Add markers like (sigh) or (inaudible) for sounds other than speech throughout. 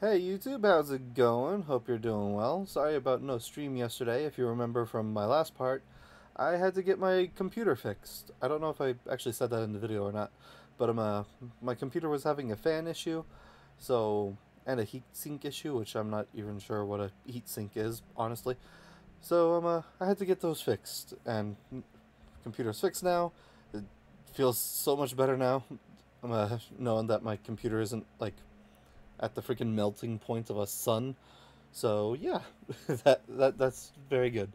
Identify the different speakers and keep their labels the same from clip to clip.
Speaker 1: Hey YouTube, how's it going? Hope you're doing well. Sorry about no stream yesterday. If you remember from my last part, I had to get my computer fixed. I don't know if I actually said that in the video or not, but um, uh, my computer was having a fan issue, so and a heatsink issue, which I'm not even sure what a heatsink is, honestly. So um, uh, I had to get those fixed, and computer's fixed now. It feels so much better now. I'm (laughs) uh, knowing that my computer isn't like at the freaking melting point of a sun. So yeah, (laughs) that that that's very good.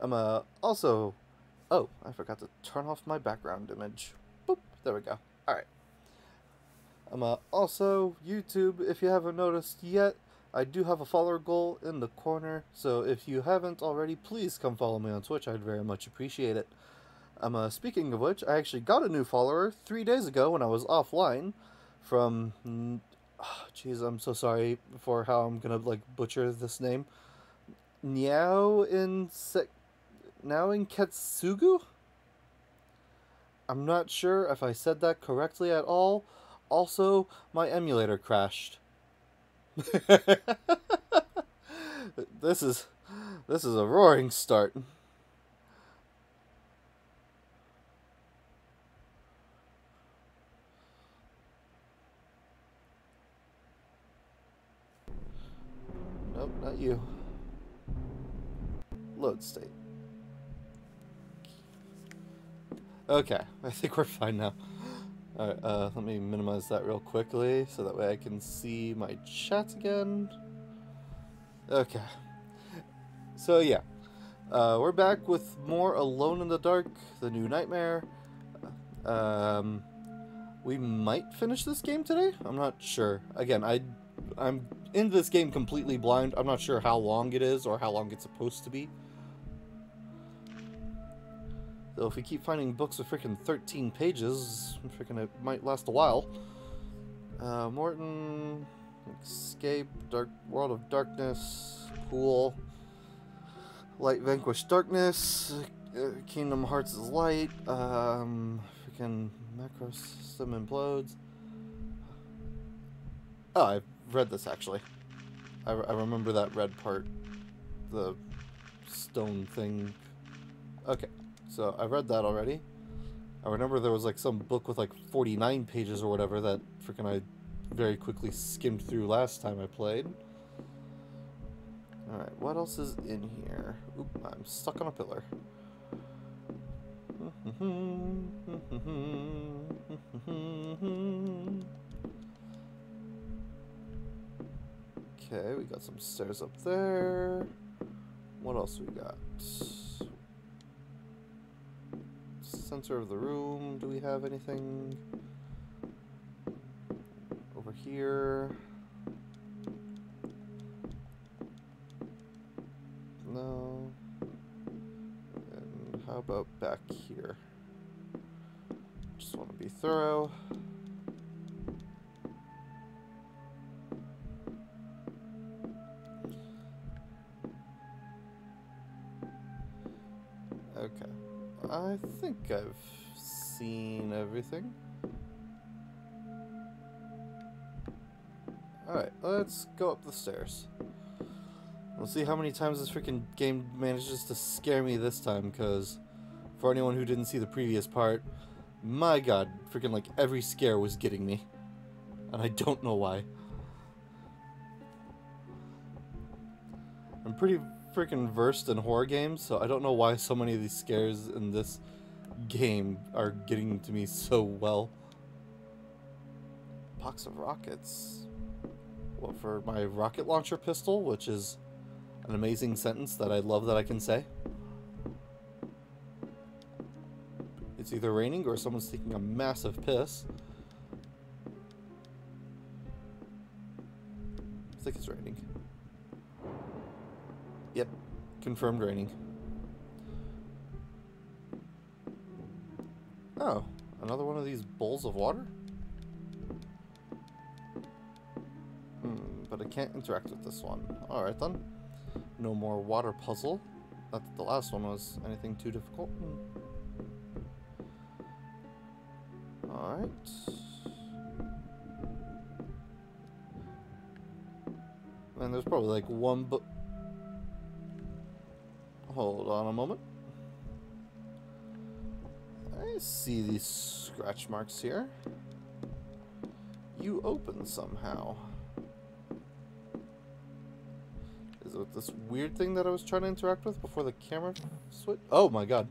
Speaker 1: I'm uh also oh I forgot to turn off my background image. Boop, there we go. All right. I'm uh also YouTube. If you haven't noticed yet, I do have a follower goal in the corner. So if you haven't already, please come follow me on Twitch. I'd very much appreciate it. I'm uh speaking of which, I actually got a new follower three days ago when I was offline from (sighs) Jeez, I'm so sorry for how I'm gonna like butcher this name. Niao in Se- now in Ketsugu? I'm not sure if I said that correctly at all. Also, my emulator crashed. (laughs) this is this is a roaring start. Nope, not you. Load state. Okay, (laughs) I think we're fine now. Alright, uh, let me minimize that real quickly so that way I can see my chat again. Okay. So, yeah. Uh, we're back with more Alone in the Dark, the new Nightmare. Um, we might finish this game today? I'm not sure. Again, I, I'm in this game completely blind. I'm not sure how long it is or how long it's supposed to be. Though if we keep finding books with freaking 13 pages, freaking it might last a while. Uh, Morton, Escape, Dark World of Darkness, Cool, Light Vanquish Darkness, uh, Kingdom Hearts is Light, um, freaking Macro System Implodes. Oh, I've read this actually. I, I remember that red part, the stone thing. Okay. So I read that already. I remember there was like some book with like 49 pages or whatever that freaking I very quickly skimmed through last time I played. Alright, what else is in here? Oop, I'm stuck on a pillar. (laughs) Okay, we got some stairs up there. What else we got? center of the room. Do we have anything over here? No. And how about back here? Just want to be thorough. I think I've seen everything. Alright, let's go up the stairs. We'll see how many times this freaking game manages to scare me this time, because for anyone who didn't see the previous part, my god, freaking like every scare was getting me. And I don't know why. I'm pretty freaking versed in horror games, so I don't know why so many of these scares in this game are getting to me so well. Box of rockets. What for my rocket launcher pistol, which is an amazing sentence that I love that I can say. It's either raining or someone's taking a massive piss. I think it's raining. Yep, confirmed raining. Oh, another one of these bowls of water? Hmm, but I can't interact with this one. Alright then. No more water puzzle. Not that the last one was anything too difficult. Alright. And there's probably like one book. Hold on a moment. I see these scratch marks here. You open somehow. Is it this weird thing that I was trying to interact with before the camera switch? Oh my god.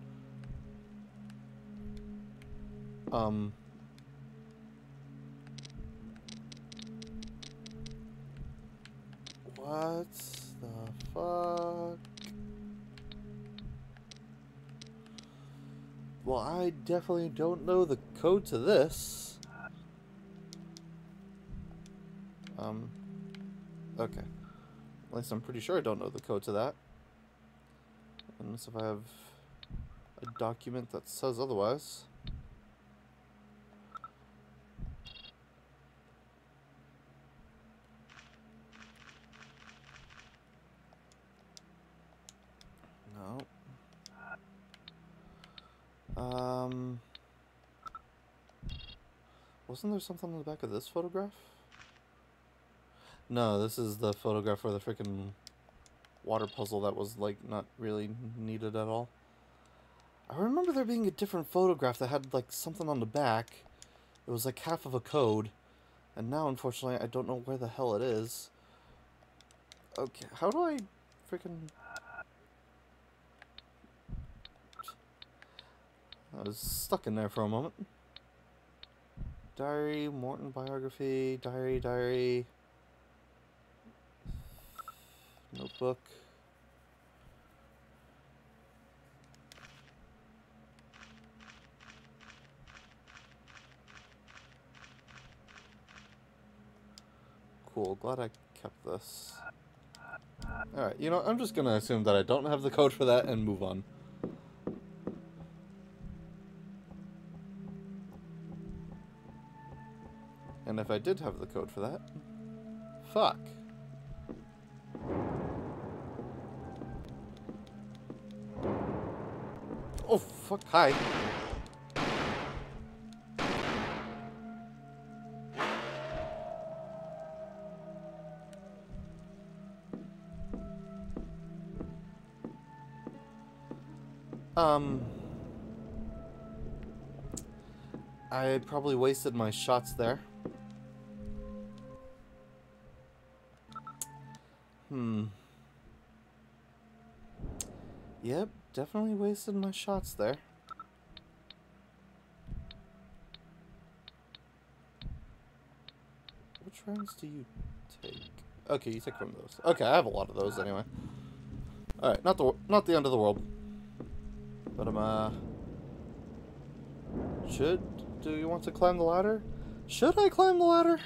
Speaker 1: Um. What the fuck? Well, I definitely don't know the code to this. Um, okay. At least I'm pretty sure I don't know the code to that. Unless if I have a document that says otherwise. No. Um... Wasn't there something on the back of this photograph? No, this is the photograph for the freaking water puzzle that was, like, not really needed at all. I remember there being a different photograph that had, like, something on the back. It was, like, half of a code. And now, unfortunately, I don't know where the hell it is. Okay, how do I freaking... I was stuck in there for a moment. Diary, Morton biography, diary, diary... Notebook. Cool, glad I kept this. Alright, you know, I'm just gonna assume that I don't have the code for that and move on. And if I did have the code for that... Fuck. Oh, fuck, hi. Um... I probably wasted my shots there. Definitely wasted my shots there. Which rounds do you take? Okay, you take one of those. Okay, I have a lot of those anyway. Alright, not the not the end of the world. But I'm uh should do you want to climb the ladder? Should I climb the ladder?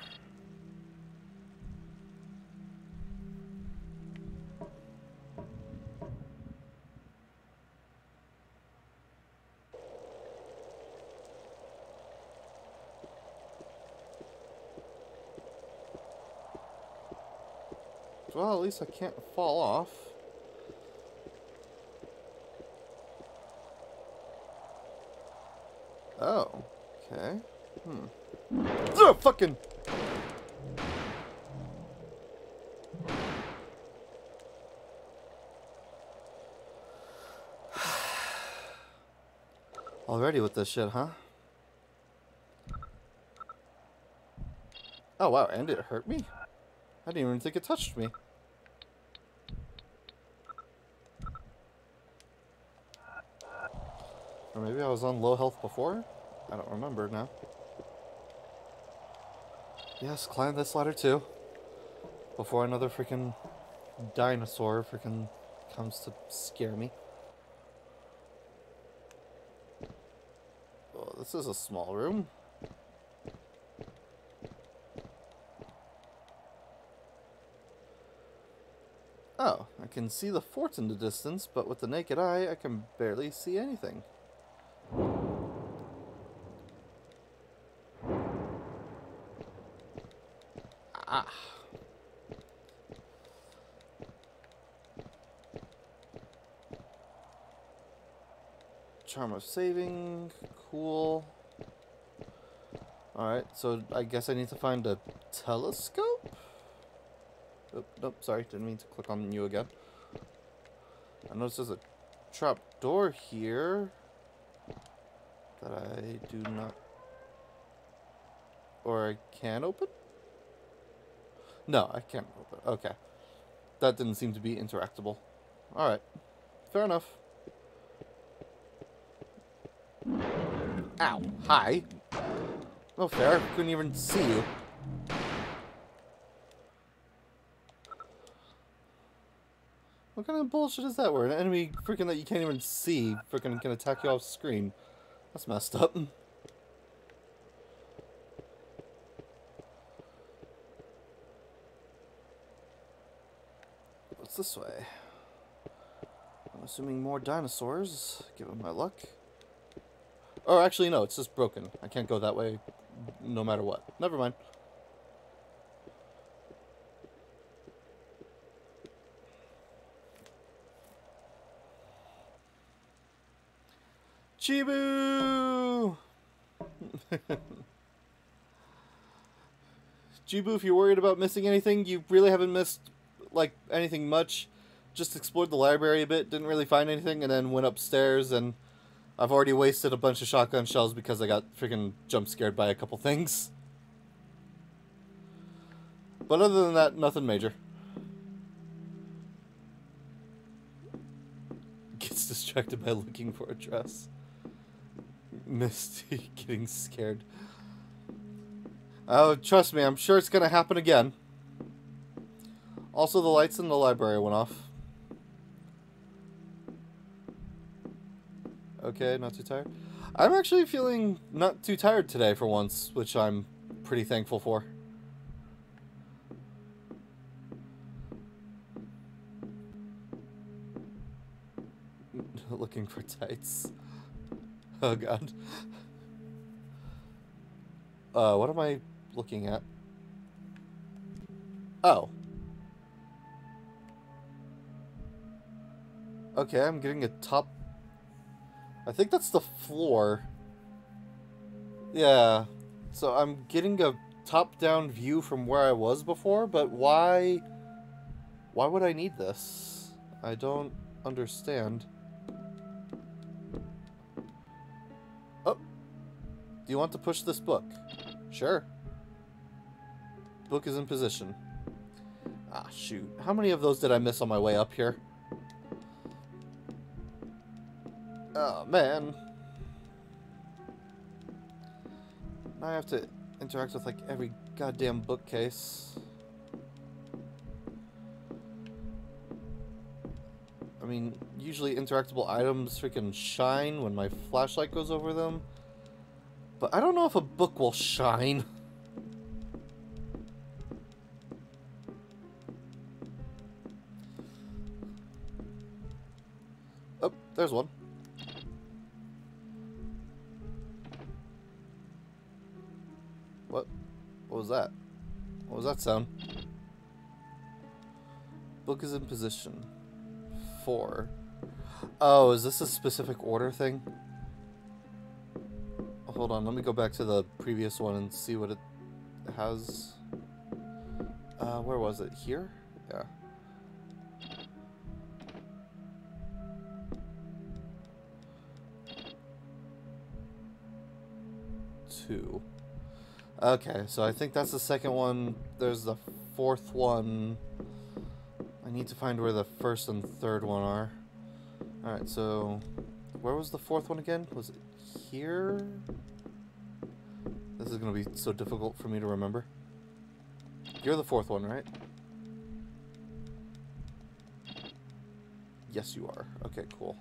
Speaker 1: Least I can't fall off. Oh, okay. Hmm. Oh, fucking... (sighs) Already with this shit, huh? Oh wow, and it hurt me? I didn't even think it touched me. Or maybe I was on low health before? I don't remember now. Yes, climb this ladder too. Before another freaking dinosaur freaking comes to scare me. Oh, this is a small room. Oh, I can see the fort in the distance, but with the naked eye, I can barely see anything. Charm of saving, cool. Alright, so I guess I need to find a telescope? Oh, nope, sorry, didn't mean to click on you again. I notice there's a trap door here that I do not... Or I can open? No, I can't open. Okay. That didn't seem to be interactable. Alright. Fair enough. Ow. Hi. No fair. Couldn't even see you. What kind of bullshit is that where an enemy freaking that you can't even see freaking can attack you off screen? That's messed up. What's this way? I'm assuming more dinosaurs, given my luck. Or actually, no, it's just broken. I can't go that way no matter what. Never mind. Chibu! (laughs) Chibu, if you're worried about missing anything, you really haven't missed, like, anything much. Just explored the library a bit, didn't really find anything, and then went upstairs, and I've already wasted a bunch of shotgun shells because I got freaking jump scared by a couple things. But other than that, nothing major. (laughs) Gets distracted by looking for a dress. Misty (laughs) getting scared. Oh, trust me, I'm sure it's gonna happen again. Also, the lights in the library went off. Okay, not too tired. I'm actually feeling not too tired today for once, which I'm pretty thankful for. (laughs) Looking for tights. Oh god. Uh, what am I looking at? Oh. Okay, I'm getting a top... I think that's the floor. Yeah. So I'm getting a top-down view from where I was before, but why... Why would I need this? I don't understand. Oh. Do you want to push this book? Sure. Book is in position. Ah, shoot. How many of those did I miss on my way up here? Oh, man. Now I have to interact with, like, every goddamn bookcase. I mean, usually interactable items freaking shine when my flashlight goes over them. But I don't know if a book will shine. (laughs) Oh, there's one. Was that? What was that sound? Book is in position. Four. Oh, is this a specific order thing? hold on, let me go back to the previous one and see what it has. Uh, where was it? Here? Yeah. Okay, so I think that's the second one. There's the fourth one. I need to find where the first and third one are. Alright, so... Where was the fourth one again? Was it here? This is going to be so difficult for me to remember. You're the fourth one, right? Yes, you are. Okay, cool.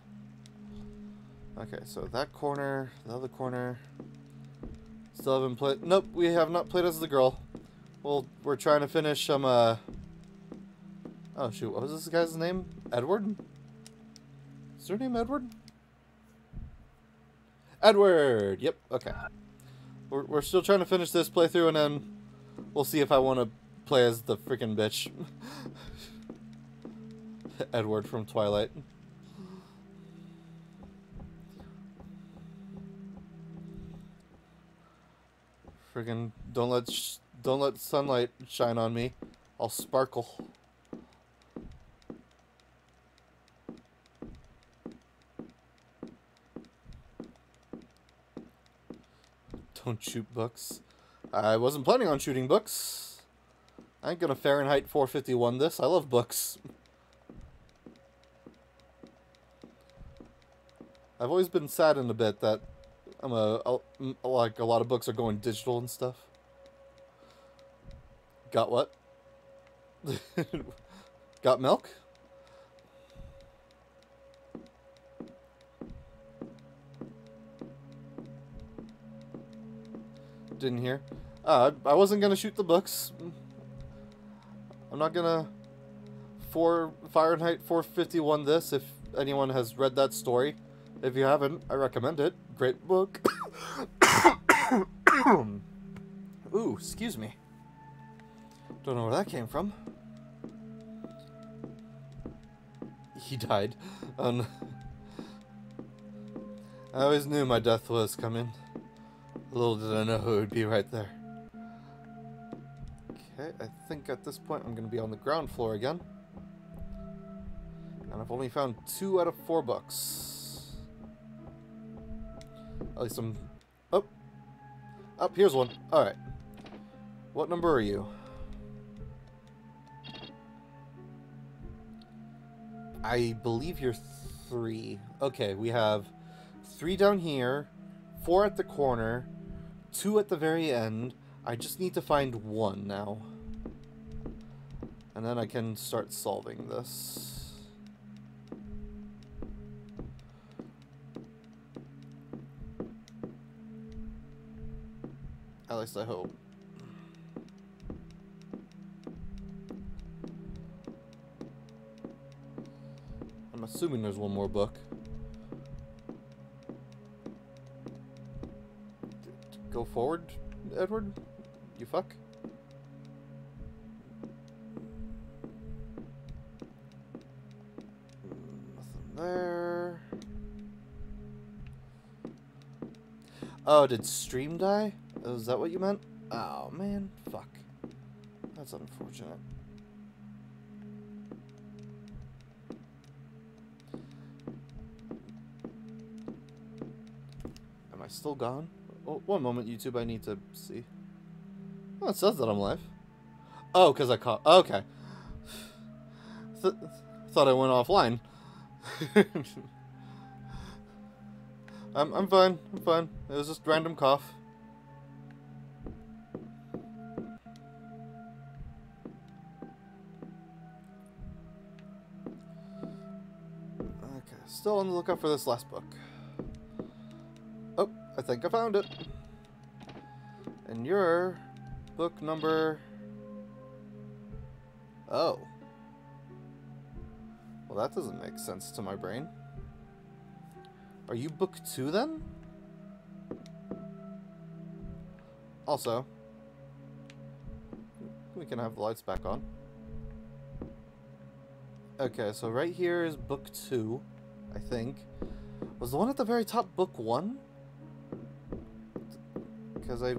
Speaker 1: Okay, so that corner, the other corner. Still haven't played. Nope, we have not played as the girl. Well, we're trying to finish some, uh... Oh, shoot, what was this guy's name? Edward? Is her name Edward? Edward! Yep, okay. We're, we're still trying to finish this playthrough, and then we'll see if I want to play as the freaking bitch. (laughs) Edward from Twilight. Friggin' don't let don't let sunlight shine on me. I'll sparkle. Don't shoot books. I wasn't planning on shooting books. I ain't gonna Fahrenheit 451 this. I love books. I've always been saddened a bit that I'm a, a like a lot of books are going digital and stuff. Got what? (laughs) Got milk? Didn't hear. Uh, I wasn't gonna shoot the books. I'm not gonna for Fahrenheit 451 this if anyone has read that story. If you haven't, I recommend it. Great book. (coughs) Ooh, excuse me. Don't know where that came from. He died. Um, I always knew my death was coming. Little did I know who would be right there. Okay, I think at this point I'm going to be on the ground floor again. And I've only found two out of four books. At least I'm... Oh! Up, oh, here's one. Alright. What number are you? I believe you're three. Okay, we have three down here, four at the corner, two at the very end. I just need to find one now. And then I can start solving this. At least I hope. I'm assuming there's one more book. Go forward, Edward? You fuck? Nothing there. Oh, did stream die? Is that what you meant? Oh, man. Fuck. That's unfortunate. Am I still gone? Oh, one moment, YouTube. I need to see. Oh, it says that I'm live. Oh, because I caught... Okay. Th thought I went offline. (laughs) I'm, I'm fine. I'm fine. It was just random cough. Still on the lookout for this last book. Oh, I think I found it. And you're book number... Oh. Well, that doesn't make sense to my brain. Are you book two then? Also, we can have the lights back on. Okay, so right here is book two. I think. Was the one at the very top book one? Because I...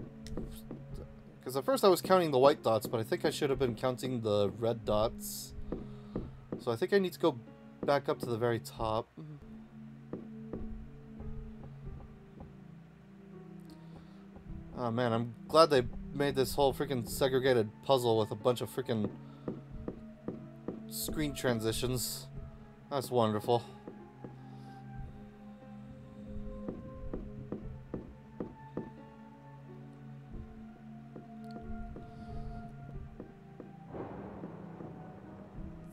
Speaker 1: Because at first I was counting the white dots, but I think I should have been counting the red dots. So I think I need to go back up to the very top. Oh man, I'm glad they made this whole freaking segregated puzzle with a bunch of freaking screen transitions. That's wonderful.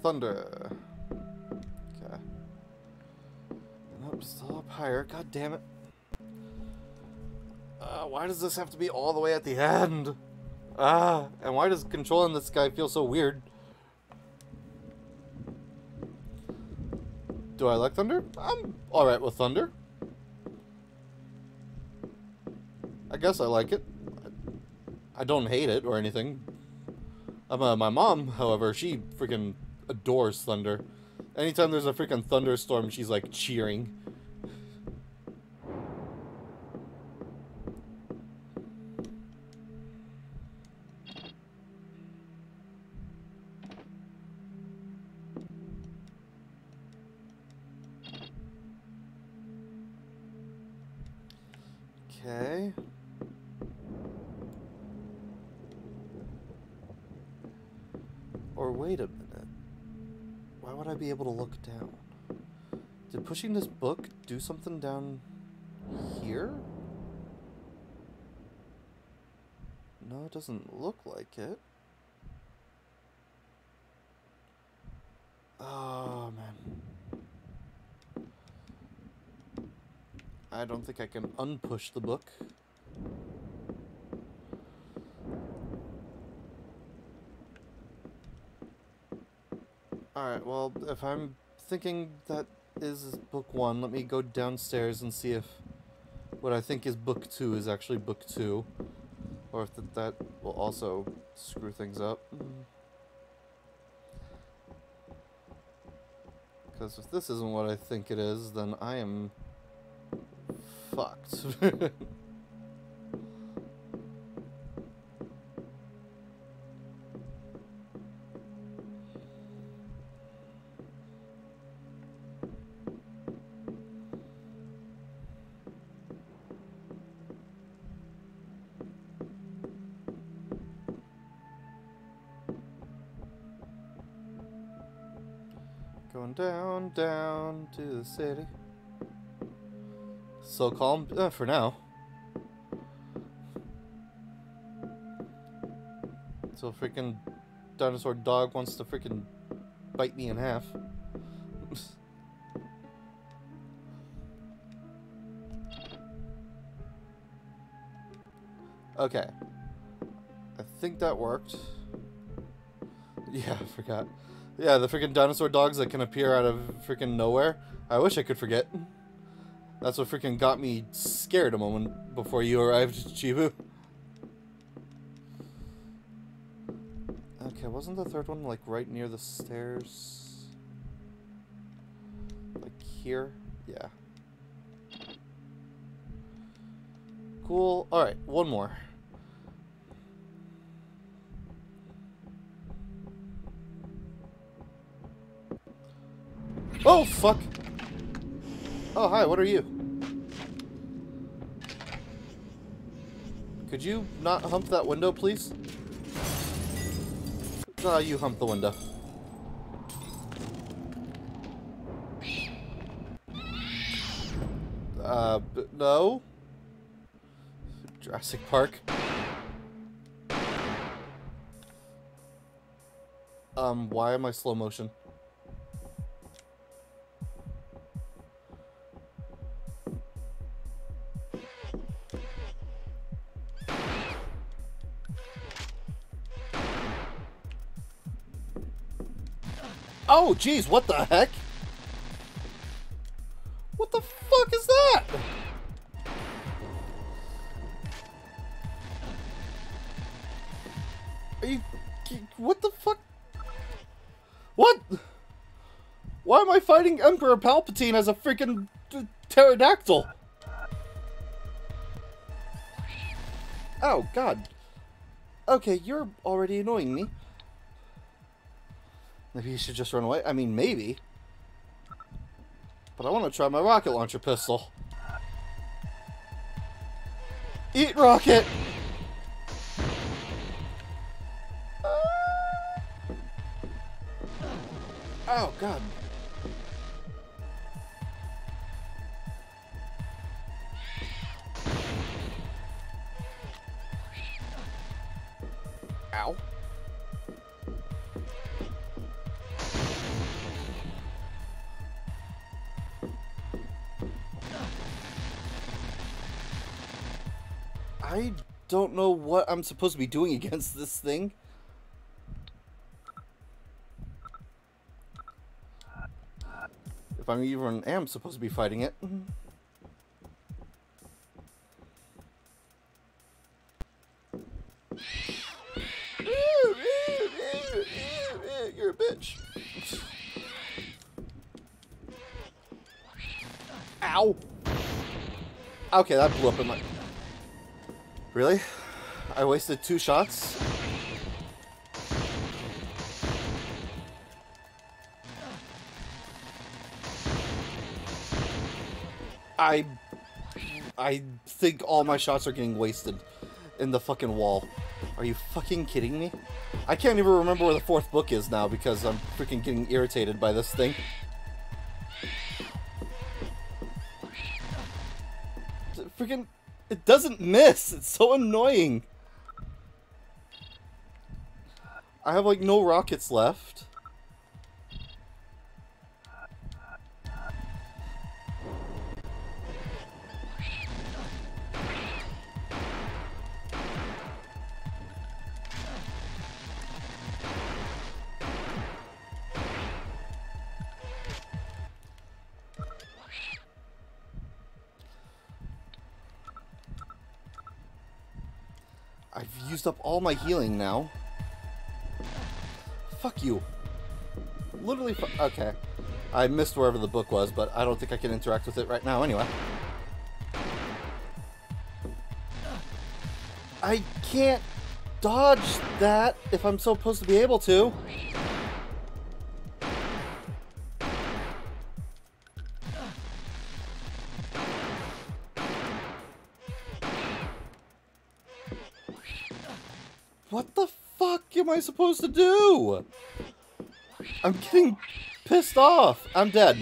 Speaker 1: Thunder. Okay. Nope, still up higher. God damn it. Uh, why does this have to be all the way at the end? Ah, and why does controlling this guy feel so weird? Do I like Thunder? I'm alright with Thunder. I guess I like it. I don't hate it or anything. Um, uh, my mom, however, she freaking adores thunder. Anytime there's a freaking thunderstorm, she's like cheering. Look down? Did pushing this book do something down here? No, it doesn't look like it. Oh, man. I don't think I can unpush the book. Alright, well, if I'm thinking that is book one, let me go downstairs and see if what I think is book two is actually book two. Or if that, that will also screw things up. Because if this isn't what I think it is, then I am fucked. (laughs) down, to the city. So calm uh, for now. So freaking dinosaur dog wants to freaking bite me in half. okay. I think that worked. (laughs) Yeah, I forgot. Yeah, the freaking dinosaur dogs that can appear out of freaking nowhere. I wish I could forget. That's what freaking got me scared a moment before you arrived, Chibu. Okay, wasn't the third one like right near the stairs? Like here? Yeah. Cool. Alright, one more. Oh, fuck! Oh, hi, what are you? Could you not hump that window, please? Ah, you hump the window. Uh, no? Jurassic Park. Um, why am I slow motion? Oh, jeez, what the heck? What the fuck is that? Are you... What the fuck? What? Why am I fighting Emperor Palpatine as a freaking pterodactyl? Oh, God. Okay, you're already annoying me. Maybe you should just run away. I mean, maybe. But I want to try my rocket launcher pistol. Eat rocket! Ah! Oh, God. Supposed to be doing (laughs) against this thing. If I'm even am supposed to be fighting it. (laughs) You're a bitch. Ow. Okay, that blew up in my... Really? I wasted two shots? I... I think all my shots are getting wasted in the fucking wall. Are you fucking kidding me? I can't even remember where the fourth book is now because I'm freaking getting irritated by this thing. Freaking... It doesn't miss! It's so annoying! I have, like, no rockets left. I've used up all my healing now. Fuck you. Literally, okay. I missed wherever the book was, but I don't think I can interact with it right now anyway. I can't dodge that if I'm supposed to be able to. Supposed to do? I'm getting pissed off. I'm dead.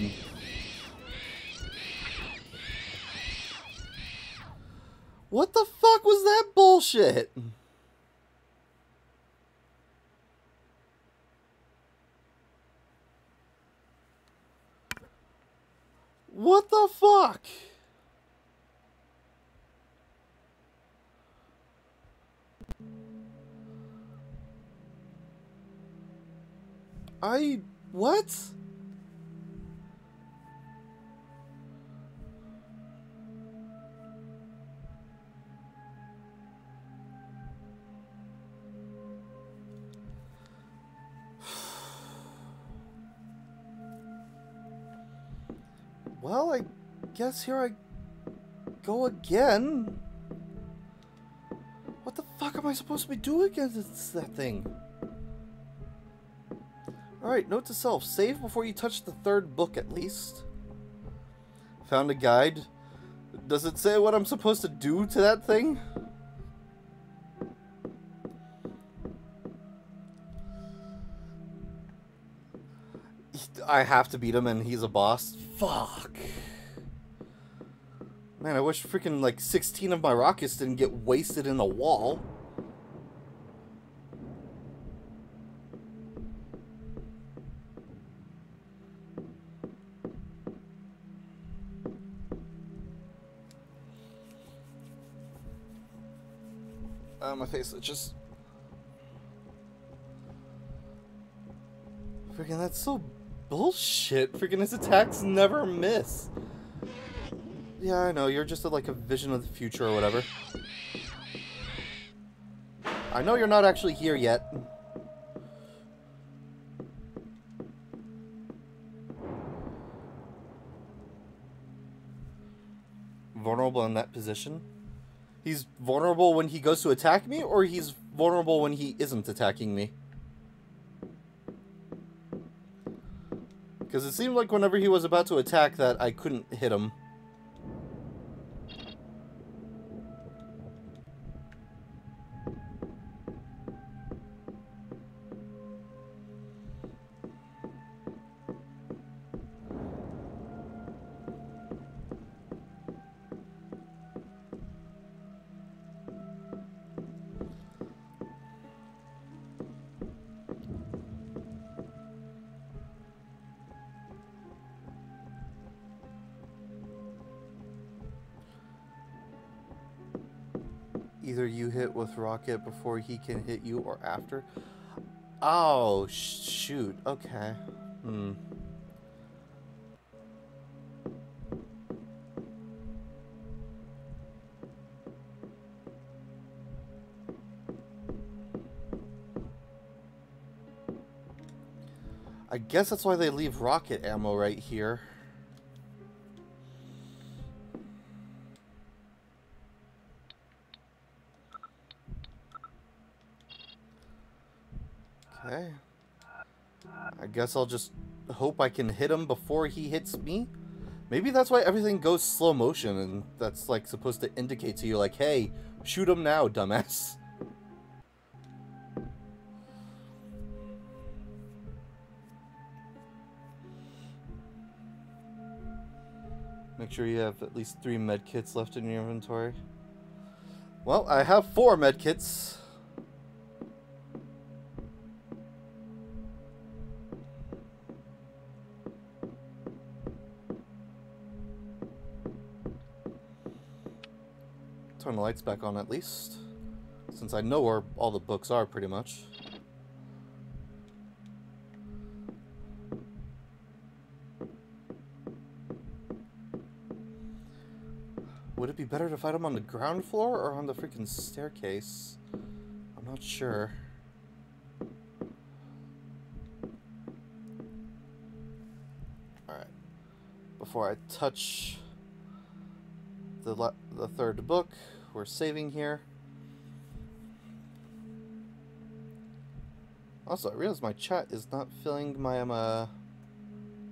Speaker 1: What the fuck was that bullshit? I... what? Well, I guess here I go again. What the fuck am I supposed to be doing against that thing? Alright, note to self. Save before you touch the third book, at least. Found a guide. Does it say what I'm supposed to do to that thing? I have to beat him and he's a boss? Fuck. Man, I wish freaking like 16 of my rockets didn't get wasted in the wall. Face just... Freaking, that's so bullshit. Freaking, his attacks never miss. Yeah, I know, you're just a, like a vision of the future or whatever. I know you're not actually here yet. Vulnerable in that position? He's vulnerable when he goes to attack me, or he's vulnerable when he isn't attacking me? Because it seemed like whenever he was about to attack that, I couldn't hit him. Rocket before he can hit you or after. Oh, shoot. Okay. Hmm. I guess that's why they leave rocket ammo right here. guess I'll just hope I can hit him before he hits me. Maybe that's why everything goes slow motion, and that's like supposed to indicate to you, like, hey, shoot him now, dumbass. Make sure you have at least three medkits left in your inventory. Well, I have four medkits. Lights back on at least. Since I know where all the books are pretty much. Would it be better to fight him on the ground floor or on the freaking staircase? I'm not sure. Alright. Before I touch the, the third book, we're saving here. Also, I realize my chat is not filling my um uh,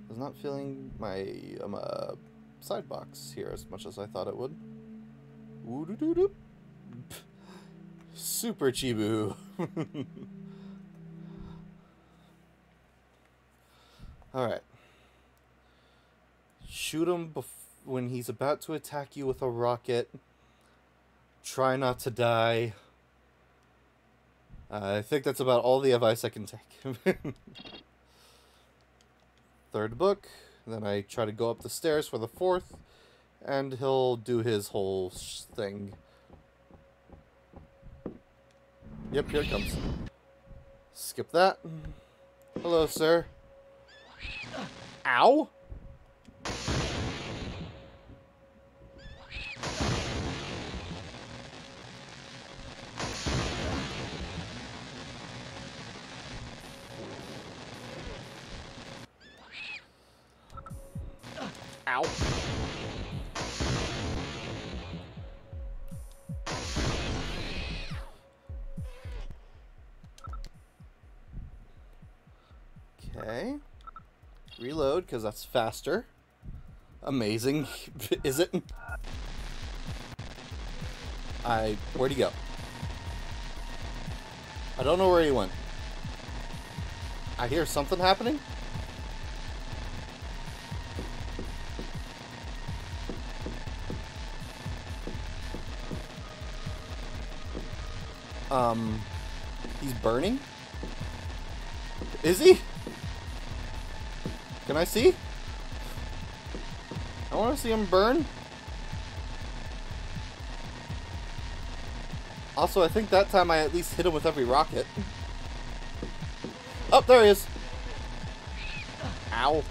Speaker 1: is not filling my um uh, side box here as much as I thought it would. Ooh doo doo doo. Super Chibu. (laughs) Alright. Shoot him when he's about to attack you with a rocket. Try not to die. Uh, I think that's about all the advice I can take. (laughs) Third book. Then I try to go up the stairs for the fourth. And he'll do his whole thing. Yep, here it comes. Skip that. Hello, sir. Ow! Ow. Because that's faster. Amazing. (laughs) Is it? I... Where'd he go? I don't know where he went. I hear something happening. Um, he's burning? Is he? Can I see? I want to see him burn. Also, I think that time I at least hit him with every rocket. Oh, there he is. Ow.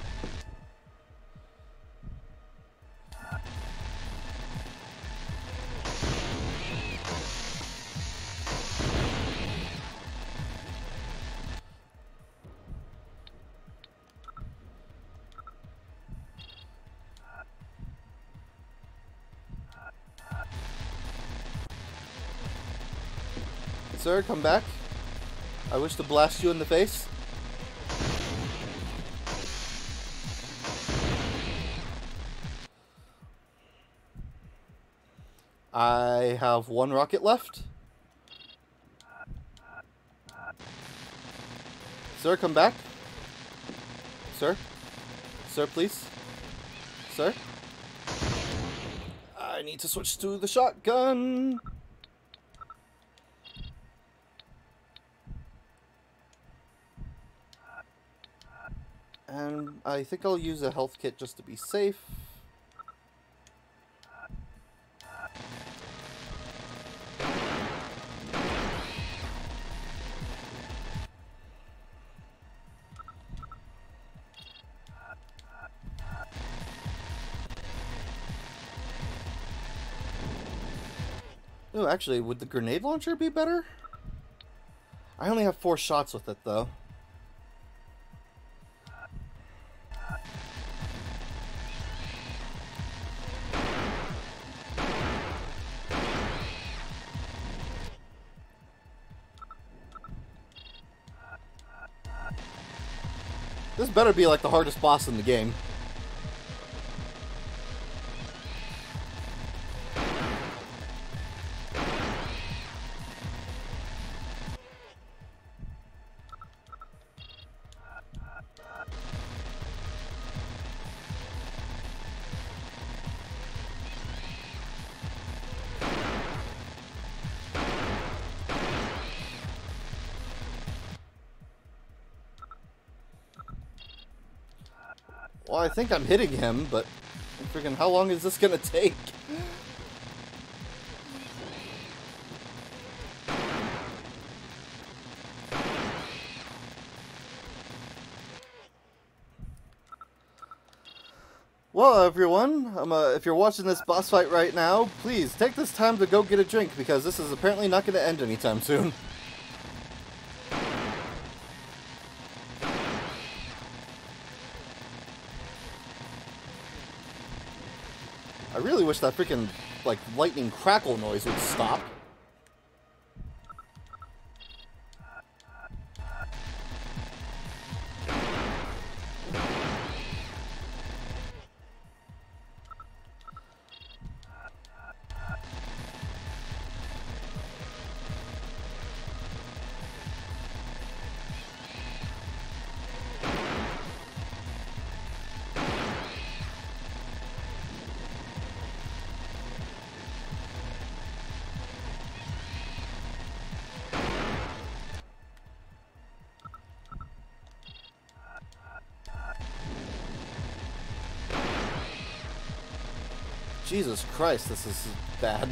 Speaker 1: Sir, come back. I wish to blast you in the face. I have one rocket left. Sir, come back. Sir? Sir, please? Sir? I need to switch to the shotgun. And I think I'll use a health kit just to be safe. Oh, actually, would the grenade launcher be better? I only have four shots with it, though. Better be like the hardest boss in the game. Think I'm hitting him, but freaking how long is this gonna take? Well, everyone, uh, if you're watching this boss fight right now, please take this time to go get a drink because this is apparently not going to end anytime soon. (laughs) wish that freaking, like, lightning crackle noise would stop. Jesus Christ, this is bad.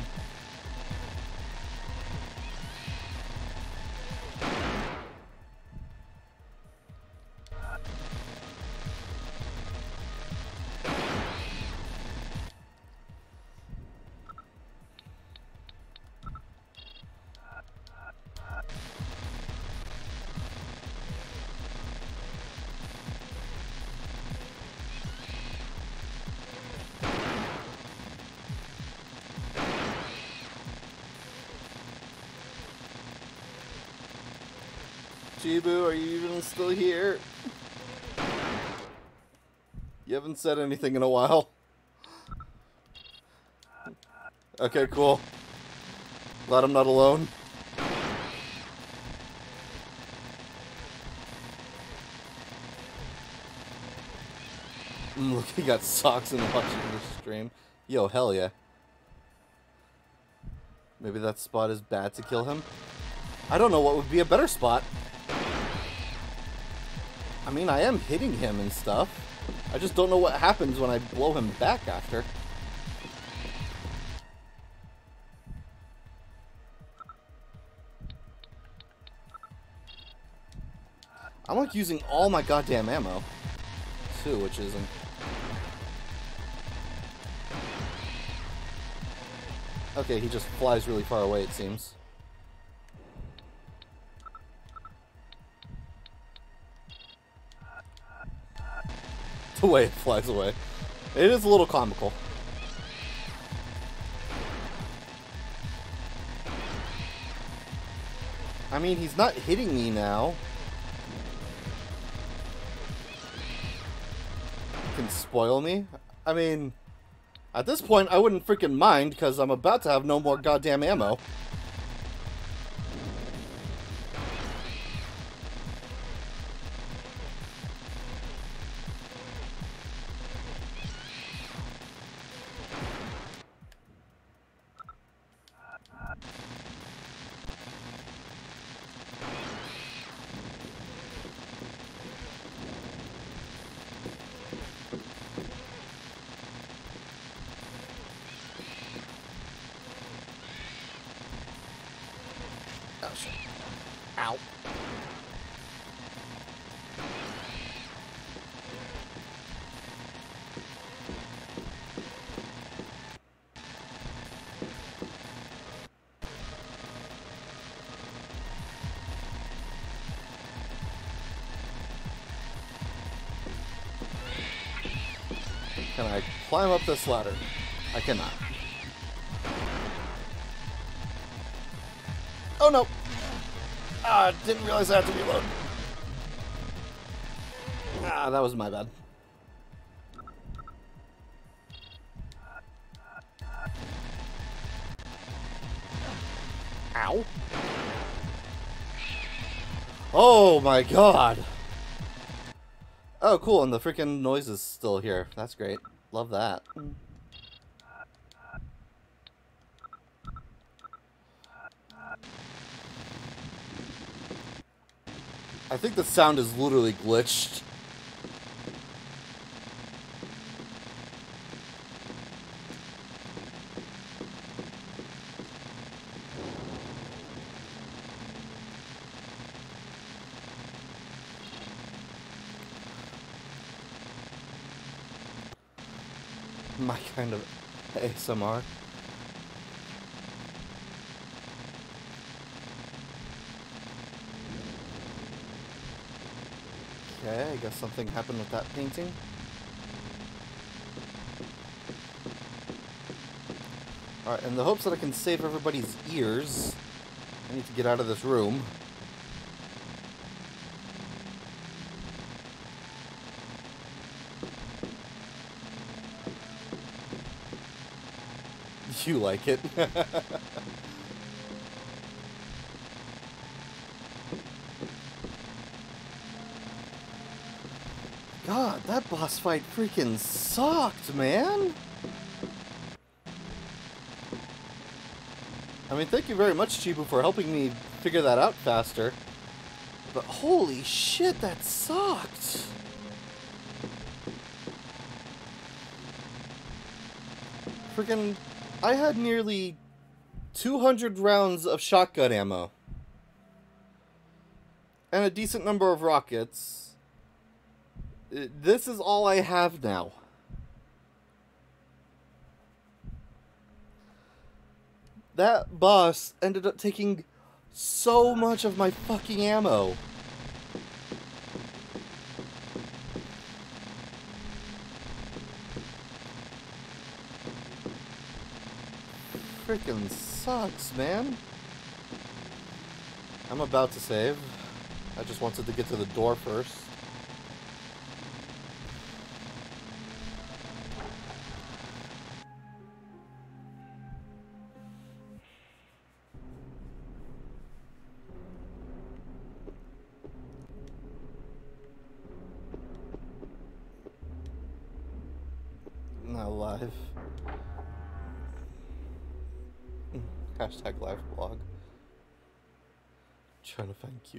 Speaker 1: Still here? You haven't said anything in a while. Okay, cool. Glad I'm not alone. Mm, (laughs) look, he got socks and watching the stream. Yo, hell yeah. Maybe that spot is bad to kill him? I don't know what would be a better spot. I mean, I am hitting him and stuff. I just don't know what happens when I blow him back after. I'm like using all my goddamn ammo. Too, which isn't... Okay, he just flies really far away, it seems. The way it flies away. It is a little comical. I mean, he's not hitting me now. can spoil me. I mean, at this point, I wouldn't freaking mind because I'm about to have no more goddamn ammo. Climb up this ladder? I cannot. Oh no! Ah, didn't realize I had to reload. Ah, that was my bad. Ow. Oh my god! Oh, cool, and the freaking noise is still here. That's great. Love that. I think the sound is literally glitched. my kind of ASMR. Okay, I guess something happened with that painting. Alright, in the hopes that I can save everybody's ears, I need to get out of this room. You like it. (laughs) God, that boss fight freaking sucked, man! I mean, thank you very much, Chibu, for helping me figure that out faster. But holy shit, that sucked! Freaking, I had nearly 200 rounds of shotgun ammo. And a decent number of rockets. Uh, this is all I have now. That boss ended up taking so much of my fucking ammo. Freaking sucks, man. I'm about to save. I just wanted to get to the door first.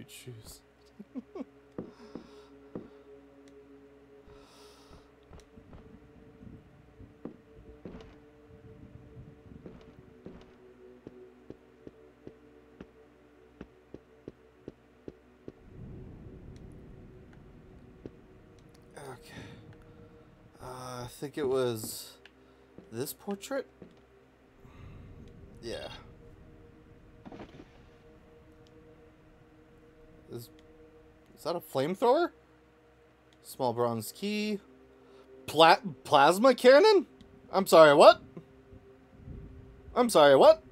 Speaker 1: Find shoes. okay. Uh, I think it was this portrait? Yeah. Is is that a flamethrower? Small bronze key. Pla plasma cannon? I'm sorry, what? I'm sorry, what?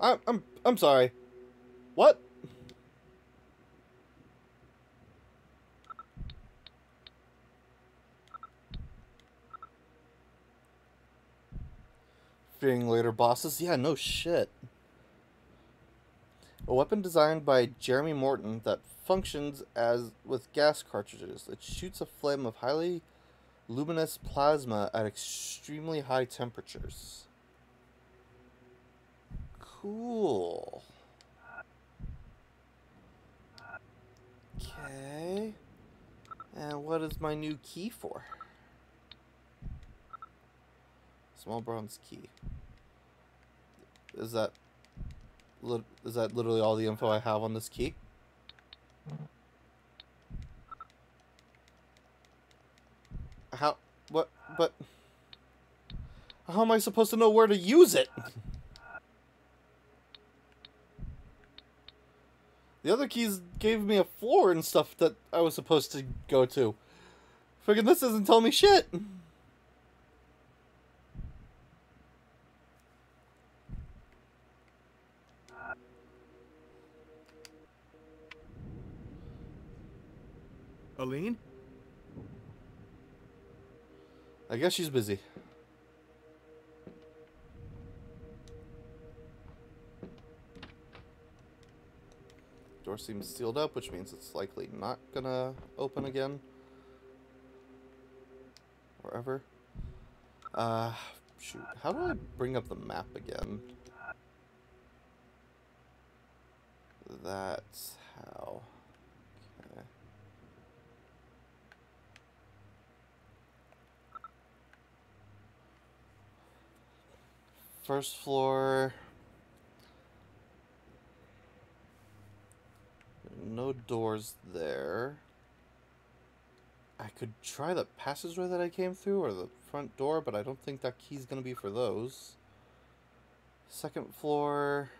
Speaker 1: I'm, I'm I'm sorry. What? Fearing later bosses? Yeah, no shit. A weapon designed by Jeremy Morton that functions as with gas cartridges. It shoots a flame of highly luminous plasma at extremely high temperatures. Cool. Okay. And what is my new key for? Small bronze key. Is that is that literally all the info I have on this key? How what but how am I supposed to know where to use it? The other keys gave me a floor and stuff that I was supposed to go to. Friggin' this doesn't tell me shit.
Speaker 2: Aline?
Speaker 1: I guess she's busy. Door seems sealed up, which means it's likely not gonna open again. Or ever. Uh, shoot. How do I bring up the map again? That's how. Okay. First floor. No doors there. I could try the passageway that I came through or the front door, but I don't think that key's going to be for those. Second floor.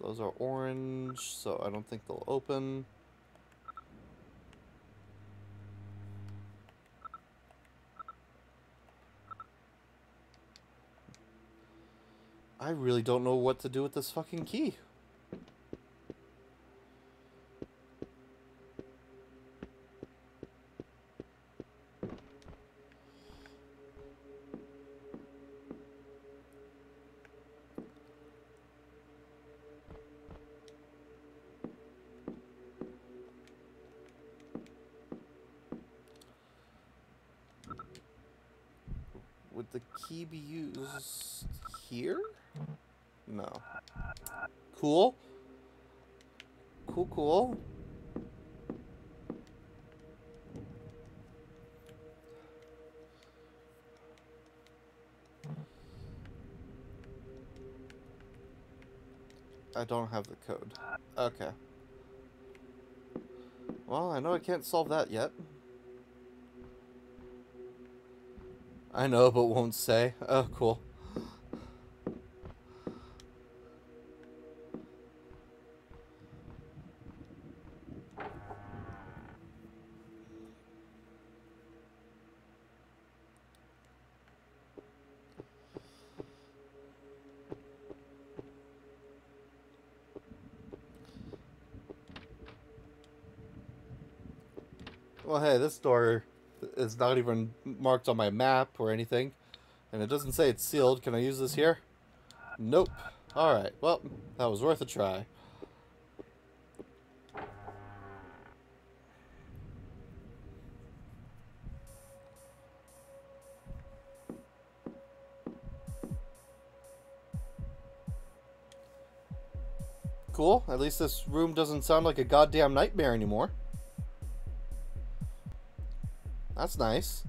Speaker 1: Those are orange, so I don't think they'll open. I really don't know what to do with this fucking key. Don't have the code. Okay. Well, I know I can't solve that yet. I know, but won't say. Oh, cool. This is not even marked on my map or anything. And it doesn't say it's sealed. Can I use this here? Nope. Alright, well, that was worth a try. Cool. At least this room doesn't sound like a goddamn nightmare anymore. That's nice.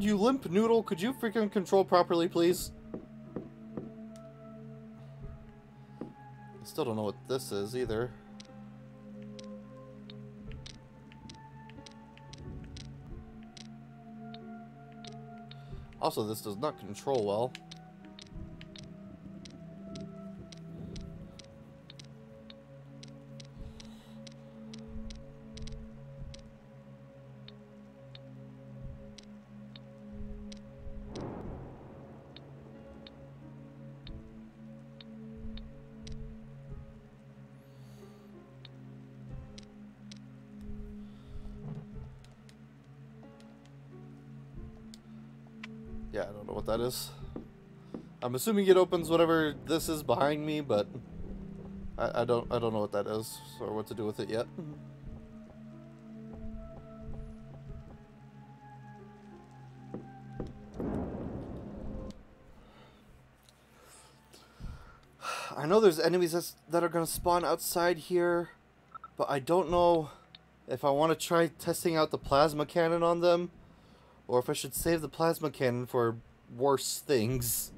Speaker 1: Edward, you limp noodle, could you freaking control properly, please? I still don't know what this is either. Also, this does not control well. I'm assuming it opens whatever this is behind me, but I, I don't I don't know what that is or what to do with it yet. I know there's enemies that's, that are going to spawn outside here, but I don't know if I want to try testing out the plasma cannon on them. Or if I should save the plasma cannon for worse things.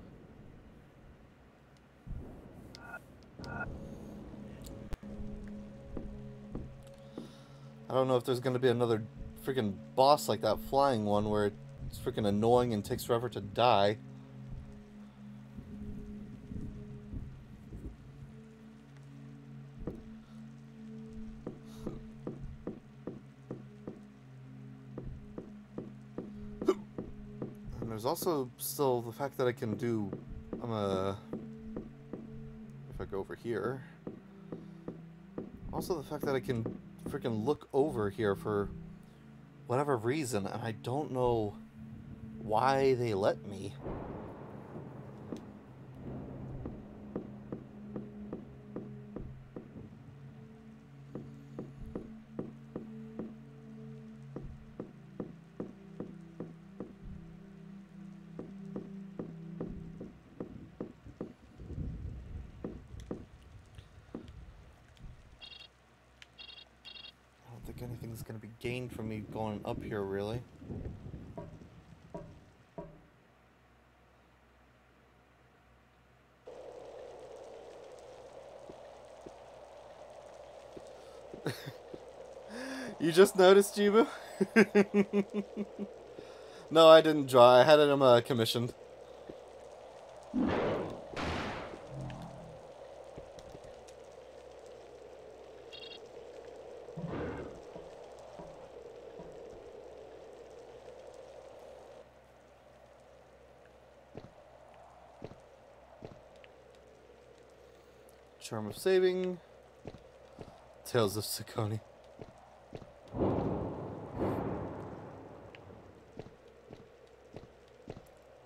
Speaker 1: I don't know if there's going to be another freaking boss like that flying one where it's freaking annoying and takes forever to die. There's also still the fact that I can do... I'm a... If I go over here... Also the fact that I can freaking look over here for whatever reason, and I don't know why they let me. Anything's going to be gained from me going up here, really. (laughs) you just noticed, Jibu? (laughs) no, I didn't draw. I had him uh, commissioned. Charm of Saving. Tales of Sakoni.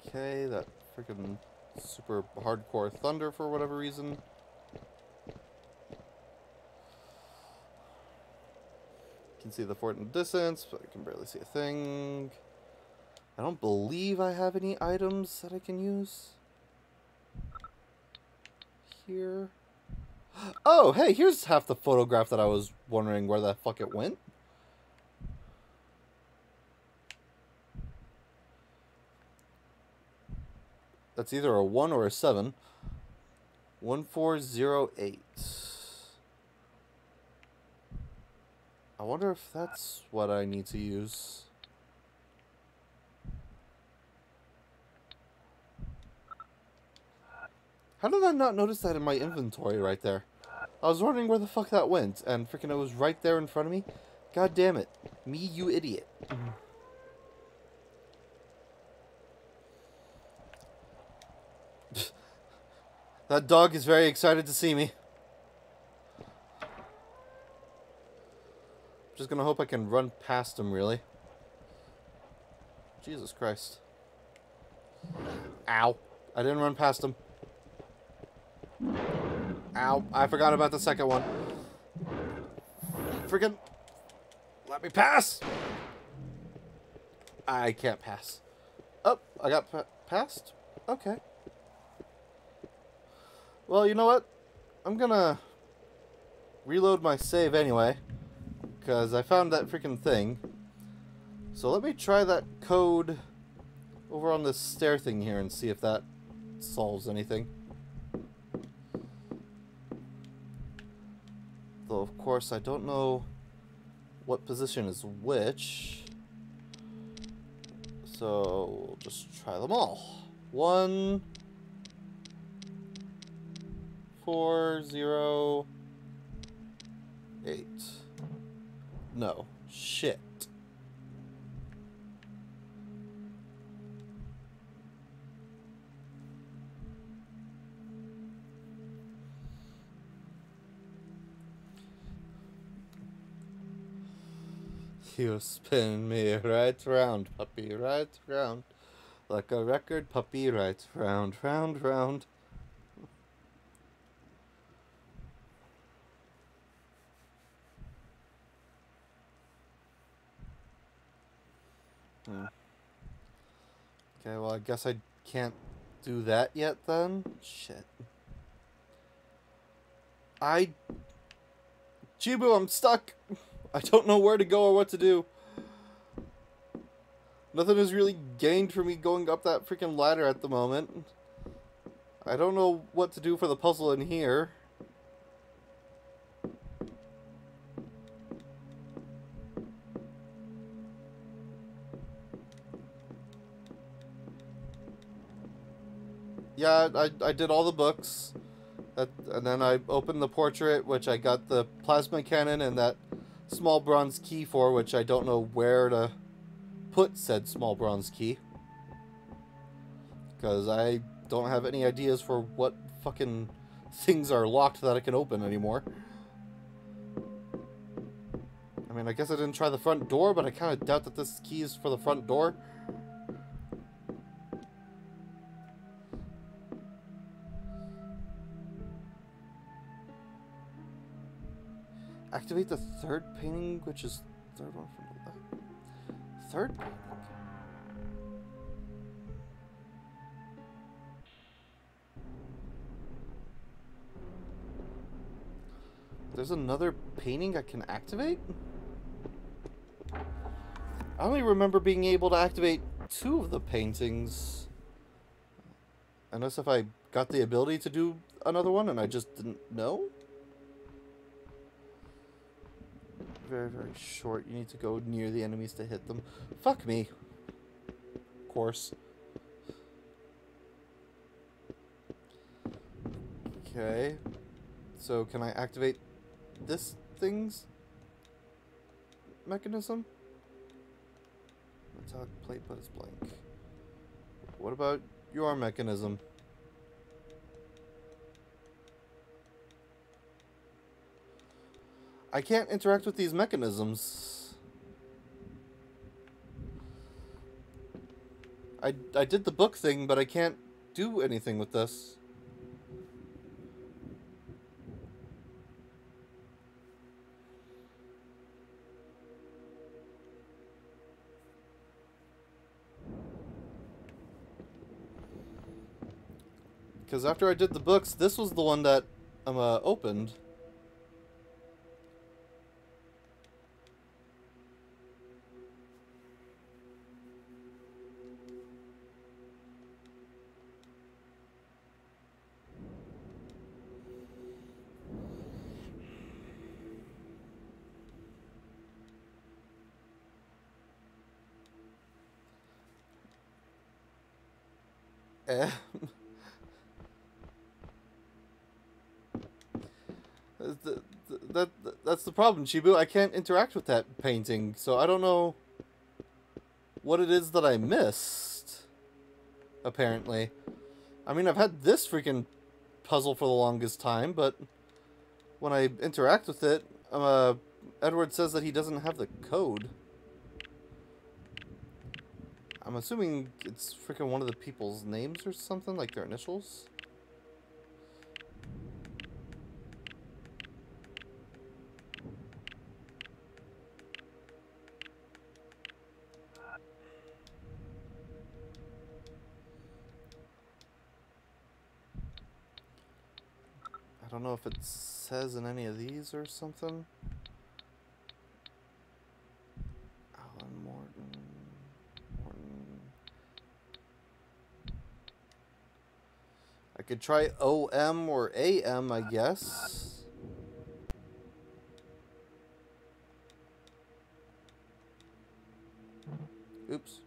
Speaker 1: Okay, that freaking super hardcore thunder for whatever reason. Can see the fort in the distance, but I can barely see a thing. I don't believe I have any items that I can use. Here. Oh, hey, here's half the photograph that I was wondering where the fuck it went. That's either a 1 or a 7. 1408. I wonder if that's what I need to use. How did I not notice that in my inventory right there? I was wondering where the fuck that went, and freaking it was right there in front of me. God damn it. Me, you idiot. (laughs) that dog is very excited to see me. Just gonna hope I can run past him, really. Jesus Christ. Ow. I didn't run past him. Ow, I forgot about the second one. Freaking... Let me pass! I can't pass. Oh, I got pa passed? Okay. Well, you know what? I'm gonna reload my save anyway. Because I found that freaking thing. So let me try that code over on this stair thing here and see if that solves anything. Of course, I don't know what position is which. So, we'll just try them all. One, four, zero, eight. No. Shit. You spin me right round, puppy, right round. Like a record puppy, right round, round, round. Hmm. Okay, well, I guess I can't do that yet then? Shit. I... Jibu, I'm stuck! I don't know where to go or what to do. Nothing is really gained for me going up that freaking ladder at the moment. I don't know what to do for the puzzle in here. Yeah, I, I did all the books. That, and then I opened the portrait, which I got the plasma cannon and that small bronze key for, which I don't know where to put said small bronze key. Because I don't have any ideas for what fucking things are locked that I can open anymore. I mean, I guess I didn't try the front door, but I kind of doubt that this key is for the front door. Activate the third painting, which is third one from the left. Third painting. There's another painting I can activate? I only remember being able to activate two of the paintings. Unless if I got the ability to do another one and I just didn't know? Very, very short. You need to go near the enemies to hit them. Fuck me. Of course. Okay. So can I activate this thing's mechanism? Metallic plate, but it's blank. What about your mechanism? I can't interact with these mechanisms. I, I did the book thing, but I can't do anything with this. Because after I did the books, this was the one that um, uh, opened. (laughs) The, that that's the problem, Chibu. I can't interact with that painting, so I don't know what it is that I missed. Apparently, I mean, I've had this freaking puzzle for the longest time, but when I interact with it, uh, Edward says that he doesn't have the code. I'm assuming it's freaking one of the people's names or something, like their initials. I don't know if it says in any of these or something. Alan Morton. Morton. I could try OM or AM, I guess. Oops.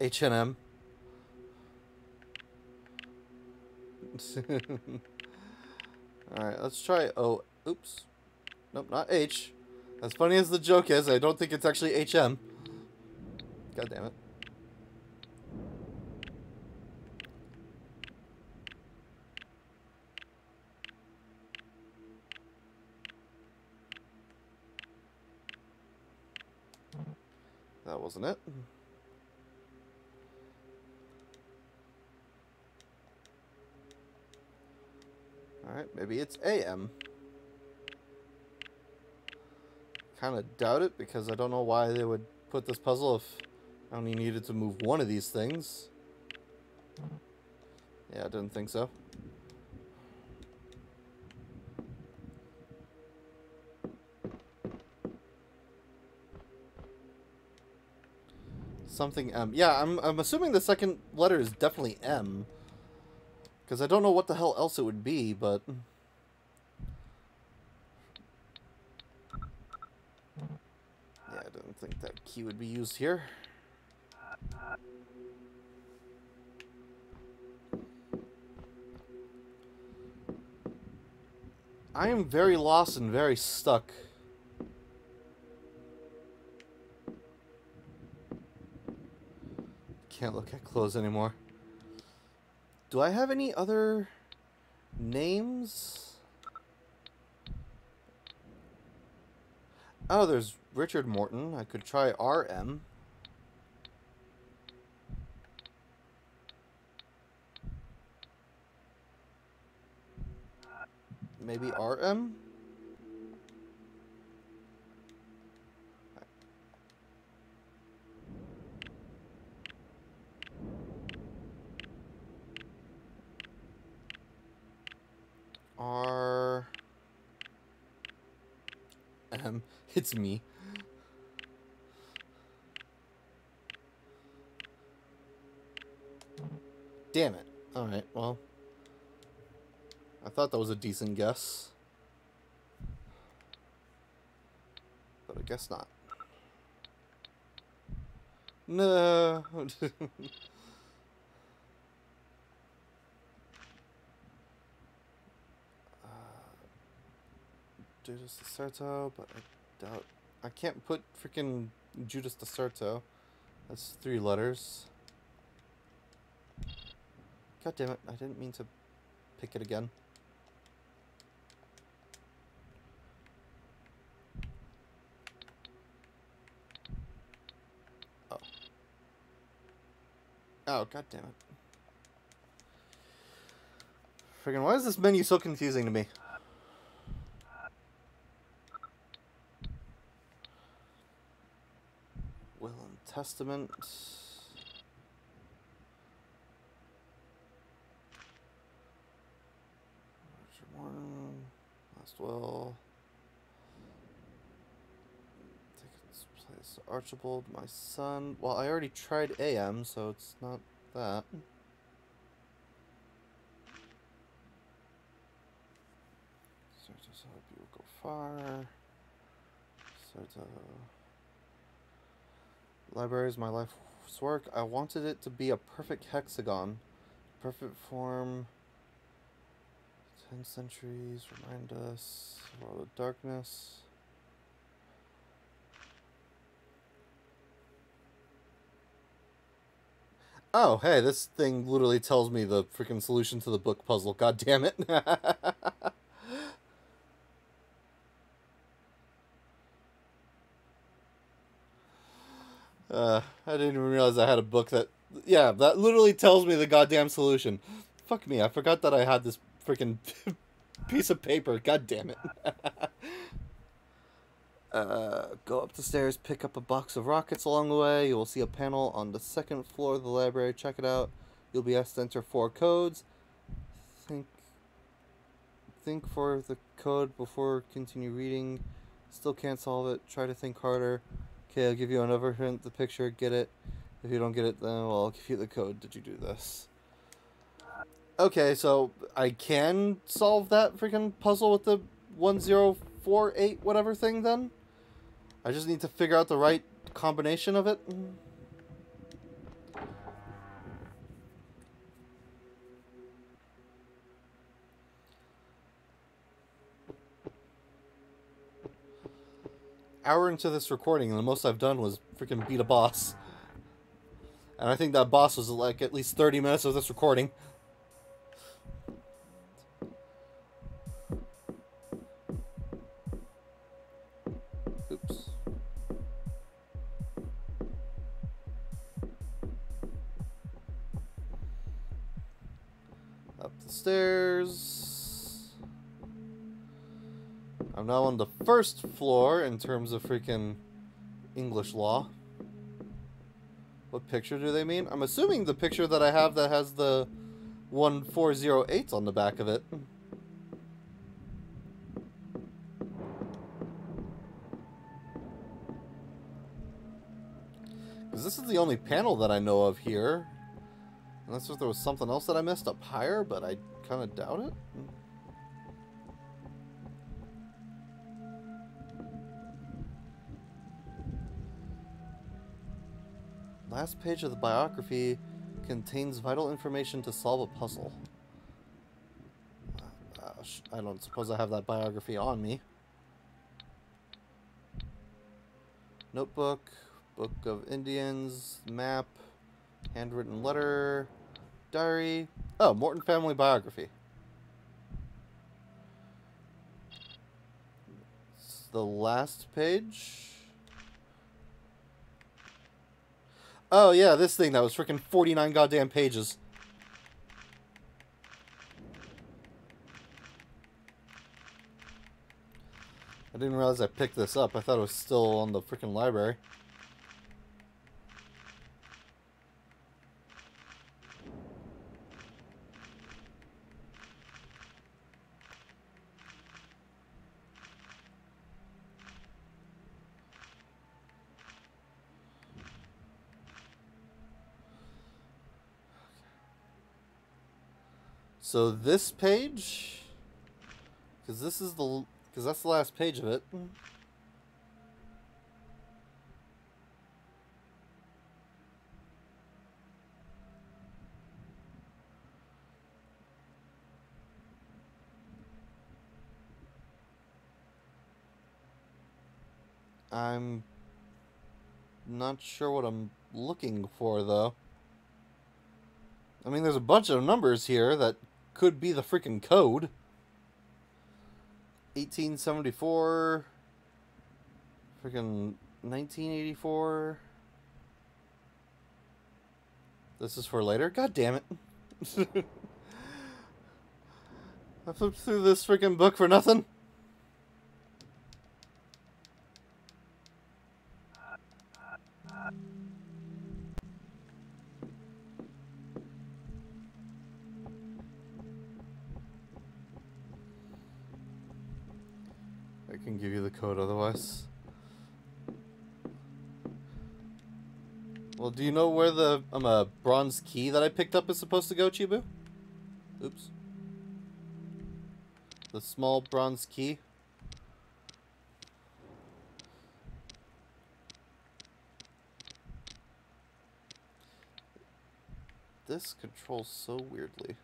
Speaker 1: H&M. (laughs) Alright, let's try O. Oops. Nope, not H. As funny as the joke is, I don't think it's actually HM. God damn it. That wasn't it. Alright, maybe it's AM. Kind of doubt it because I don't know why they would put this puzzle if I only needed to move one of these things. Yeah, I didn't think so. Something M. Yeah, I'm, I'm assuming the second letter is definitely M. Because I don't know what the hell else it would be, but... Yeah, I don't think that key would be used here. I am very lost and very stuck. Can't look at clothes anymore. Do I have any other names? Oh, there's Richard Morton. I could try RM. Maybe RM? R... M... It's me. Damn it. Alright, well. I thought that was a decent guess. But I guess not. No. (laughs) uh, Judas Deserto, but I doubt... I can't put freaking Judas Deserto. That's three letters. God damn it, I didn't mean to pick it again. Oh. Oh, god damn it. Friggin' why is this menu so confusing to me? Will and Testament. One. Last will. Take its place. Archibald, my son. Well, I already tried AM, so it's not that. Sartos hope you will go far. Sarto. Library is my life's work. I wanted it to be a perfect hexagon. Perfect form. Ten centuries remind us of all the darkness. Oh, hey, this thing literally tells me the freaking solution to the book puzzle. God damn it. (laughs) uh, I didn't even realize I had a book that... Yeah, that literally tells me the goddamn solution. Fuck me, I forgot that I had this freaking (laughs) piece of paper. God damn it. (laughs) uh, go up the stairs, pick up a box of rockets along the way. You will see a panel on the second floor of the library. Check it out. You'll be asked to enter four codes. Think think for the code before continue reading. Still can't solve it. Try to think harder. Okay, I'll give you another hint. The picture. Get it. If you don't get it, then well, I'll give you the code. Did you do this? Okay, so I can solve that freaking puzzle with the 1048 whatever thing then? I just need to figure out the right combination of it? Hour into this recording, and the most I've done was freaking beat a boss. And I think that boss was like at least 30 minutes of this recording. Oops. Up the stairs. I'm now on the first floor in terms of freaking English law. What picture do they mean? I'm assuming the picture that I have that has the 1408 on the back of it. Because this is the only panel that I know of here. Unless there was something else that I messed up higher, but I kind of doubt it. Last page of the biography contains vital information to solve a puzzle. Uh, I don't suppose I have that biography on me. Notebook, Book of Indians, map, handwritten letter, diary, Oh, Morton Family Biography. It's the last page. Oh, yeah, this thing that was freaking 49 goddamn pages. I didn't realize I picked this up. I thought it was still on the freaking library. So this page, because this is the, because that's the last page of it. I'm not sure what I'm looking for, though. I mean, there's a bunch of numbers here that could be the freaking code. 1874. Freaking 1984. This is for later? God damn it. (laughs) I flipped through this freaking book for nothing. Can give you the code otherwise. Well, do you know where the um, uh, bronze key that I picked up is supposed to go, Chibu? Oops. The small bronze key. This controls so weirdly.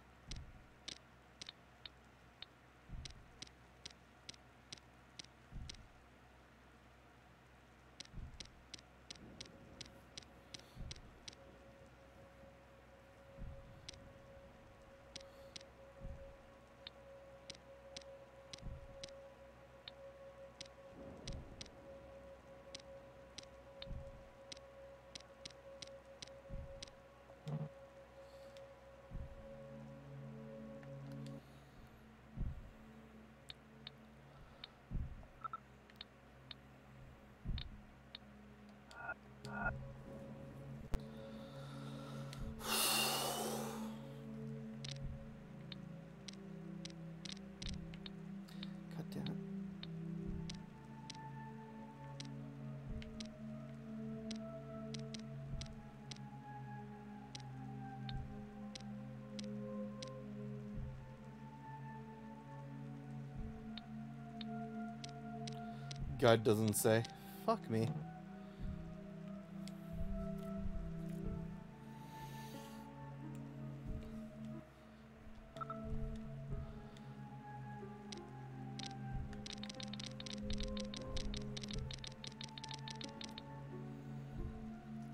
Speaker 1: God doesn't say. Fuck me.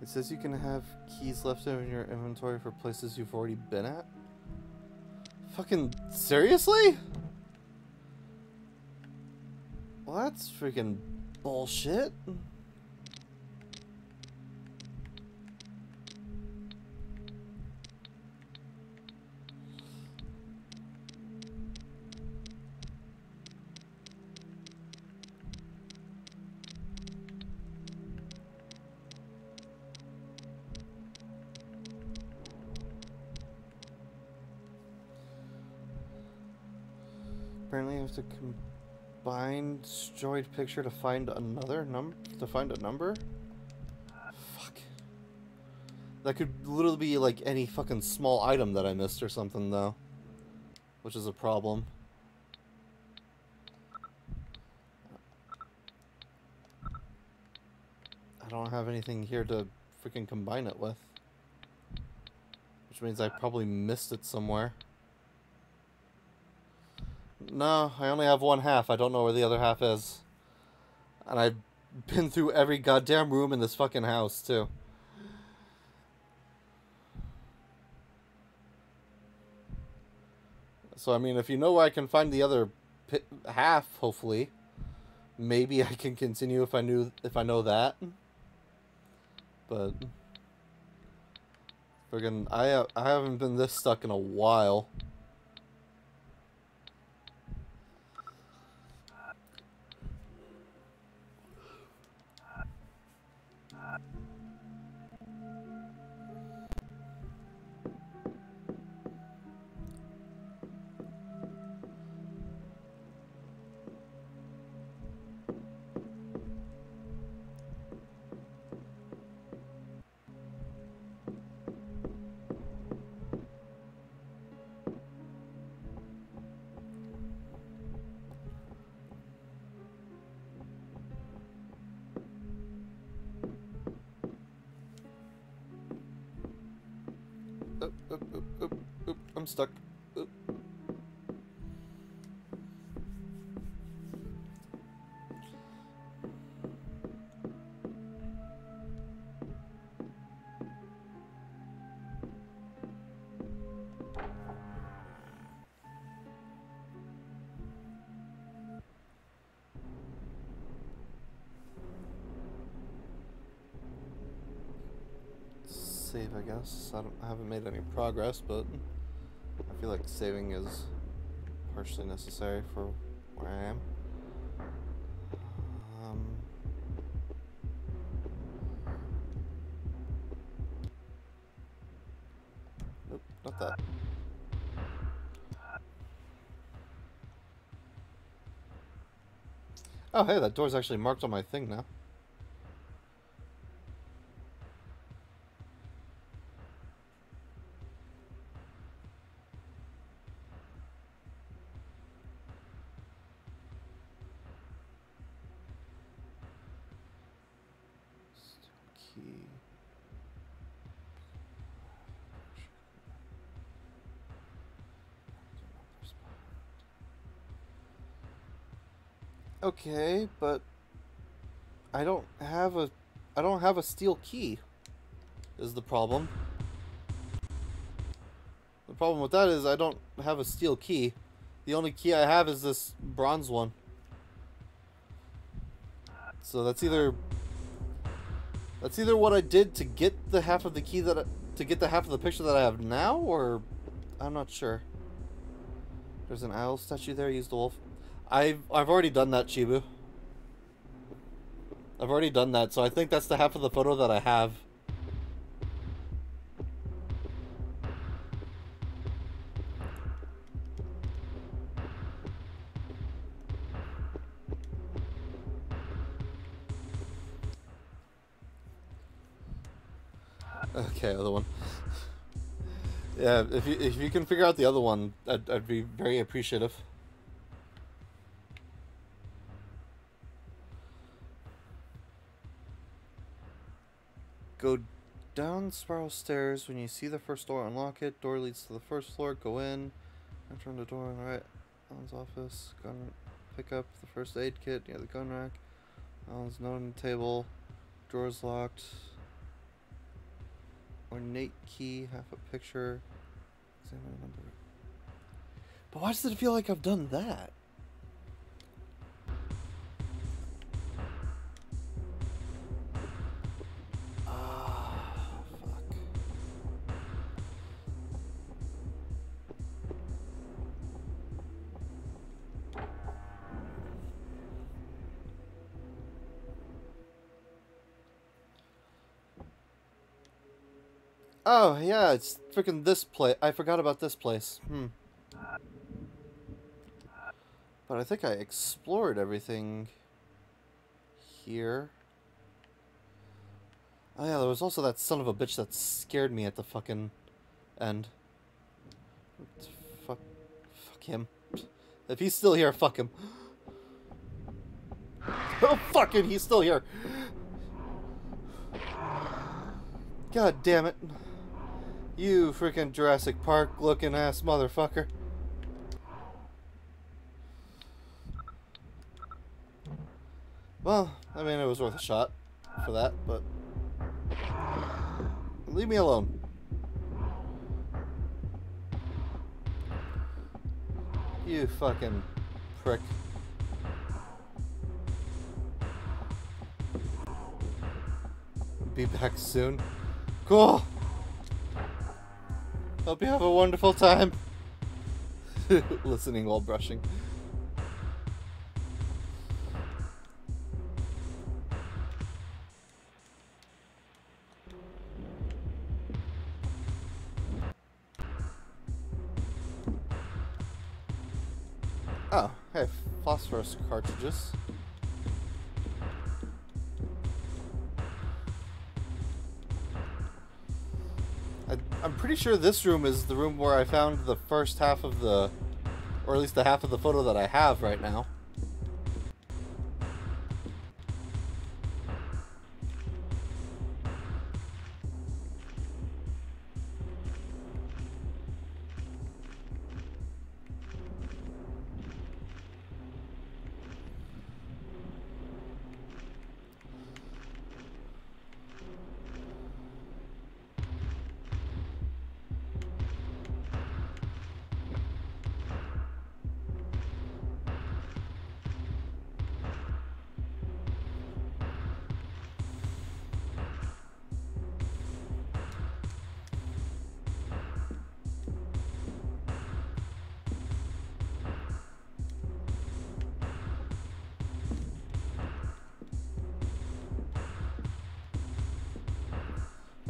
Speaker 1: It says you can have keys left in your inventory for places you've already been at? Fucking seriously? That's freaking bullshit. Apparently I have to destroyed picture to find another number to find a number? Fuck. That could literally be like any fucking small item that I missed or something though. Which is a problem. I don't have anything here to freaking combine it with. Which means I probably missed it somewhere. No, I only have one half. I don't know where the other half is. And I've (laughs) been through every goddamn room in this fucking house, too. So, I mean, if you know where I can find the other half, hopefully, maybe I can continue if I knew if I know that. But friggin' I I haven't been this stuck in a while. Stuck. Oop. Save, I guess. I, don't, I haven't made any progress, but feel like saving is partially necessary for where I am. Um, nope, not that. Oh, hey, that door's actually marked on my thing now. Have a steel key. Is the problem. The problem with that is I don't have a steel key. The only key I have is this bronze one. So that's either that's either what I did to get the half of the key that I, to get the half of the picture that I have now or I'm not sure. There's an owl statue there, use the wolf. I've I've already done that, Chibu. I've already done that, so I think that's the half of the photo that I have. Okay, other one. yeah, if you if you can figure out the other one, I'd I'd be very appreciative. Down spiral stairs. When you see the first door, unlock it. Door leads to the first floor. Go in. Enter the door on the right. Alan's office. Gun. Pick up the first aid kit near the gun rack. Alan's note on the table. Drawers locked. Ornate key. Half a picture. Examine number. But why does it feel like I've done that? Oh, yeah, it's freaking this place. I forgot about this place. Hmm. But I think I explored everything here. Oh yeah, there was also that son of a bitch that scared me at the fucking end. Fuck, fuck him. If he's still here, fuck him. (laughs) Oh, fucking, he's still here. God damn it. You freaking Jurassic Park looking ass motherfucker. Well, I mean, it was worth a shot for that, but... Leave me alone. You fucking prick. Be back soon. Cool. Hope you have a wonderful time. (laughs) Listening while brushing. Oh, hey, phosphorus cartridges. Pretty sure this room is the room where I found the first half of the, or at least the half of the photo that I have right now.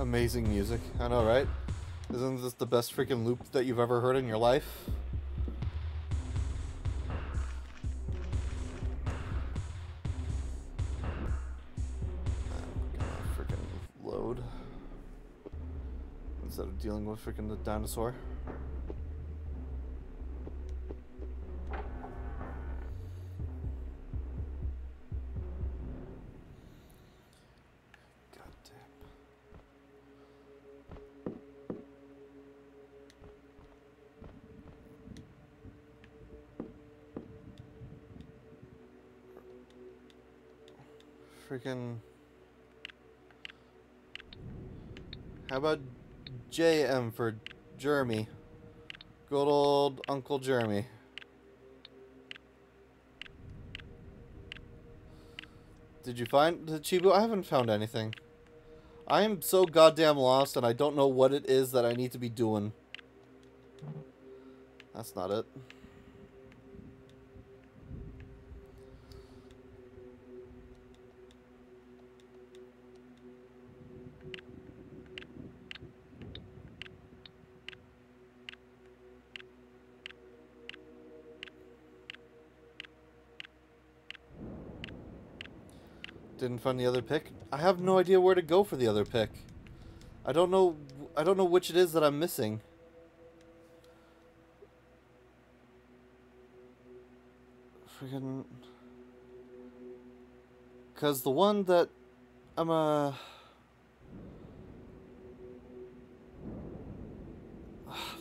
Speaker 1: Amazing music. I know, right? Isn't this the best freaking loop that you've ever heard in your life? freaking load instead of dealing with freaking the dinosaur. How about JM for Jeremy? Good old Uncle Jeremy. Did you find the Chibu? I haven't found anything. I am so goddamn lost and I don't know what it is that I need to be doing. That's not it. Didn't find the other pick. I have no idea where to go for the other pick. I don't know. I don't know which it is that I'm missing. Freaking. Because the one that I'm a. Uh... Oh,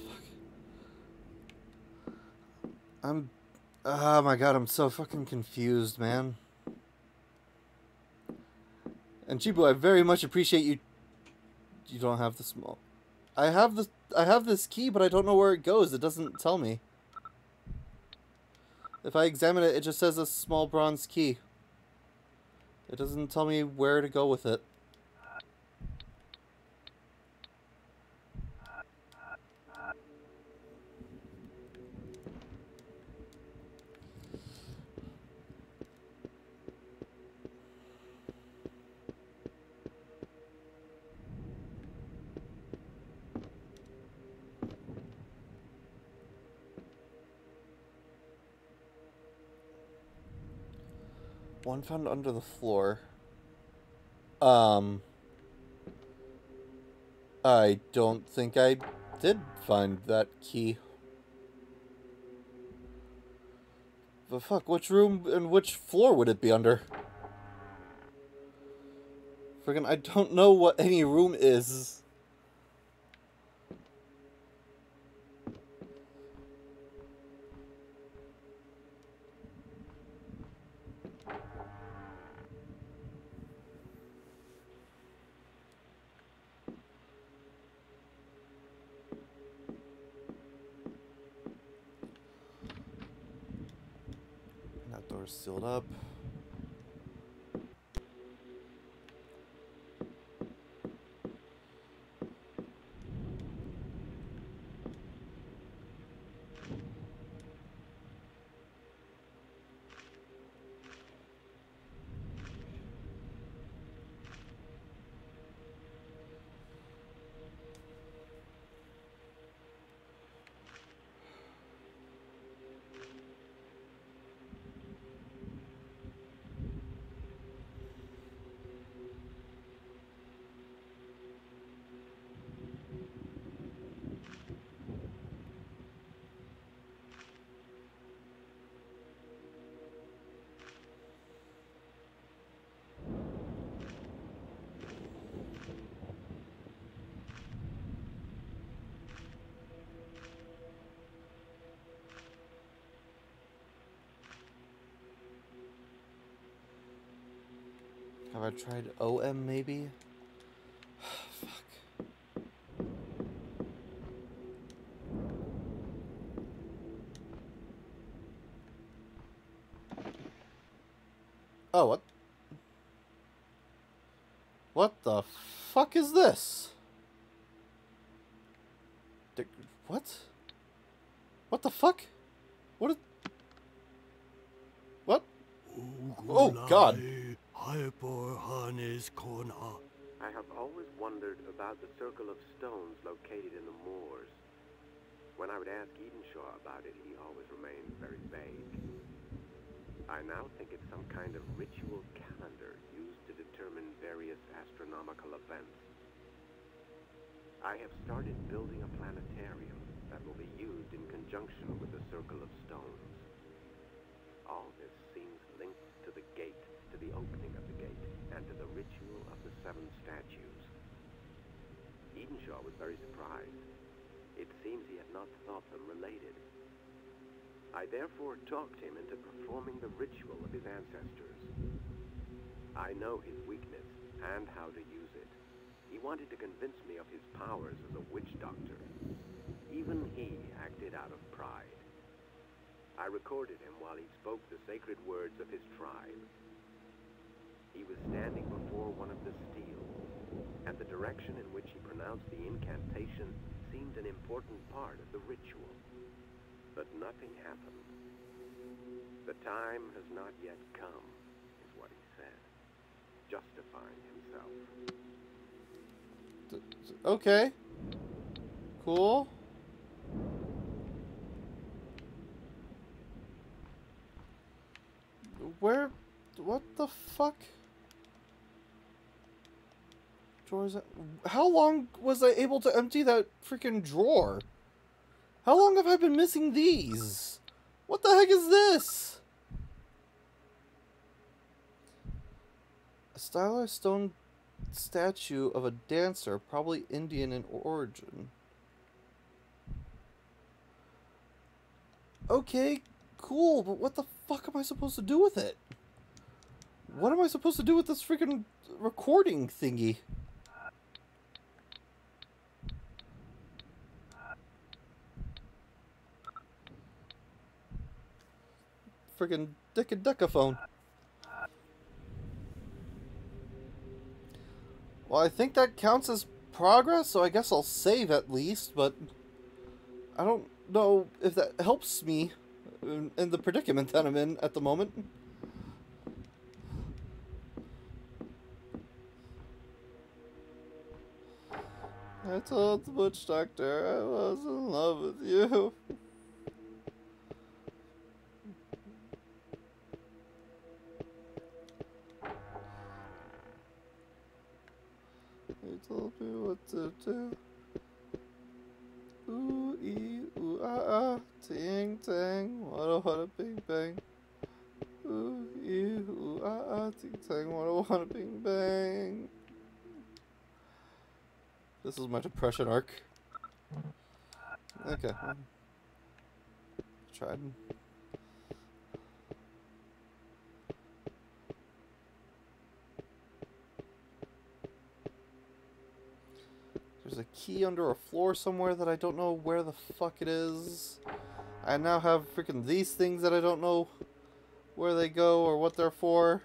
Speaker 1: I'm. Oh my god, I'm so fucking confused, man. And Chibu, I very much appreciate you. You don't have the small. I have this. I have this key, but I don't know where it goes. It doesn't tell me. If I examine it, it just says a small bronze key. It doesn't tell me where to go with it. One found under the floor. Um... I don't think I did find that key. The fuck, which room and which floor would it be under? Friggin' I don't know what any room is. sealed up. Have I tried OM maybe? (sighs) Fuck. Oh, what? What the fuck is this? what? What the fuck? What. What? Oh, God.
Speaker 2: Hanes Kona. I have always wondered about the circle of stones located in the moors. When I would ask Edenshaw about it, he always remained very vague. I now think it's some kind of ritual calendar used to determine various astronomical events. I have started building a planetarium that will be used in conjunction with the Circle of Stones. All this seems linked to the gate, to the opening of the gate, and to the ritual of the seven statues. Edenshaw was very surprised. It seems he had not thought them related. I therefore talked him into performing the ritual of his ancestors. I know his weakness and how to use it. He wanted to convince me of his powers as a witch doctor. Even he acted out of pride. I recorded him while he spoke the sacred words of his tribe. He was standing before one of the steel, and the direction in which he pronounced the incantation seemed an important part of the ritual. But nothing happened. The time has not yet come, is what he said, justifying himself.
Speaker 1: Okay. Cool. Where? What the fuck? Drawers. How long was I able to empty that freaking drawer? How long have I been missing these? What the heck is this? A stylized stone statue of a dancer, probably Indian in origin. Okay, cool, but what the fuck am I supposed to do with it? What am I supposed to do with this freaking recording thingy? Freaking decadecaphone. Well, I think that counts as progress, so I guess I'll save at least, but I don't know if that helps me in, in the predicament that I'm in at the moment. I told the witch doctor I was in love with you. Told me what to do. Ooh ee ooh ah ah, ting tang, wada wada bing bang. Ooh ee ooh ah ah, ting tang, wada wada bing bang. This is my depression arc. Okay. Tried. There's a key under a floor somewhere that I don't know where the fuck it is. I now have freaking these things that I don't know where they go or what they're for.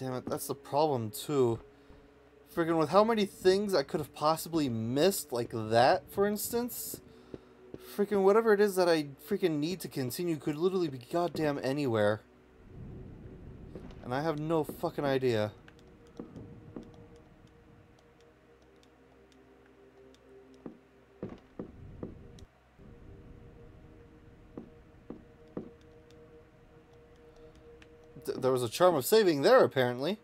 Speaker 1: Damn it, that's the problem too. Freaking with how many things I could have possibly missed, like that, for instance. Freaking whatever it is that I freaking need to continue could literally be goddamn anywhere. And I have no fucking idea. Was a charm of saving there, apparently.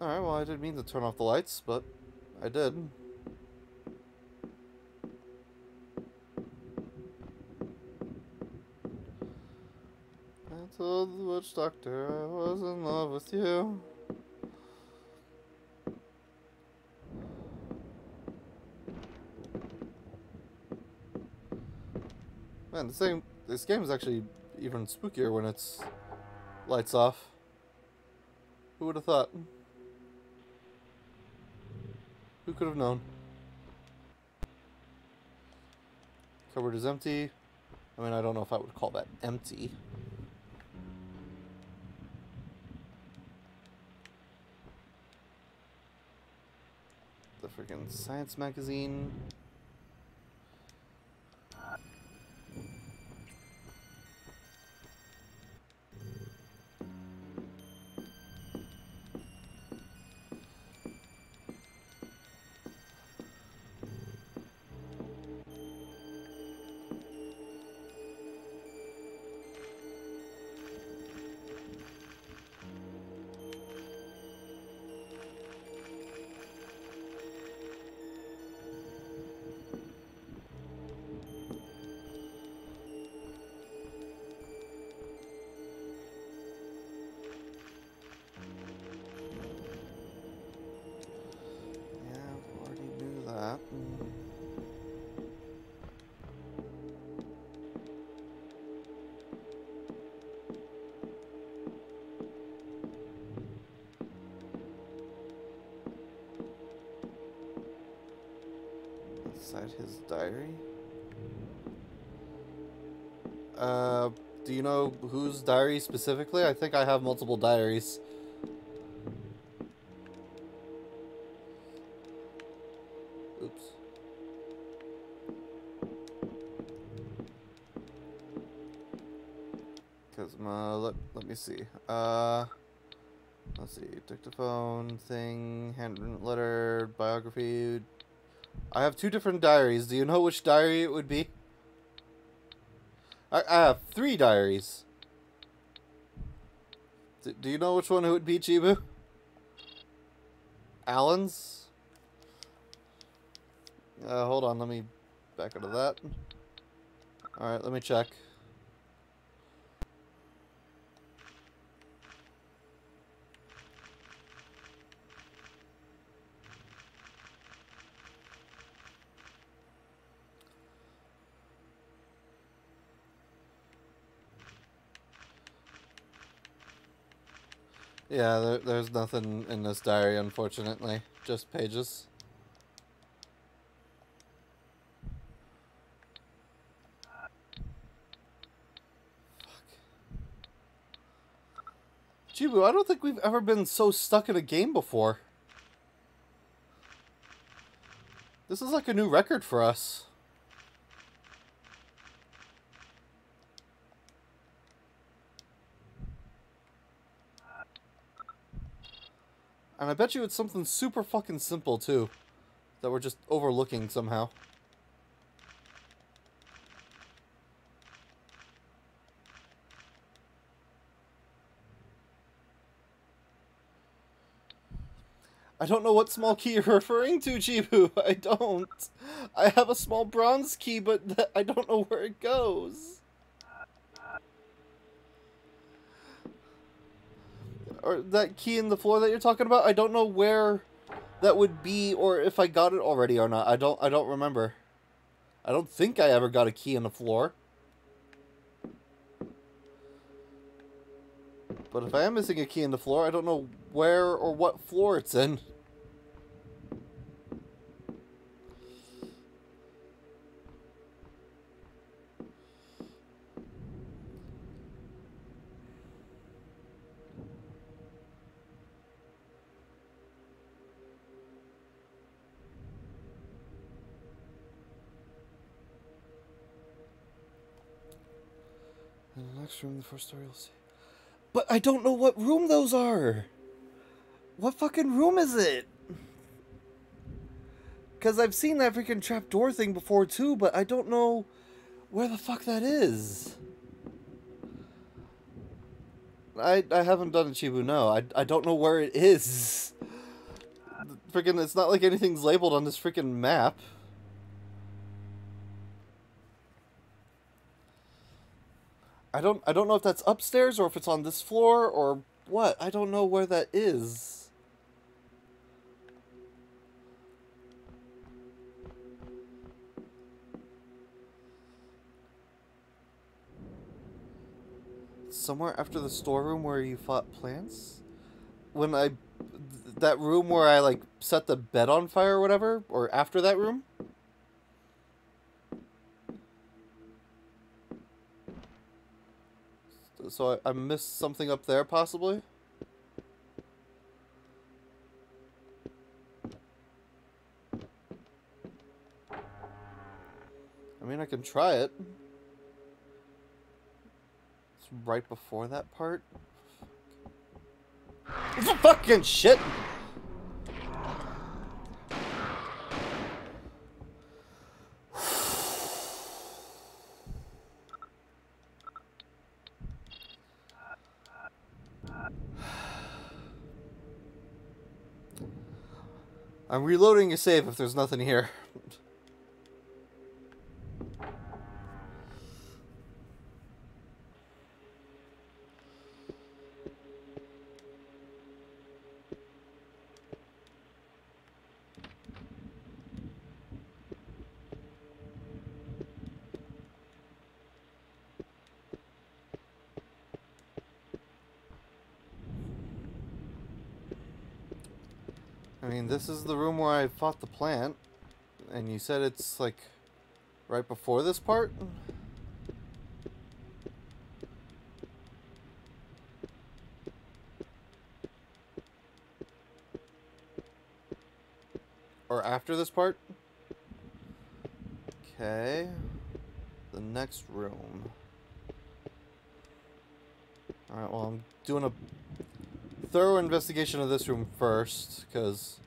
Speaker 1: Alright, well, I didn't mean to turn off the lights, but I did. I told the witch doctor I was in love with you. Man, this this game is actually even spookier when it's lights off. Who would have thought? Who could have known? Cupboard is empty. I mean, I don't know if I would call that empty. The freaking science magazine. Diary specifically? I think I have multiple diaries. Oops. Cause my let let me see. Uh, let's see. Dictaphone thing, handwritten letter, biography. I have two different diaries. Do you know which diary it would be? I I have three diaries. D do you know which one it would be, Chibu? Alan's? Uh, hold on, let me back out of that. Alright, let me check. Yeah, there, there's nothing in this diary, unfortunately. Just pages. Fuck. Chibu, I don't think we've ever been so stuck in a game before. This is like a new record for us. And I bet you it's something super fucking simple too. That we're just overlooking somehow. I don't know what small key you're (laughs) referring to, Chibu. I don't. I have a small bronze key, but (laughs) I don't know where it goes. Or that key in the floor that you're talking about, I don't know where that would be or if I got it already or not. I don't I don't remember. I don't think I ever got a key in the floor. But if I am missing a key in the floor, I don't know where or what floor it's in. Room, the first story you'll see. But I don't know what room those are. What fucking room is it? Because I've seen that freaking trapdoor thing before too, but I don't know where the fuck that is. I I haven't done a Chibu, no. I, I don't know where it is. Freaking, it's not like anything's labeled on this freaking map. I don't I don't know if that's upstairs or if it's on this floor or what. I don't know where that is. somewhere after the storeroom where you fought plants? When I that room where I like set the bed on fire or whatever, or after that room? So I, I missed something up there possibly? I mean, I can try it. It's right before that part. It's fucking shit! I'm reloading a save if there's nothing here. This is the room where I fought the plant, and you said it's like right before this part? Or after this part? Okay. The next room. Alright, well, I'm doing a thorough investigation of this room first, because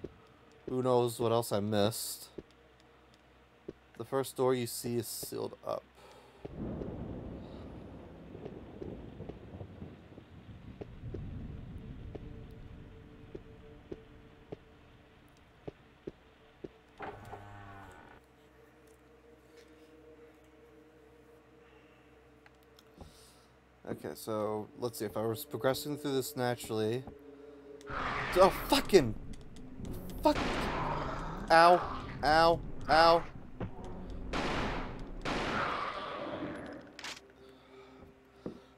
Speaker 1: who knows what else I missed. The first door you see is sealed up. Okay, so let's see if I was progressing through this naturally. Oh, fucking! Fuck! Ow! Ow! Ow!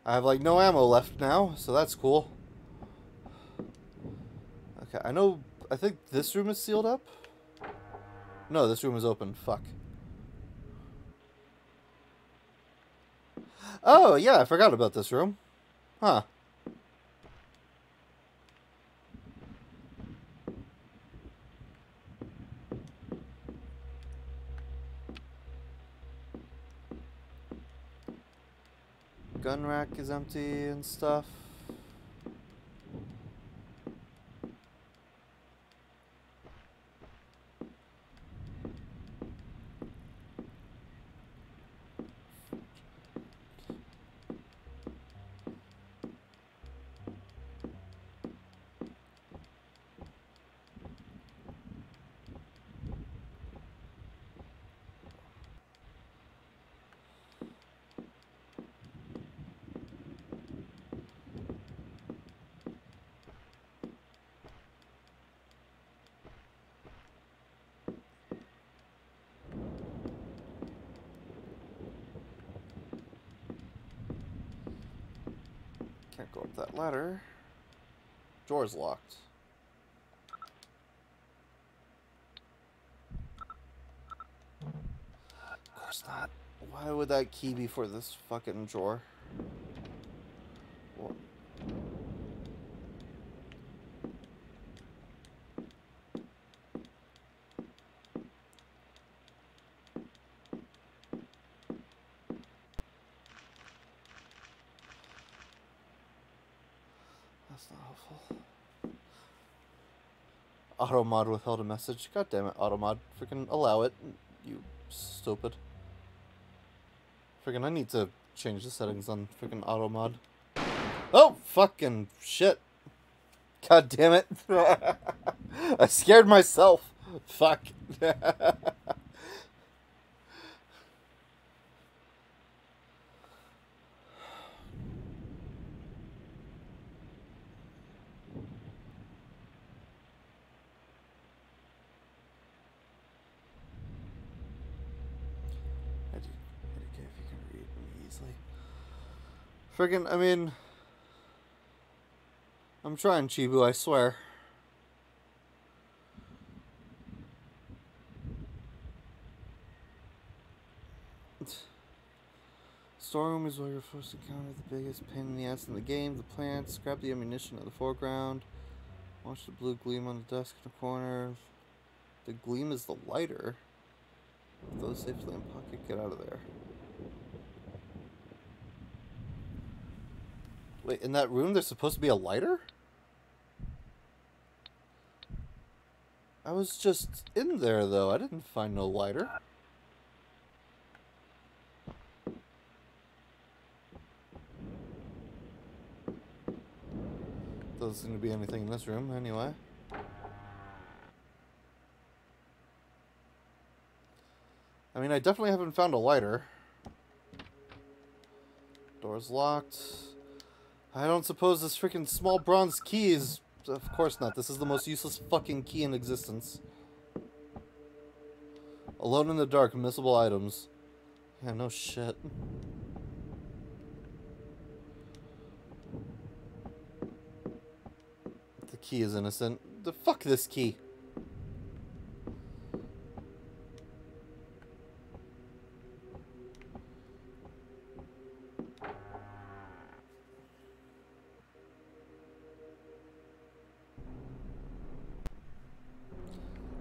Speaker 1: I have like no ammo left now, so that's cool. Okay, I know. I think this room is sealed up. No, this room is open. Fuck. Oh, yeah, I forgot about this room. Huh. Is empty and stuff. Can't go up that ladder. Door's locked. Of course not. Why would that key be for this fucking drawer? What? That's not helpful. Automod withheld a message. God damn it, Automod. Freaking allow it, you stupid. Freaking, I need to change the settings on freaking Automod. Oh, fucking shit. God damn it. (laughs) I scared myself. Fuck. (laughs) Friggin', I mean... I'm trying, Chibu, I swear. Storeroom is where you're first encounter the biggest pain in the ass in the game. The plants, grab the ammunition in the foreground. Watch the blue gleam on the desk in the corner. The gleam is the lighter. Those safely in pocket, get out of there. Wait, in that room there's supposed to be a lighter? I was just in there though. I didn't find no lighter. Doesn't seem to be anything in this room anyway. I mean, I definitely haven't found a lighter. Door's locked. I don't suppose this freaking small bronze key is... Of course not. This is the most useless fucking key in existence. Alone in the dark, missable items. Yeah, no shit. The key is innocent. The fuck this key.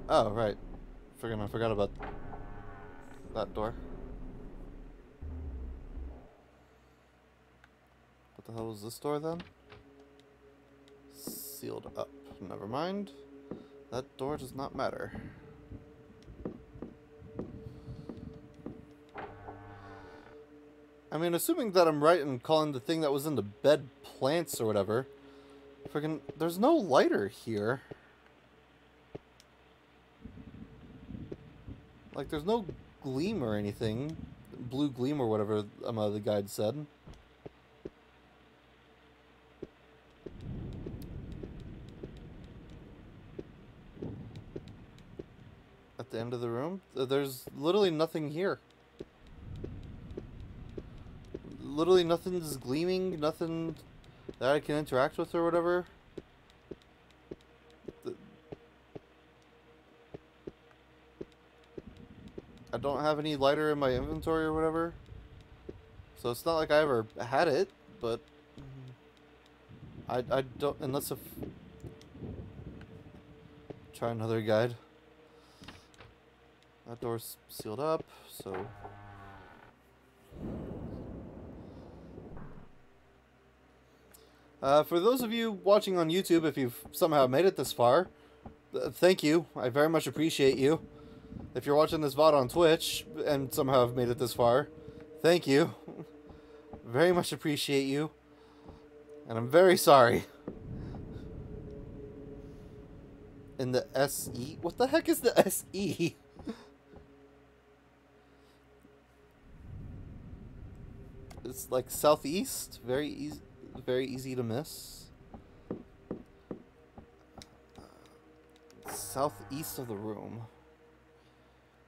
Speaker 1: Oh, right. Freaking, I forgot about that door. What the hell was this door then? Sealed up. Never mind. That door does not matter. I mean, assuming that I'm right in calling the thing that was in the bed plants or whatever, freaking, there's no lighter here. Like, there's no gleam or anything. Blue gleam or whatever um, uh, the guide said. At the end of the room? There's literally nothing here. Literally nothing's gleaming, nothing that I can interact with or whatever. I don't have any lighter in my inventory or whatever. So it's not like I ever had it, but I, I don't, unless if, try another guide. That door's sealed up, so. Uh, for those of you watching on YouTube, if you've somehow made it this far, uh, thank you. I very much appreciate you. If you're watching this VOD on Twitch and somehow have made it this far, thank you. Very much appreciate you. And I'm very sorry. In the SE? What the heck is the SE? it's like southeast, very easy very easy to miss. Southeast of the room.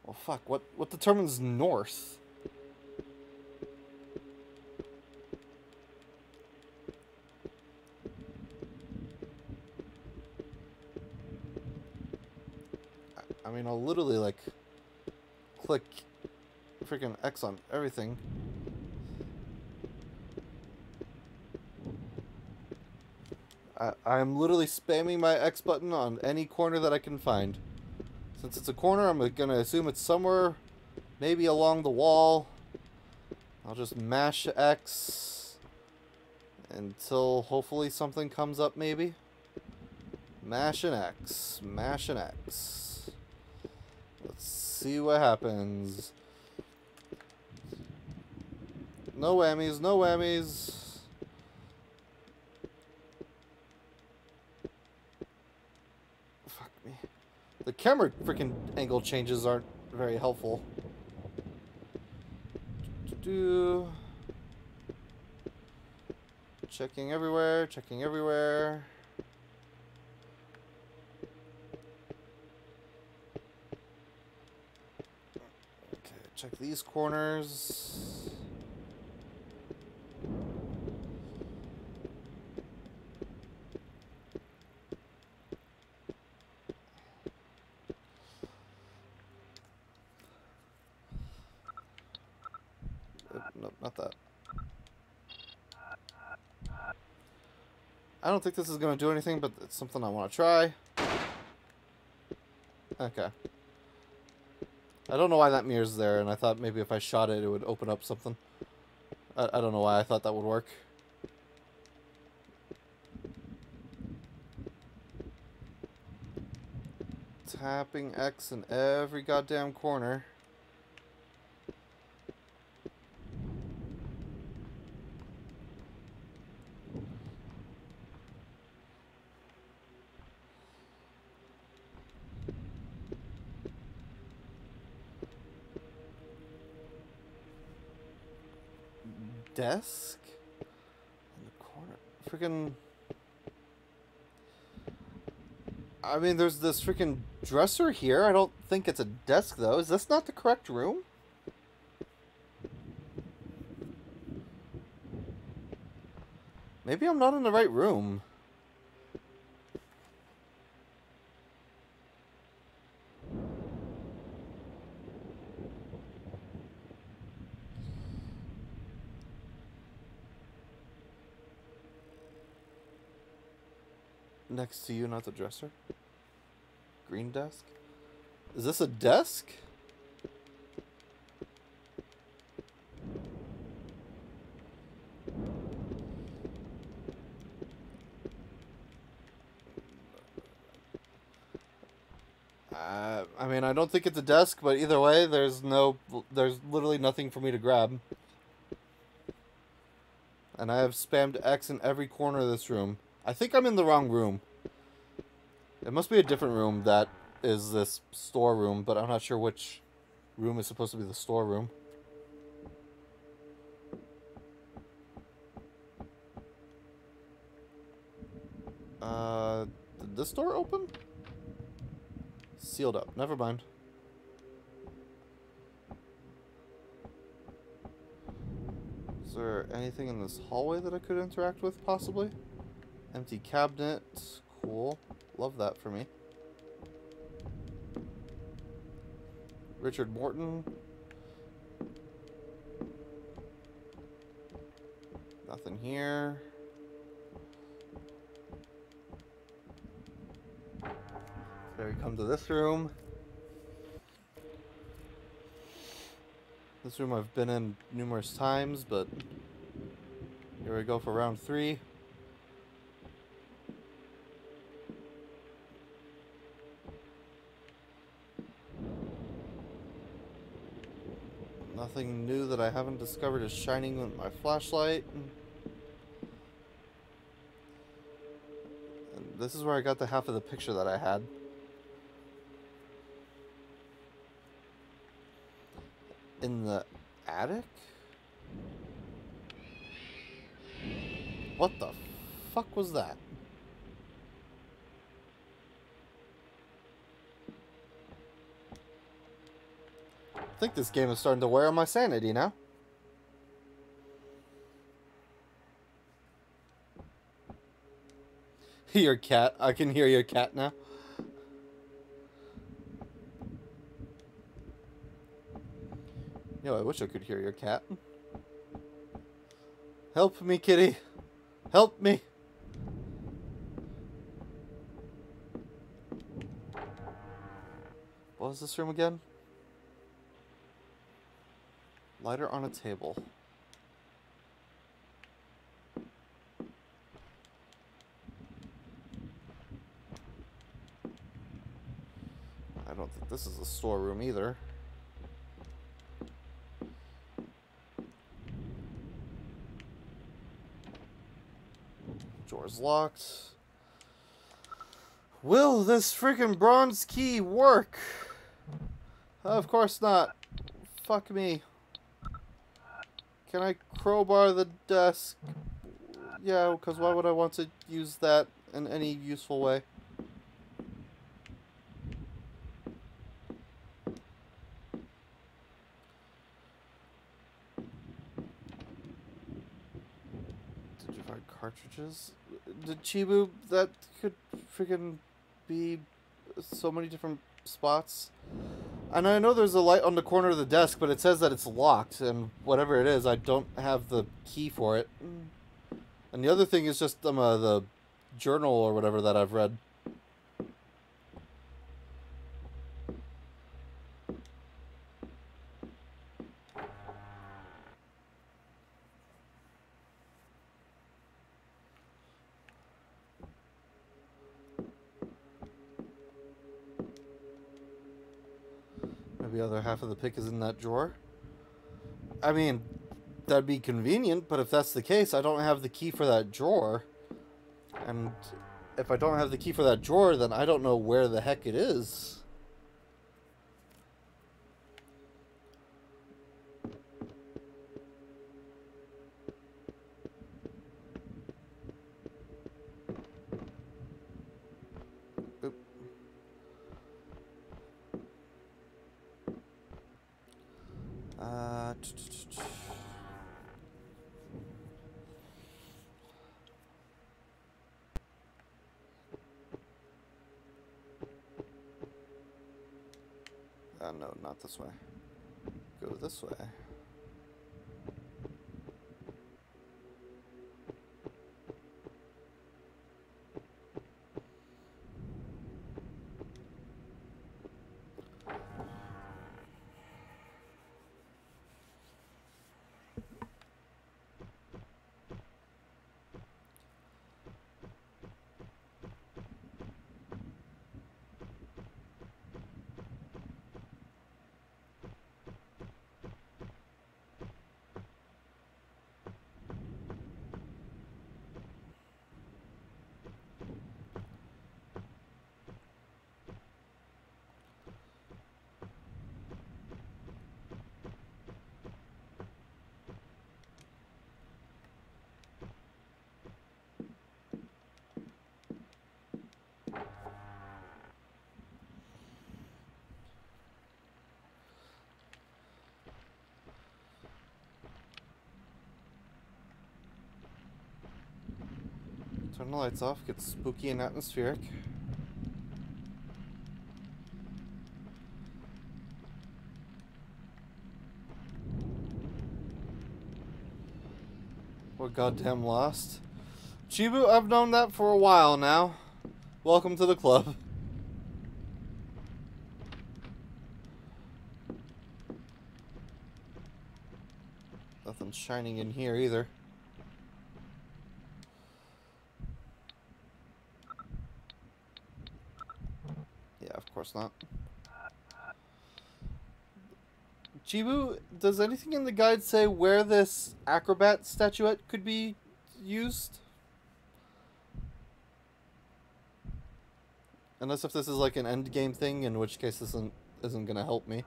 Speaker 1: Well, fuck. What what determines north? I mean, I'll literally like click freaking X on everything. I, I'm literally spamming my X button on any corner that I can find. Since it's a corner, I'm going to assume it's somewhere, maybe along the wall. I'll just mash X until hopefully something comes up, maybe. Mash an X. Mash an X. Let's see what happens. No whammies, no whammies. The camera freaking angle changes aren't very helpful. Do checking everywhere, checking everywhere. Okay, check these corners. I don't think this is going to do anything, but it's something I want to try. Okay. I don't know why that mirror's there, and I thought maybe if I shot it, it would open up something. I, I don't know why I thought that would work. Tapping X in every goddamn corner. Freaking. I mean, there's this freaking dresser here. I don't think it's a desk, though. Is this not the correct room? Maybe I'm not in the right room. Next to you, not the dresser. Green desk. Is this a desk? Uh, I mean, I don't think it's a desk, but either way, there's no, there's literally nothing for me to grab. And I have spammed X in every corner of this room. I think I'm in the wrong room. It must be a different room that is this storeroom, but I'm not sure which room is supposed to be the storeroom. Uh, did this door open? Sealed up. Never mind. Is there anything in this hallway that I could interact with, possibly? Empty cabinet. Cool. Love that for me. Richard Morton. Nothing here. There we come to this room. This room I've been in numerous times, but here we go for round three. New that I haven't discovered is shining with my flashlight. And this is where I got the half of the picture that I had. In the attic? What the fuck was that? I think this game is starting to wear on my sanity now. (laughs) your cat. I can hear your cat now. Yo, I wish I could hear your cat. Help me, kitty. Help me. What was this room again? Lighter on a table. I don't think this is a storeroom either. Door's locked. Will this freaking bronze key work? Of course not. Fuck me. Can I crowbar the desk? Yeah, because why would I want to use that in any useful way? Did you find cartridges? Did Chibu, that could freaking be so many different spots. And I know there's a light on the corner of the desk, but it says that it's locked, and whatever it is, I don't have the key for it. And the other thing is just um, uh, the journal or whatever that I've read. Maybe the other half of the pick is in that drawer. I mean, that'd be convenient, but if that's the case, I don't have the key for that drawer. And if I don't have the key for that drawer, then I don't know where the heck it is. Oop. Uh, Uh, no, not this way. Go this way. Turn the lights off, gets spooky and atmospheric. We're goddamn lost. Chibu, I've known that for a while now. Welcome to the club. Nothing's shining in here either. Yeah, of course not. Chibu, does anything in the guide say where this acrobat statuette could be used? Unless if this is like an end game thing, in which case this isn't isn't gonna help me.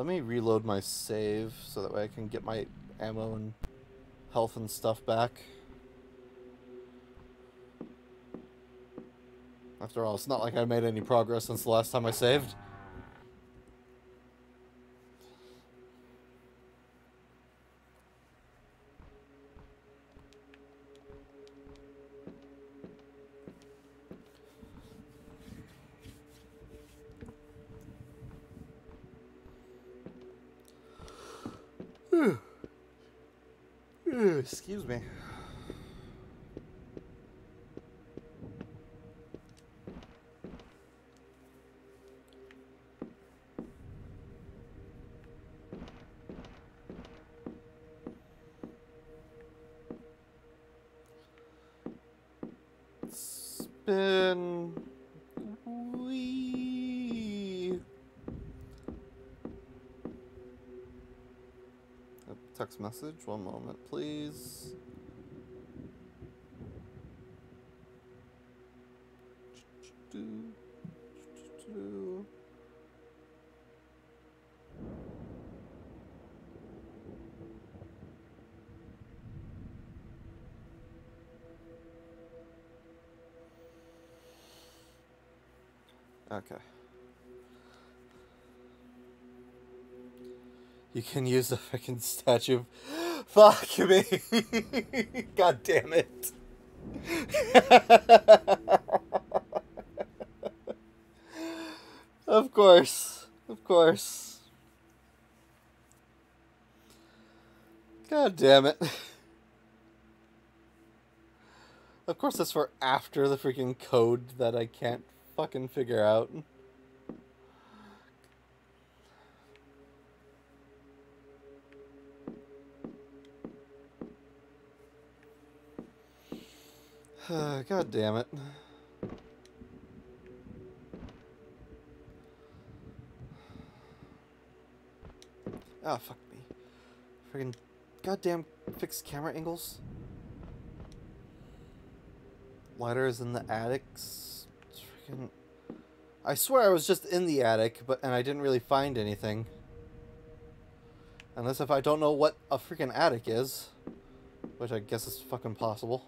Speaker 1: Let me reload my save so that way I can get my ammo and health and stuff back. After all, it's not like I made any progress since the last time I saved. Me. Message. One moment, please. Can use the freaking statue. (gasps) Fuck me. (laughs) God damn it. (laughs) of course. Of course. God damn it. (laughs) Of course that's for after the freaking code that I can't fucking figure out. (sighs) God damn it. Ah, oh, fuck me. Friggin' goddamn fixed camera angles. Lighter is in the attics. Freaking. I swear I was just in the attic, but and I didn't really find anything. Unless if I don't know what a freaking attic is. Which I guess is fucking possible.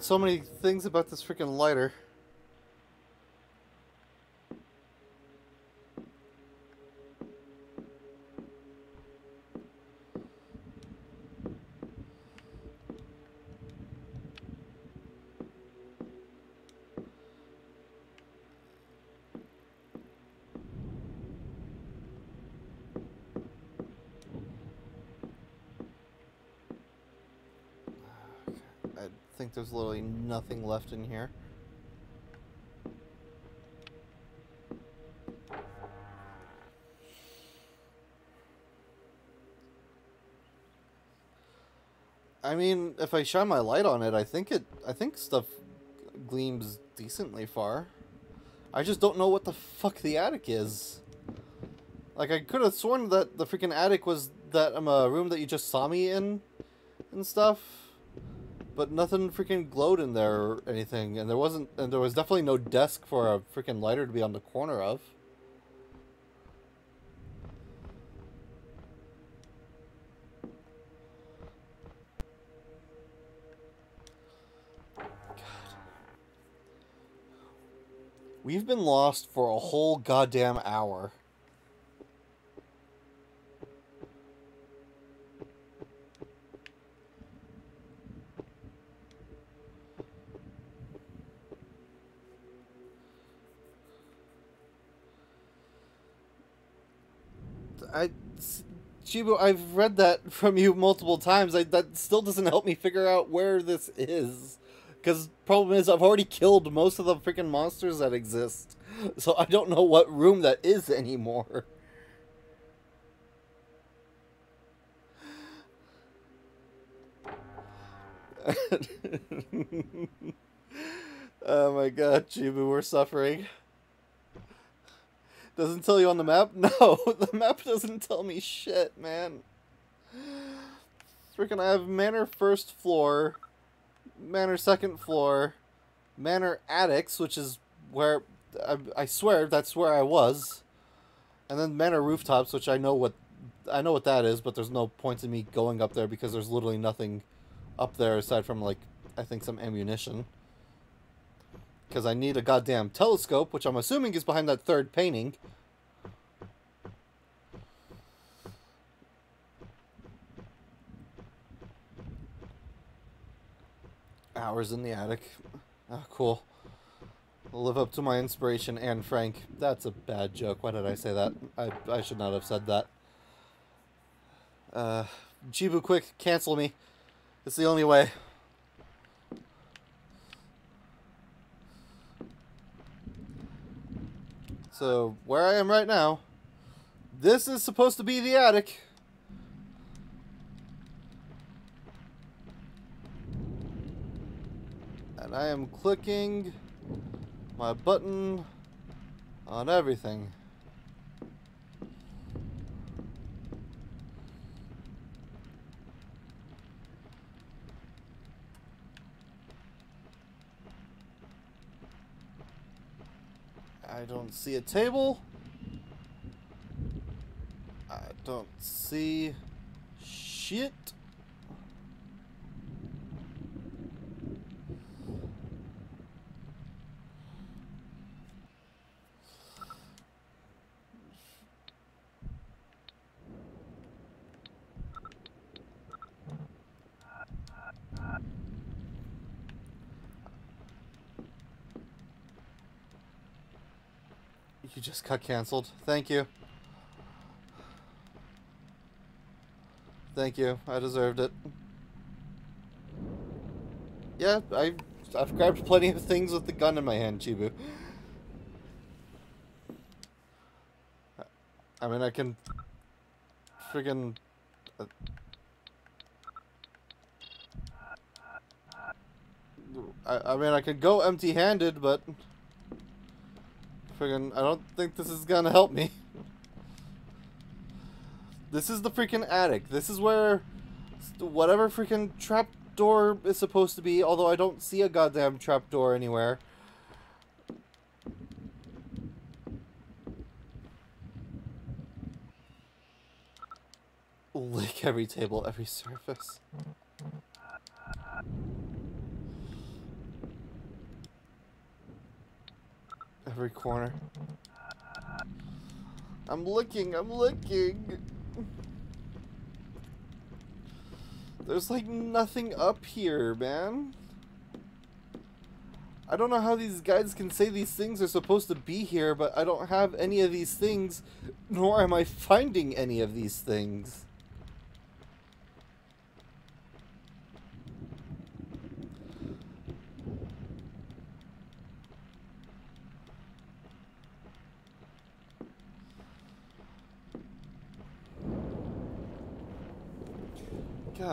Speaker 1: So many things about this freaking lighter. think there's literally nothing left in here. I mean, if I shine my light on it, I think it I think stuff gleams decently far. I just don't know what the fuck the attic is. Like I could have sworn that the freaking attic was that um, a room that you just saw me in and stuff but nothing freaking glowed in there or anything, and there wasn't, and there was definitely no desk for a freaking lighter to be on the corner of. We've been lost for a whole goddamn hour. I, Chibu, I've read that (laughs) from you multiple times. I, that still doesn't help me figure out where this is. Because problem is, I've already killed most of the freaking monsters that exist. (laughs) So I don't know what room that is anymore. (laughs) oh my god, Chibu, we're suffering. Doesn't tell you on the map? (laughs) No, the map doesn't tell me shit, man. Freaking, I have Manor first floor, Manor second floor, Manor attics, which is where, I, I swear, that's where I was. And then Manor rooftops, which I know what, I know what that is, but there's no point in me going up there because there's literally nothing up there aside from, like, I think some ammunition. Because I need a goddamn telescope, which I'm assuming is behind that third painting. Hours in the attic. Oh, cool. Live up to my inspiration, Anne Frank. That's a bad joke. Why did I say that? I, I should not have said that. Uh, Chibu, quick, cancel me. It's the only way. So, where I am right now, this is supposed to be the attic. And I am clicking my button on everything. I don't see a table. I don't see shit. Got canceled. Thank you. Thank you. I deserved it. Yeah, I, I've grabbed plenty of things with the gun in my hand, Chibu. I mean, I can friggin' uh, I, I mean, I could go empty-handed, but friggin' I don't think this is gonna help me. This is the freaking attic. This is where whatever freaking trap door is supposed to be, although I don't see a goddamn trap door anywhere. Lick every table, every surface. Every corner. I'm looking, I'm looking. There's like nothing up here, man. I don't know how these guys can say these things are supposed to be here, but I don't have any of these things, nor am I finding any of these things.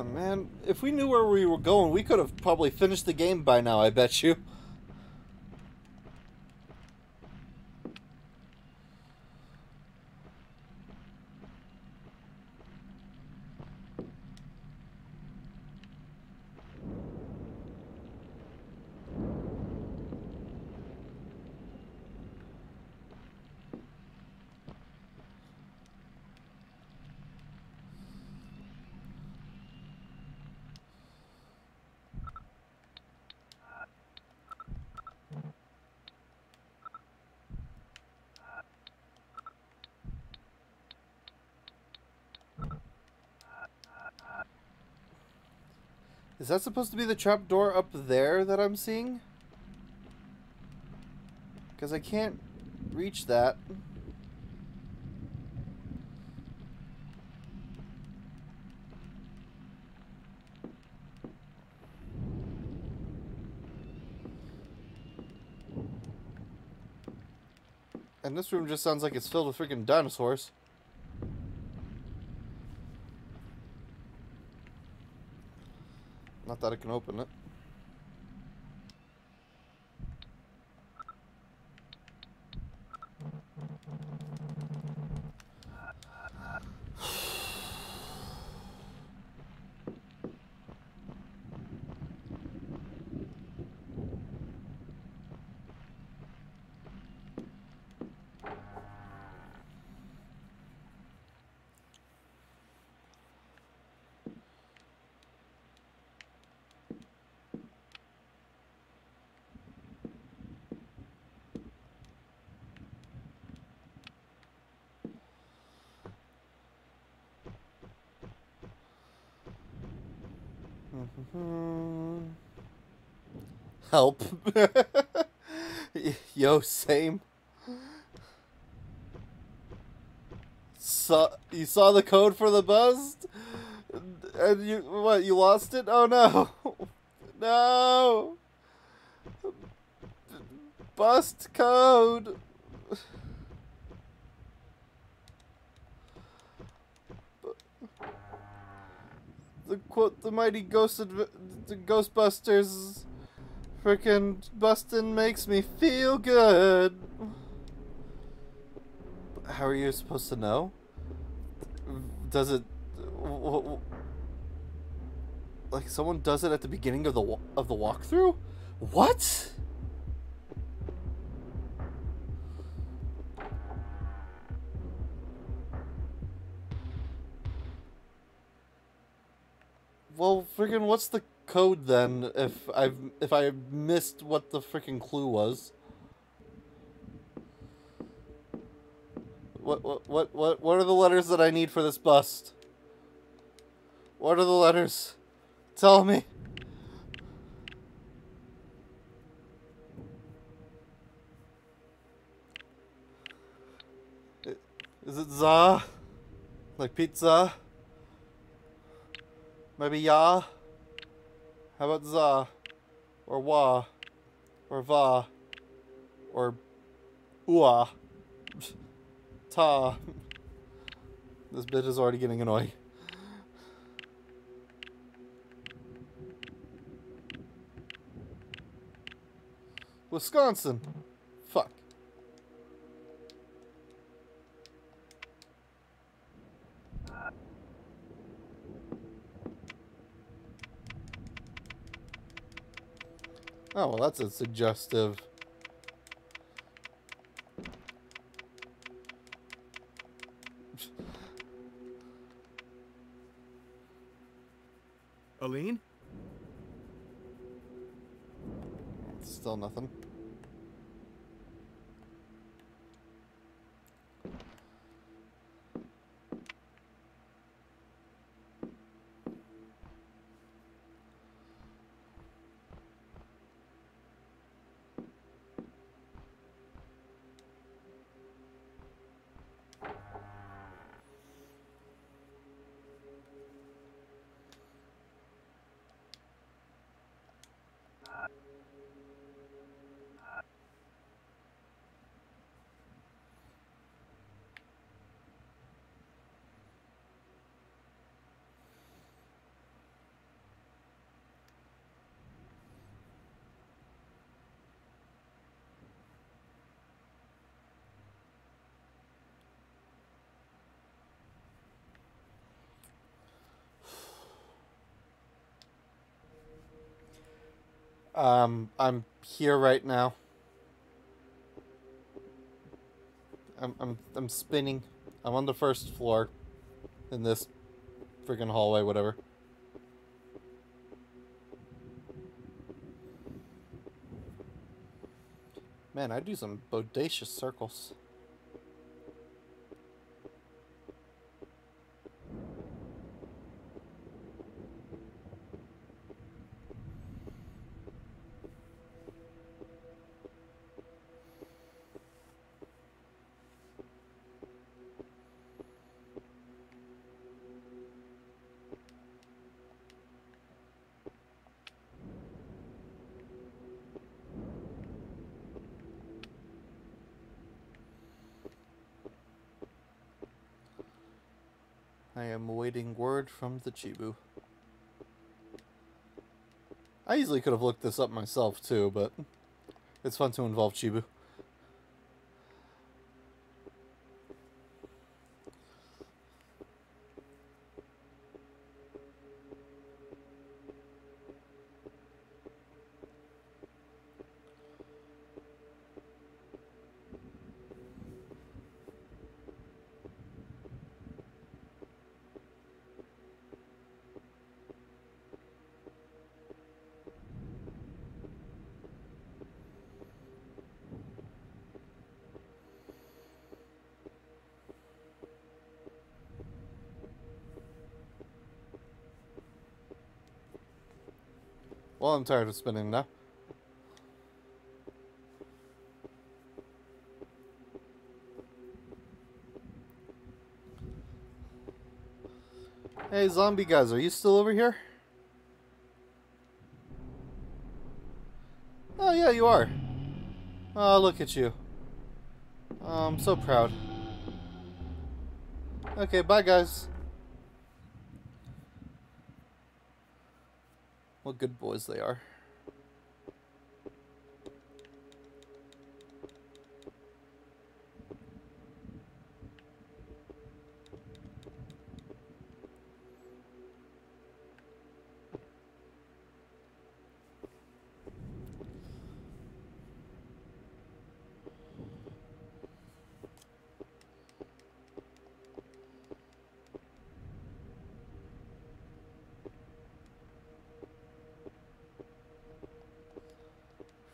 Speaker 1: Man, if we knew where we were going, we could have probably finished the game by now, I bet you. Is that supposed to be the trap door up there that I'm seeing? Because I can't reach that. And this room just sounds like it's filled with freaking dinosaurs. That I can open it. Mm-hmm. Help. (laughs) Yo, same. Saw you saw the code for the bust, and you what? You lost it? Oh no, (laughs) no. Bust code. The quote the mighty ghost the Ghostbusters freaking bustin' makes me feel good. How are you supposed to know? Does it like someone does it at the beginning of the of the walkthrough? What? Well, freaking, what's the code then? If I've if I missed what the freaking clue was. What what what what what are the letters that I need for this bust? What are the letters? Tell me. Is it za? Like pizza? Maybe ya? How about za? Or wa? Or va? Or ua? Ta? This bitch is already getting annoying. Wisconsin. Fuck. Oh, well, that's a suggestive.
Speaker 3: Aline?
Speaker 1: Still nothing. Um, I'm here right now. I'm I'm I'm spinning. I'm on the first floor in this freaking hallway, whatever. Man, I do some bodacious circles. I am awaiting word from the Chibu. I easily could have looked this up myself too, but it's fun to involve Chibu. I'm tired of spinning now. Hey, zombie guys, are you still over here? Oh, yeah, you are. Oh, look at you. Oh, I'm so proud. Okay, bye, guys. Good boys they are.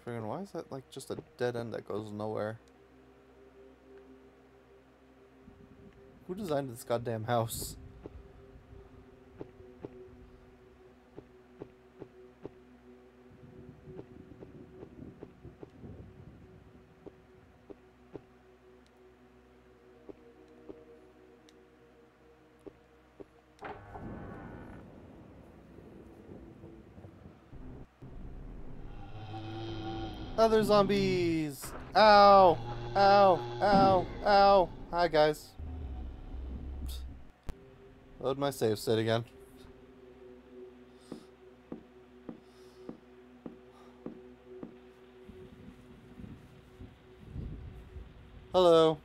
Speaker 1: Friggin' why is that like just a dead end that goes nowhere? Who designed this goddamn house? Other zombies! Ow! Ow! Ow! Ow! Hi, guys. Load my save state again. Hello.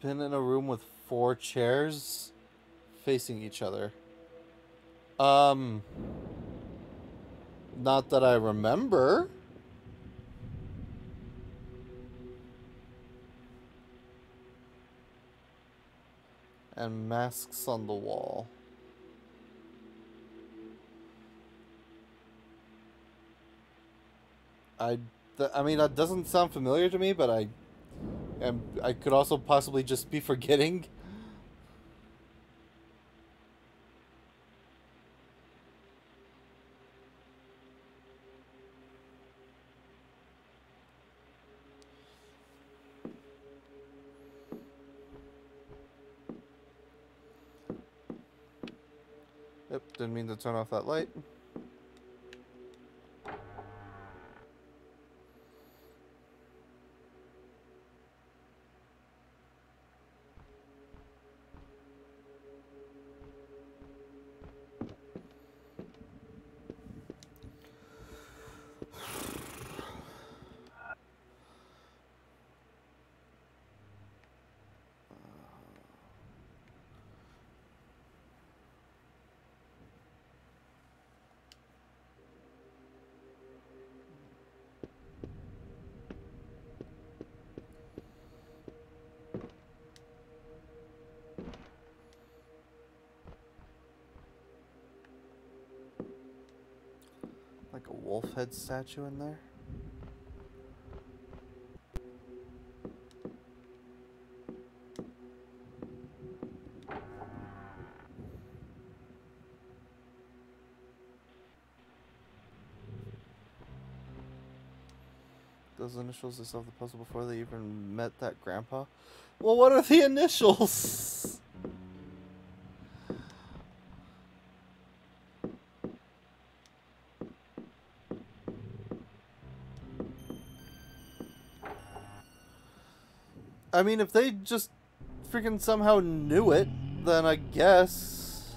Speaker 1: Been in a room with four chairs facing each other. Um, not that I remember. And masks on the wall. I, I mean, that doesn't sound familiar to me, but I, am, I could also possibly just be forgetting. Yep, didn't mean to turn off that light. Head statue in there. Those initials, they solved the puzzle before they even met that grandpa. Well, what are the initials? (laughs) I mean, if they just freaking somehow knew it, then I guess.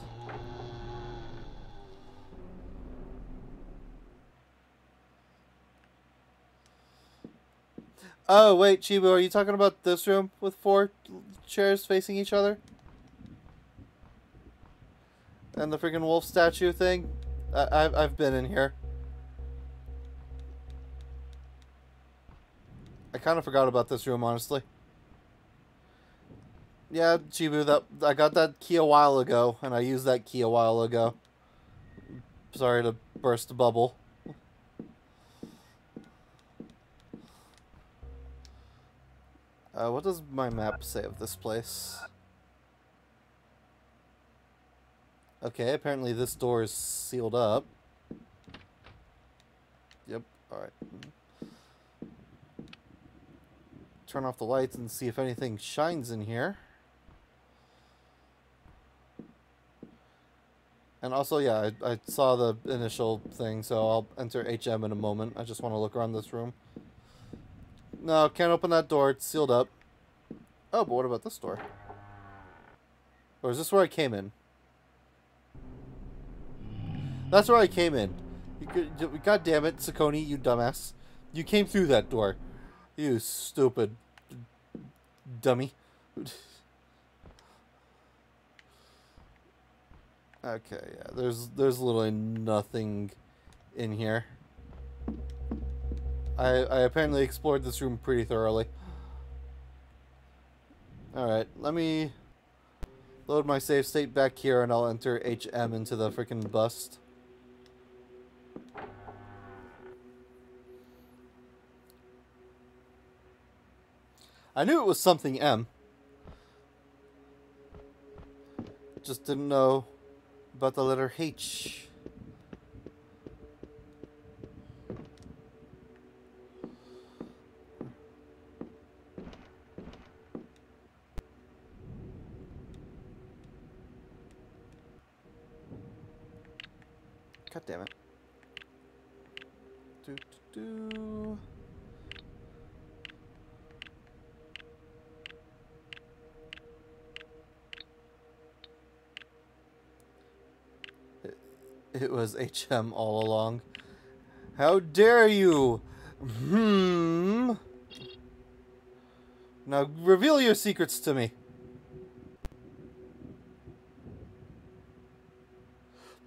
Speaker 1: Oh, wait, Chibu, are you talking about this room with four chairs facing each other? And the freaking wolf statue thing? I I've, I've been in here. I kind of forgot about this room, honestly. Yeah, Chibu, that I got that key a while ago, and I used that key a while ago. Sorry to burst the bubble. Uh, what does my map say of this place? Okay, apparently this door is sealed up. Yep, alright. Turn off the lights and see if anything shines in here. And also, yeah, I, I saw the initial thing, so I'll enter HM in a moment. I just want to look around this room. No, can't open that door. It's sealed up. Oh, but what about this door? Or is this where I came in? That's where I came in. You could, God damn it, Cikoni, you dumbass. You came through that door. You stupid dummy. (laughs) Okay, yeah, there's there's literally nothing in here. I I apparently explored this room pretty thoroughly. Alright, let me load my save state back here and I'll enter HM into the freaking bust. I knew it was something M. Just didn't know about the letter H. God damn it. Do, do, do. (laughs) it was HM all along. How dare you? Hmm. Now reveal your secrets to me.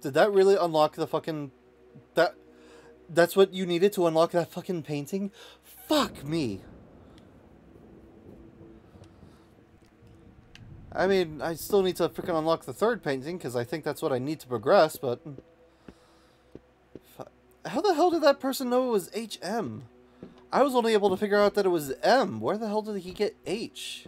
Speaker 1: Did that really unlock the fucking that that's what you needed to unlock that fucking painting? Fuck me. I mean, I still need to freaking unlock the third painting because I think that's what I need to progress, but how the hell did that person know it was HM? I was only able to figure out that it was M. Where the hell did he get H?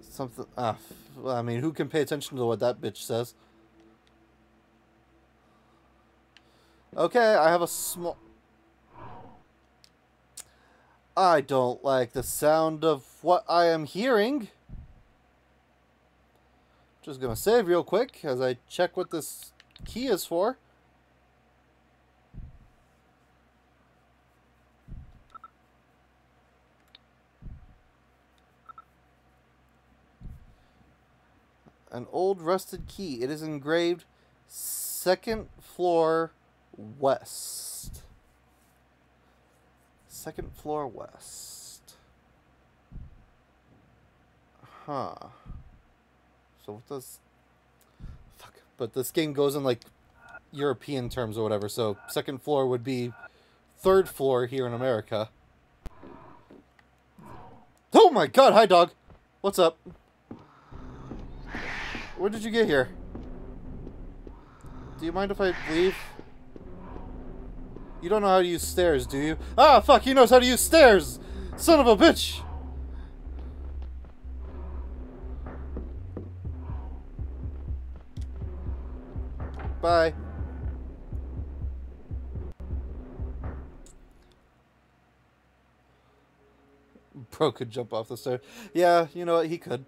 Speaker 1: Something. Ah, I mean, who can pay attention to what that bitch says? Okay, I have a small. I don't like the sound of what I am hearing. Just gonna save real quick as I check what this key is for. An old rusted key. It is engraved second floor west. Second floor west. Huh. So what does... Fuck. But this game goes in, like, European terms or whatever, so second floor would be third floor here in America. Oh my god, hi dog! What's up? Where did you get here? Do you mind if I leave? You don't know how to use stairs, do you? Ah, fuck, he knows how to use stairs! Son of a bitch! Bye. Bro could jump off the stairs. Yeah, you know what? He could.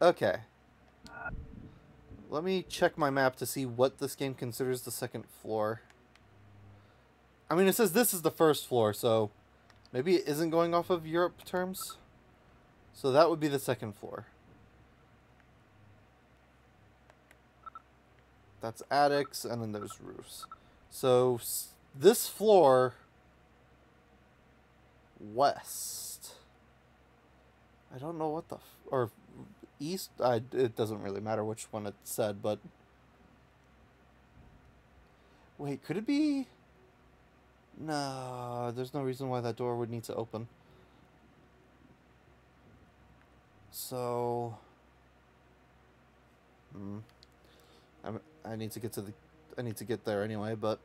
Speaker 1: Okay. Let me check my map to see what this game considers the second floor. I mean, it says this is the first floor, so maybe it isn't going off of Europe terms. So that would be the second floor. That's attics, and then there's roofs. So this floor west. I don't know what the or east. I it doesn't really matter which one it said, but wait, could it be? No, there's no reason why that door would need to open. So, hmm. I'm, need to get to the, I need to get there anyway, but.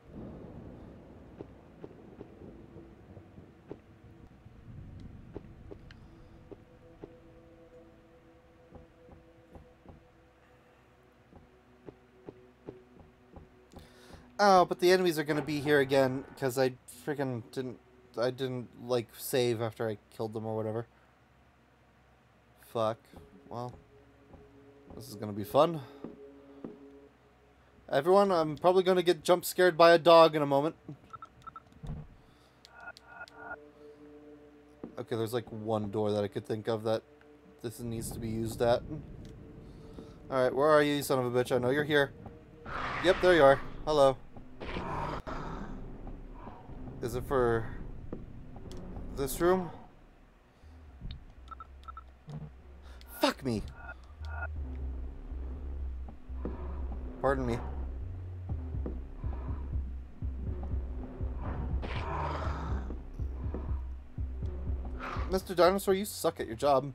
Speaker 1: Oh, but the enemies are gonna be here again because I freaking didn't. I didn't like save after I killed them or whatever. Fuck. Well, this is gonna be fun. Everyone, I'm probably gonna get jump scared by a dog in a moment. Okay, there's like one door that I could think of that this needs to be used at. Alright, where are you, you son of a bitch? I know you're here. Yep, there you are. Hello. Is it for this room? Fuck me. Pardon me. Mr. Dinosaur, you suck at your job.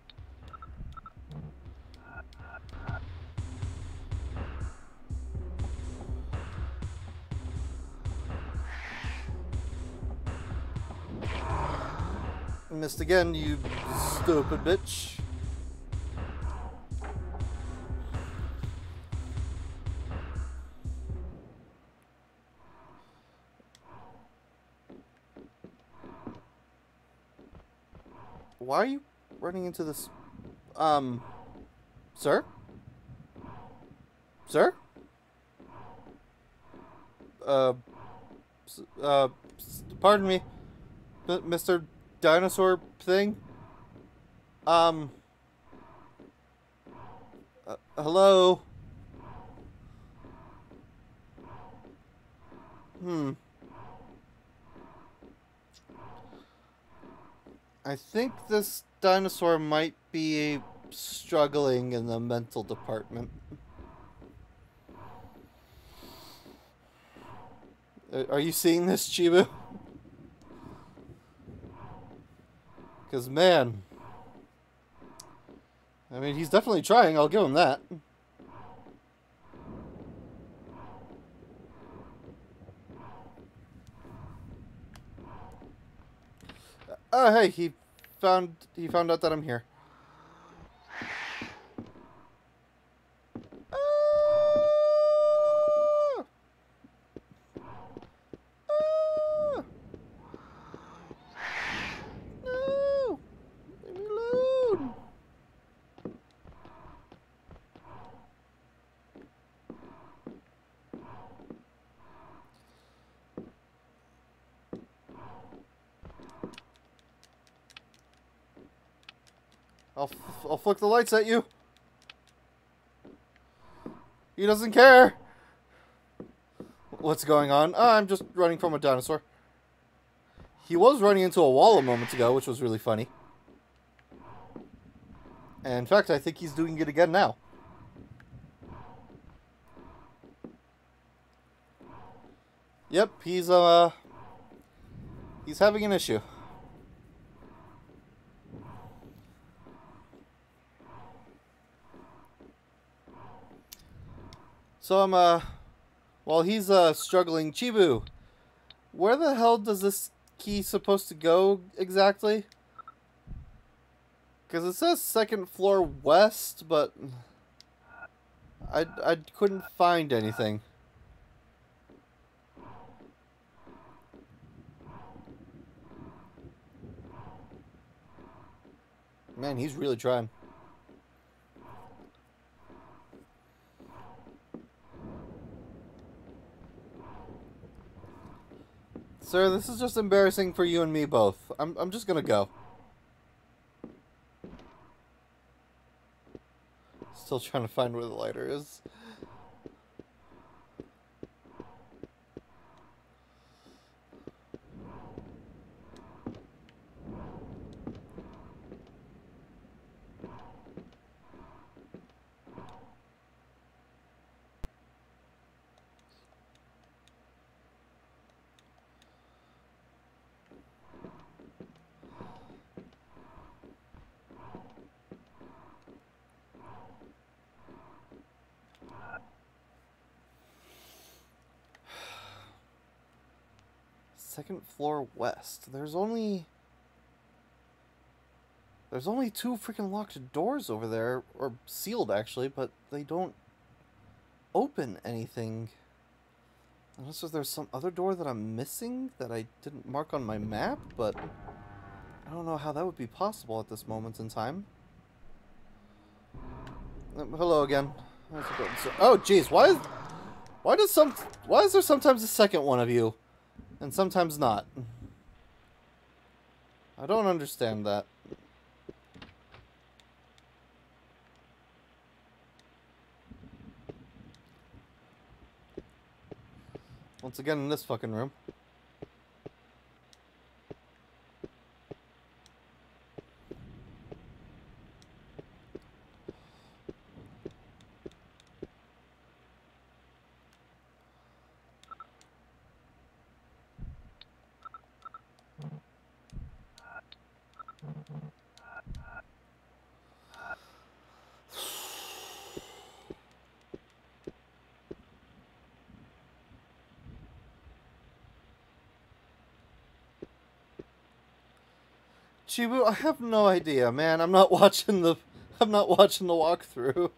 Speaker 1: Missed again, you stupid bitch. Why are you running into this? Um, sir? Sir? Uh, uh, pardon me, Mr. Dinosaur thing? Um, uh, hello? Hmm. I think this dinosaur might be struggling in the mental department. Are you seeing this, Chibu? Because, man... I mean, he's definitely trying, I'll give him that. Oh, hey, he found he found out that I'm here. I'll, I'll flick the lights at you. He doesn't care. What's going on? Oh, I'm just running from a dinosaur. He was running into a wall a moment ago, which was really funny. And in fact, I think he's doing it again now. Yep, he's uh he's having an issue. So I'm, uh, while he's, uh, struggling, Chibu, where the hell does this key supposed to go exactly? Because it says second floor west, but I, I couldn't find anything. Man, he's really trying. Sir, this is just embarrassing for you and me both. I'm, I'm just gonna go. Still trying to find where the lighter is. Second floor west. There's only... There's only two freaking locked doors over there, or sealed actually, but they don't open anything. Unless there's some other door that I'm missing that I didn't mark on my map, but I don't know how that would be possible at this moment in time. Um, hello again. Oh, jeez, why? Why does some? Why is there sometimes a second one of you? And sometimes not. I don't understand that. Once again in this fucking room. Chibu, I have no idea, man. I'm not (laughs) watching the I'm not watching the walkthrough.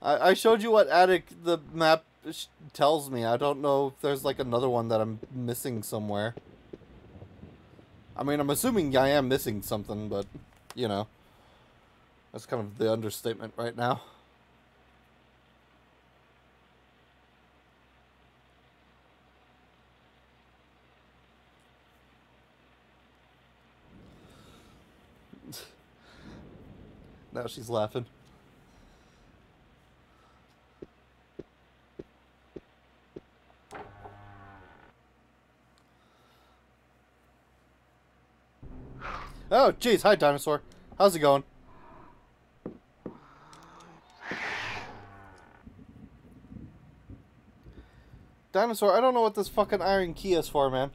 Speaker 1: I I showed you what attic the map tells me. I don't know if there's like another one that I'm missing somewhere. I mean, I'm assuming I am missing something, but you know. That's kind of the understatement right now. Now she's laughing. Oh, jeez. Hi, dinosaur. How's it going? Dinosaur, I don't know what this fucking iron key is for, man.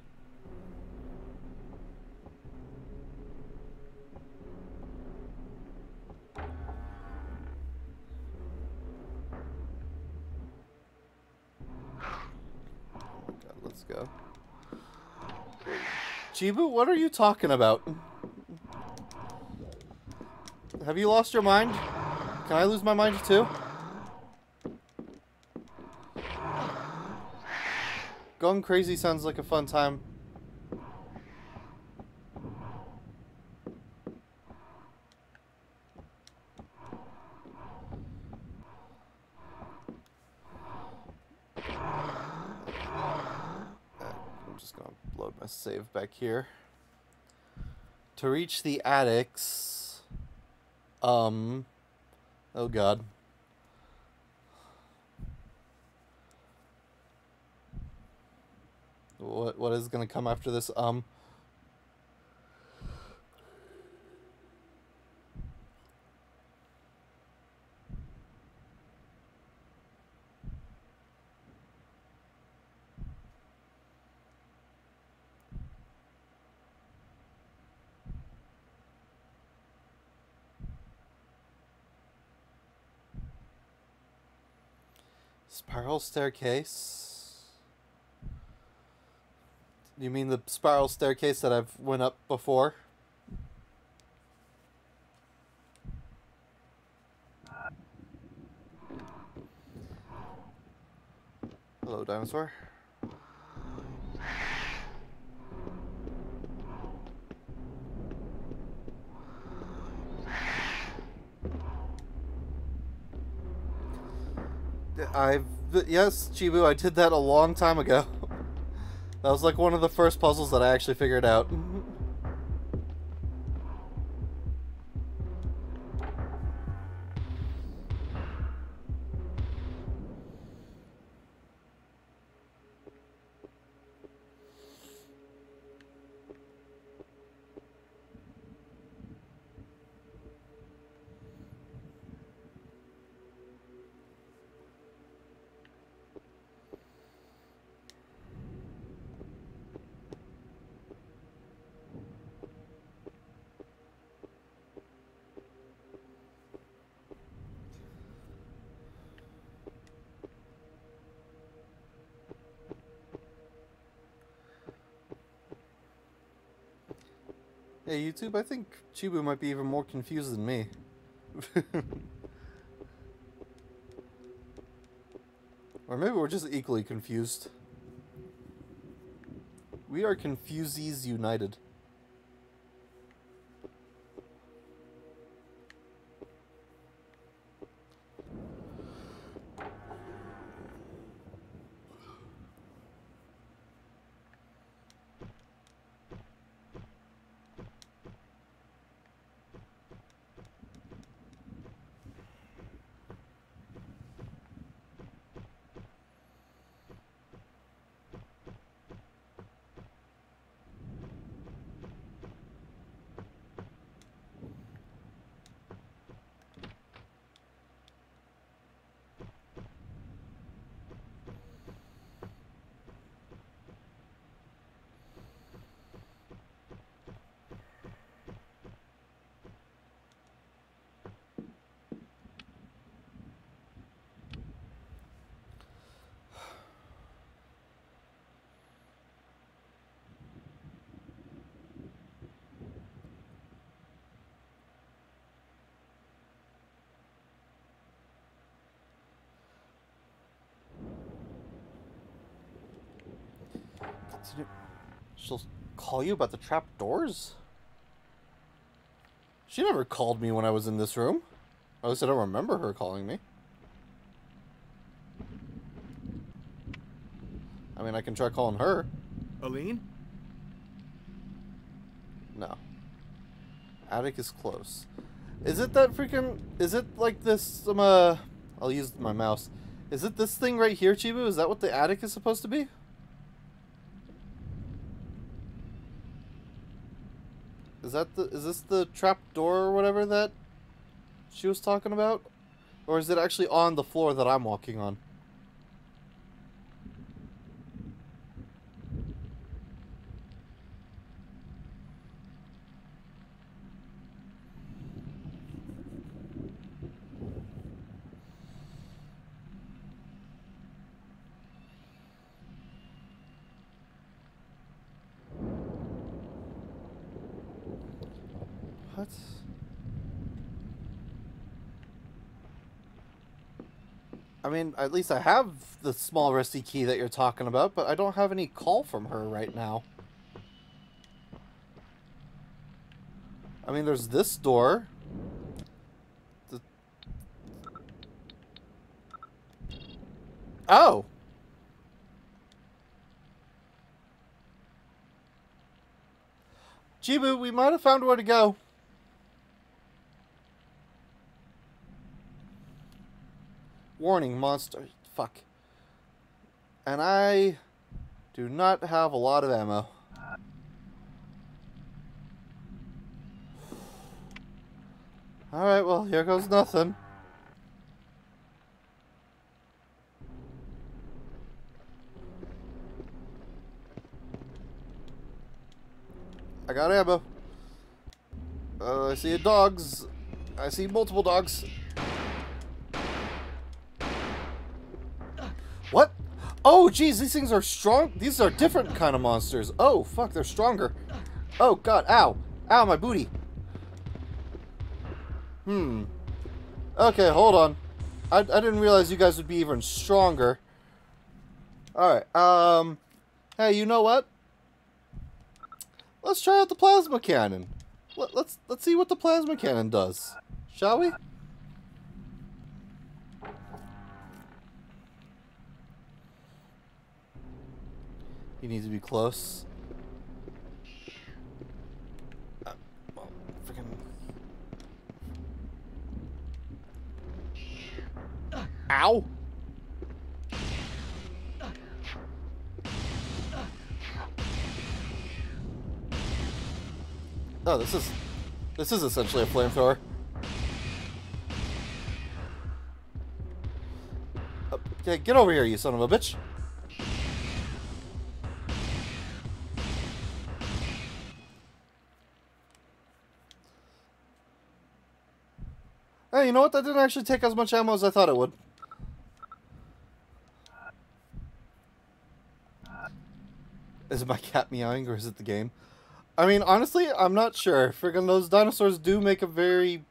Speaker 1: God, let's go. Chibu, what are you talking about? Have you lost your mind? Can I lose my mind too? Going crazy sounds like a fun time. I'm just gonna load my save here. To reach the attics, um, oh god. What what is gonna come after this? Um. Spiral staircase. You mean the spiral staircase that I've went up before? Hello, dinosaur. I've yes, Chibu, I did that a long time ago. That was like one of the first puzzles that I actually figured out. Hey, YouTube, I think Chibu might be even more confused than me. (laughs) or maybe we're just equally confused. We are confusees united. Continue. She'll call you about the trap doors? She never called me when I was in this room. At least I don't remember her calling me. I mean, I can try calling her.
Speaker 3: Aline?
Speaker 1: No. Attic is close. Is it that freaking... Is it like this... Um, uh... I'll use my mouse. Is it this thing right here, Chibu? Is that what the attic is supposed to be? That the... Is this the trap door or whatever that she was talking about? Or is it actually on the floor that I'm walking on? What? I mean, at least I have the small rusty key that you're talking about, but I don't have any call from her right now. I mean, there's this door. The... Oh! Chibu, we might have found where to go. Warning, monster. Fuck. And I do not have a lot of ammo. Alright, well, here goes nothing. I got ammo. Uh, I see dogs. I see multiple dogs. What? Oh, geez, these things are strong. These are different kind of monsters. Oh, fuck, they're stronger. Oh, God, ow. Ow, my booty. Hmm. Okay, hold on. I, I didn't realize you guys would be even stronger. Alright, um... Hey, you know what? Let's try out the plasma cannon. Let, let's let's see what the plasma cannon does. Shall we? You need to be close. Uh. Ow! Oh, this is... This is essentially a flamethrower. Okay, get over here, you son of a bitch. You know what? That didn't actually take as much ammo as I thought it would. Is my cat meowing or is it the game? I mean, honestly, I'm not sure. Friggin' those dinosaurs do make a very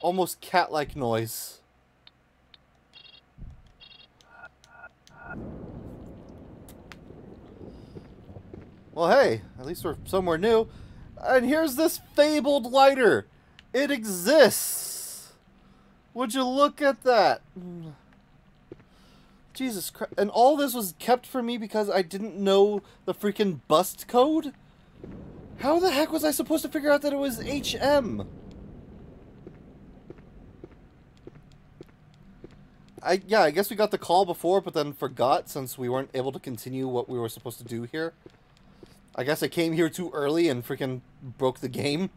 Speaker 1: almost cat-like noise. Well, hey, at least we're somewhere new. And here's this fabled lighter. It exists. Would you look at that? Jesus Christ. And all this was kept from me because I didn't know the freaking bust code? How the heck was I supposed to figure out that it was HM? I yeah, I guess we got the call before, but then forgot since we weren't able to continue what we were supposed to do here. I guess I came here too early and freaking broke the game.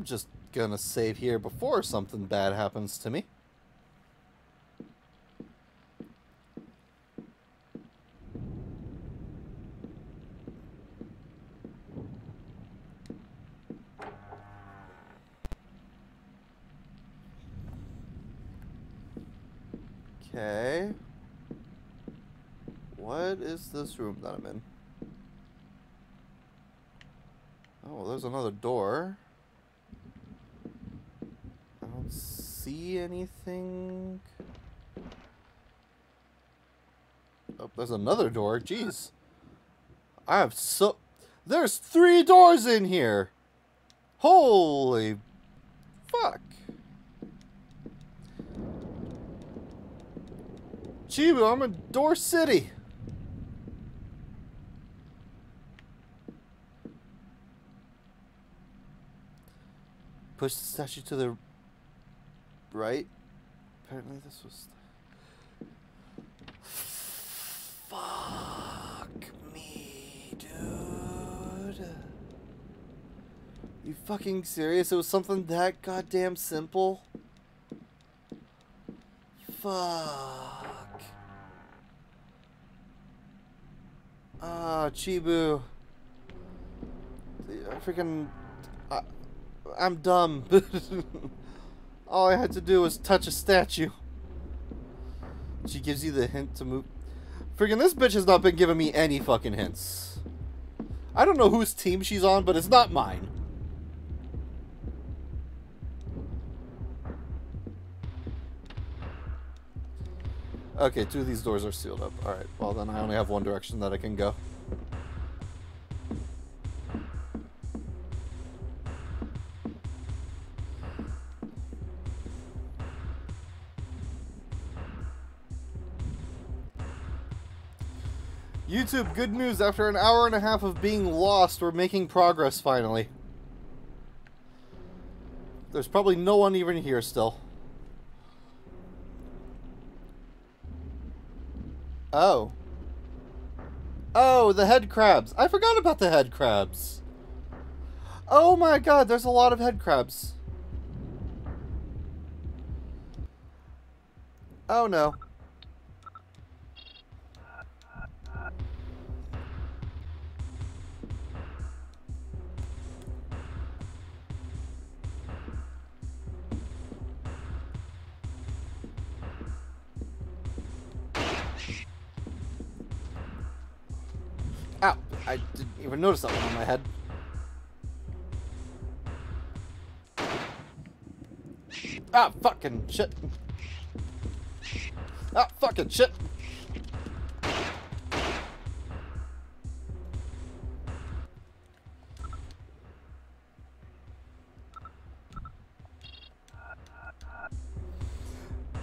Speaker 1: I'm just gonna save here before something bad happens to me. Okay. What is this room that I'm in? Oh, there's another door. See anything. Oh, there's another door. Jeez. I have so... There's three doors in here! Holy... Fuck. Chibu, I'm in Door City. Push the statue to the right. Apparently this was... Fuck me, dude. You fucking serious? It was something that goddamn simple? Fuck. Ah, Chibu. I freaking... I, I'm dumb. (laughs) All I had to do was touch a statue. She gives you the hint to move. Freaking this bitch has not been giving me any fucking hints. I don't know whose team she's on, but it's not mine. Okay, two of these doors are sealed up. Alright, well then I only have one direction that I can go. YouTube, good news. After an hour and a half of being lost, we're making progress finally. There's probably no one even here still. Oh. Oh, the head crabs. I forgot about the head crabs. Oh my god, there's a lot of head crabs. Oh no. I didn't even notice that one on my head. Ah, fucking shit. Ah, fucking shit.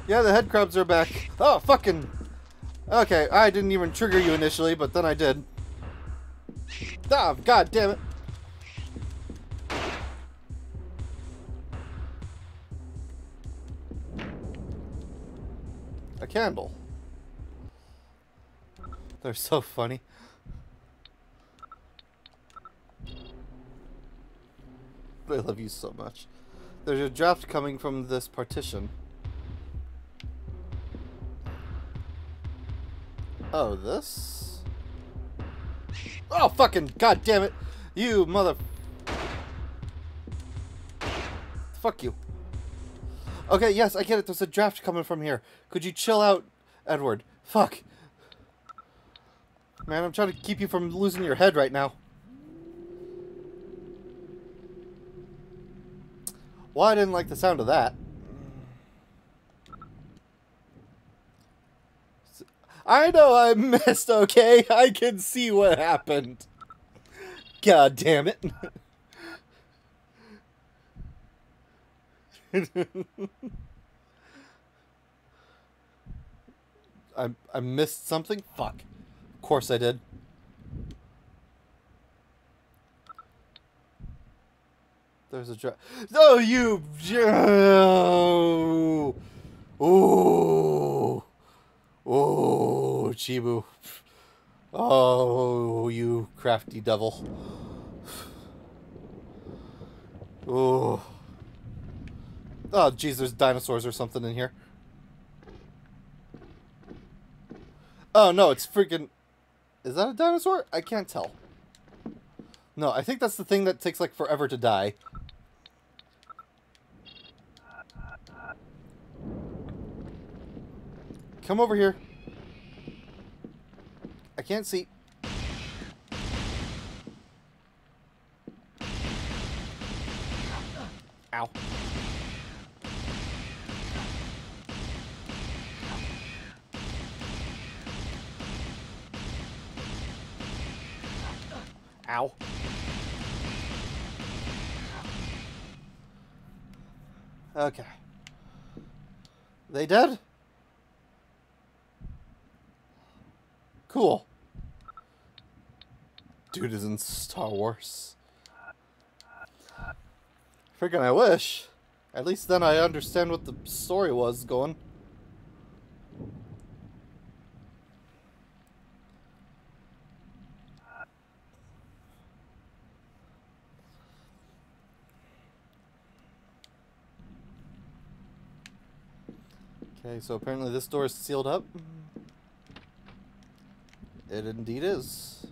Speaker 1: Yeah, the head crabs are back. Oh, fucking... Okay, I didn't even trigger you initially, but then I did. Oh, god damn it. A candle. They're so funny. I love you so much. There's a draft coming from this partition. Oh, this? Oh, fucking god damn it. You mother... Fuck you. Okay, yes, I get it. There's a draft coming from here. Could you chill out, Edward? Fuck. Man, I'm trying to keep you from losing your head right now. Well, I didn't like the sound of that. I know I missed, okay? I can see what happened. God damn it. (laughs) I I missed something? Fuck. Of course I did. There's a dra- Oh, you! Oh! Ooh! Oh, Chibu. Oh, you crafty devil. Oh. Oh, jeez, there's dinosaurs or something in here. Oh, no, it's freaking... Is that a dinosaur? I can't tell. No, I think that's the thing that takes, like, forever to die. Come over here. I can't see. Ow. Ow. Okay. They dead? Cool. Dude is in Star Wars. Freaking I wish. At least then I understand what the story was going. Okay, so apparently this door is sealed up. It indeed is.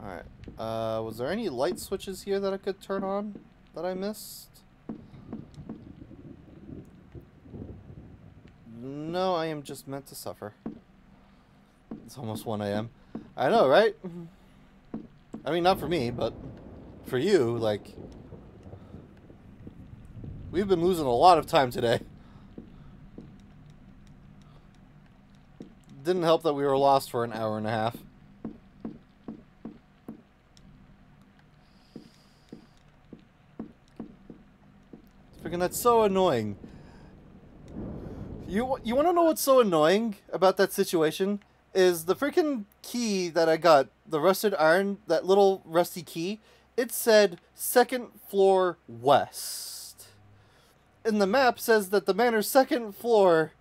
Speaker 1: Alright. Uh, was there any light switches here that I could turn on that I missed? No, I am just meant to suffer. It's almost 1 a.m. I know, right? I mean, not for me, but for you, like... We've been losing a lot of time today. Didn't help that we were lost for an hour and a half. Freaking, that's so annoying. You you want to know what's so annoying about that situation? Is the freaking key that I got, the rusted iron, that little rusty key, it said second floor west. And the map says that the manor's second floor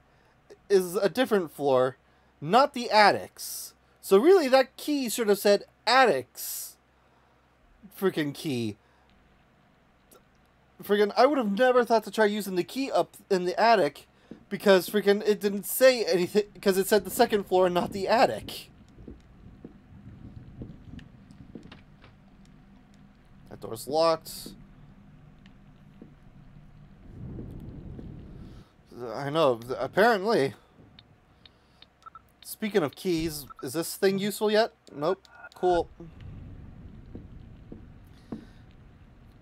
Speaker 1: is a different floor, not the attics. So really, that key should have said attics. Freaking key. Freaking, I would have never thought to try using the key up in the attic because freaking it didn't say anything because it said the second floor and not the attic. That door's locked. I know, apparently. Speaking of keys, is this thing useful yet? Nope. Cool.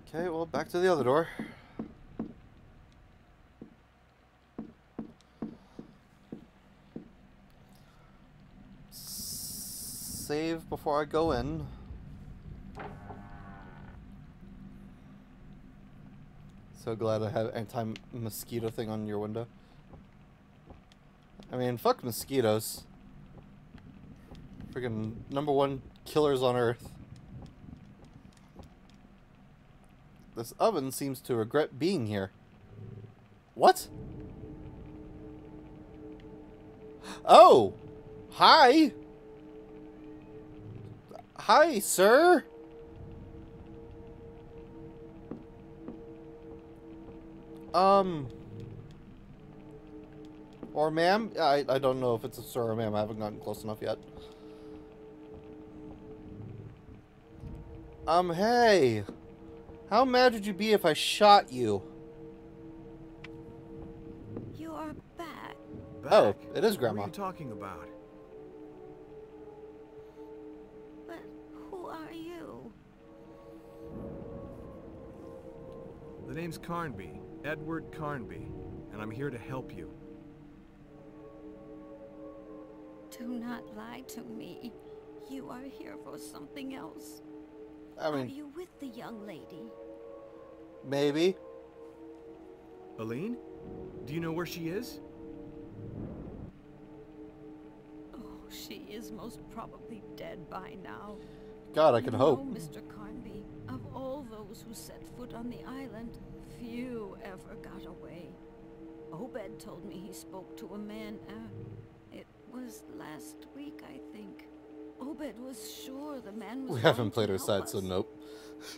Speaker 1: Okay, well, back to the other door. Save before I go in. So glad I have anti-mosquito thing on your window. I mean, fuck mosquitoes. Freaking number one killers on Earth. This oven seems to regret being here. What? Oh! Hi! Hi, sir! Um... Or ma'am? I, I don't know if it's a sir or ma'am. I haven't gotten close enough yet. Um, hey. How mad would you be if I shot you?
Speaker 3: You are back.
Speaker 4: Back?
Speaker 1: Oh, it is Grandma.
Speaker 4: What are you talking about?
Speaker 3: But who are you?
Speaker 4: The name's Carnby, Edward Carnby, and I'm here to help you.
Speaker 3: Do not lie to me. You are here for something else.
Speaker 1: I
Speaker 3: are you with the young lady?
Speaker 1: maybe.
Speaker 4: Aline? Do you know where she is?
Speaker 3: Oh, she is most probably dead by now.
Speaker 1: God, I can
Speaker 3: You
Speaker 1: hope.
Speaker 3: know, Mr. Carnby, of all those who set foot on the island, few ever got away. Obed told me he spoke to a man, uh, it was last week, I think. Oh, Obed was sure the man was
Speaker 1: We haven't played our
Speaker 3: help
Speaker 1: side, so nope.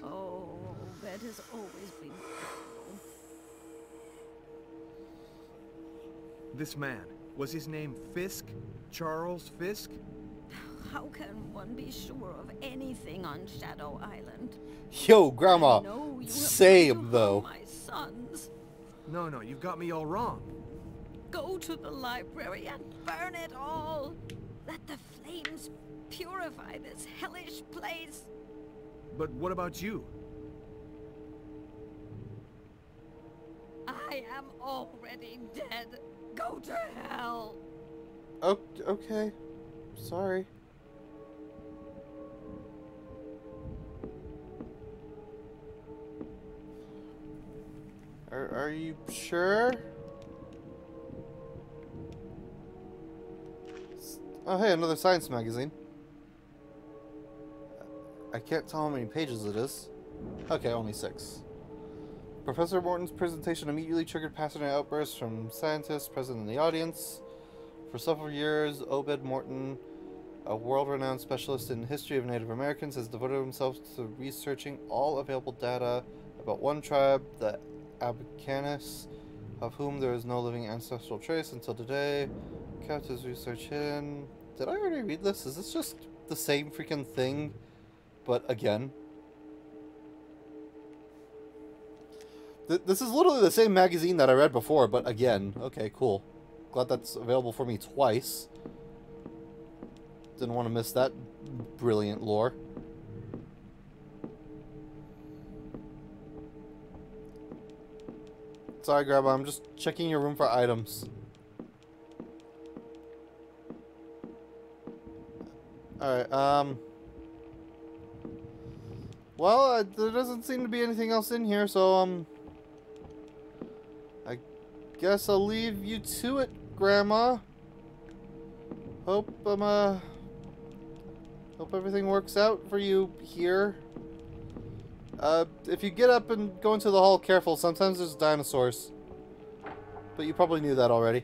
Speaker 3: Oh, Obed has always been.
Speaker 4: This man. Was his name Fisk? Charles Fisk?
Speaker 3: How can one be sure of anything on Shadow Island?
Speaker 1: Yo, Grandma.
Speaker 3: I know
Speaker 1: Same, though.
Speaker 3: My sons,
Speaker 4: No, no, you've got me all wrong.
Speaker 3: go to the library and burn it all. Let the flames purify this hellish place.
Speaker 4: But what about you?
Speaker 3: I am already dead. Go to hell.
Speaker 1: Oh, okay. Sorry. Are, are you sure? Oh, hey, another science magazine. I can't tell how many pages it is. Okay, only six. Professor Morton's presentation immediately triggered passionate outbursts from scientists present in the audience. For several years, Obed Morton, a world-renowned specialist in the history of Native Americans, has devoted himself to researching all available data about one tribe, the Abecanis, of whom there is no living ancestral trace until today. Kept his research in. Did I already read this? Is this just the same freaking thing, but again? Th this is literally the same magazine that I read before, but again. Okay, cool. Glad that's available for me twice. Didn't want to miss that brilliant lore. Sorry, Grandma, I'm just checking your room for items. Alright, um... Well, uh, there doesn't seem to be anything else in here, so, um... I guess I'll leave you to it, Grandma. Hope, um, uh... Hope everything works out for you here. Uh, if you get up and go into the hall, careful. Sometimes there's dinosaurs. But you probably knew that already.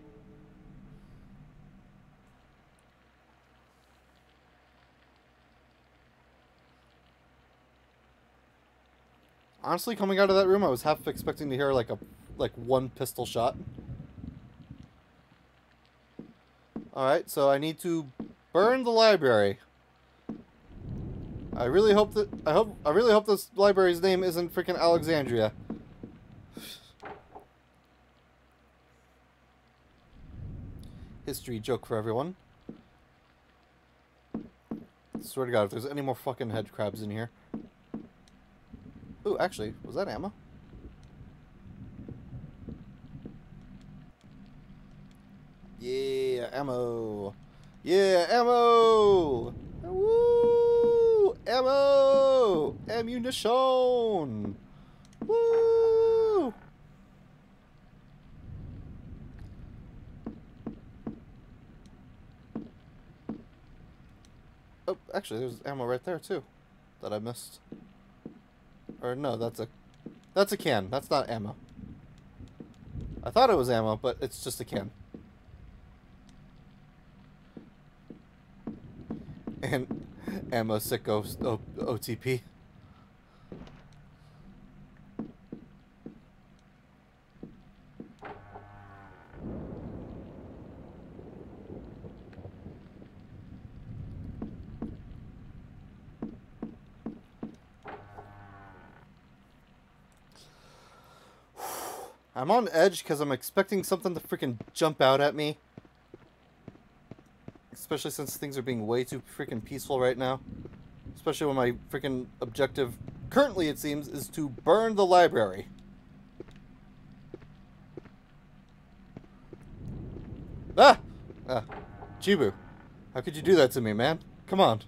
Speaker 1: Honestly, coming out of that room, I was half expecting to hear like a like one pistol shot. Alright, so I need to burn the library. I really hope that I hope I really hope this library's name isn't freaking Alexandria. History joke for everyone. Swear to God, if there's any more fucking head crabs in here. Ooh, actually, was that ammo? Yeah, ammo. Yeah, ammo! Woo! Ammo! Ammunition! Woo! Oh, actually, there's ammo right there, too. That I missed. Or no, that's a... That's a can. That's not ammo. I thought it was ammo, but it's just a can. And ammo sicko OTP. I'm on edge because I'm expecting something to freaking jump out at me. Especially since things are being way too freaking peaceful right now. Especially when my freaking objective, currently it seems, is to burn the library. Ah! Ah. Chibu. How could you do that to me, man? Come on.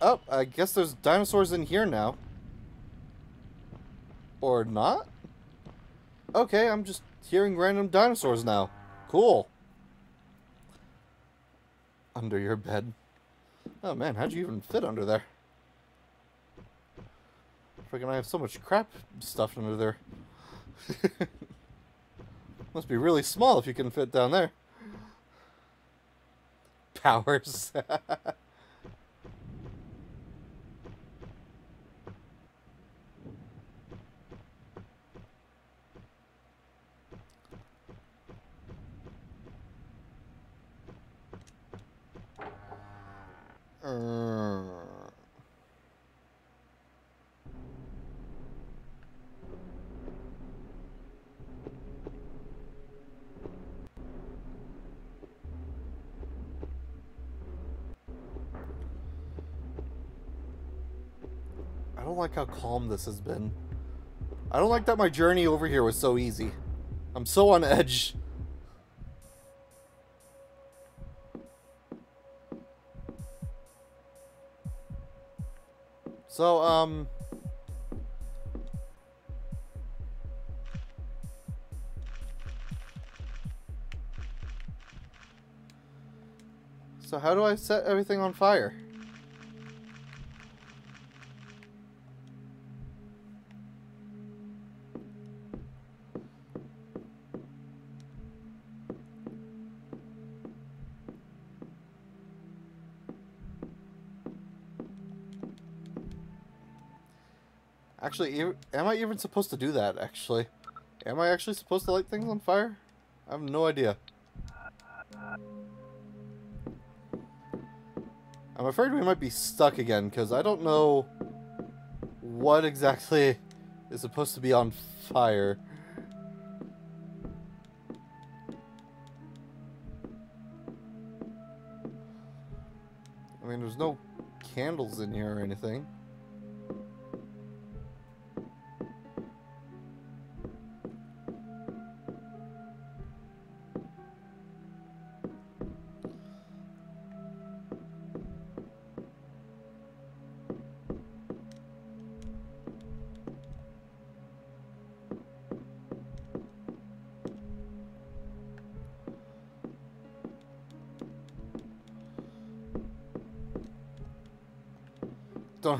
Speaker 1: Oh, I guess there's dinosaurs in here now. Or not? Okay, I'm just hearing random dinosaurs now. Cool. Under your bed. Oh man, how'd you even fit under there? Freaking I have so much crap stuffed under there. (laughs) Must be really small if you can fit down there. Powers. (laughs) I don't like how calm this has been. I don't like that my journey over here was so easy. I'm so on edge. So, um... So how do I set everything on fire? Actually, am I even supposed to do that, actually? Am I actually supposed to light things on fire? I have no idea. I'm afraid we might be stuck again, because I don't know what exactly is supposed to be on fire. I mean, there's no candles in here or anything.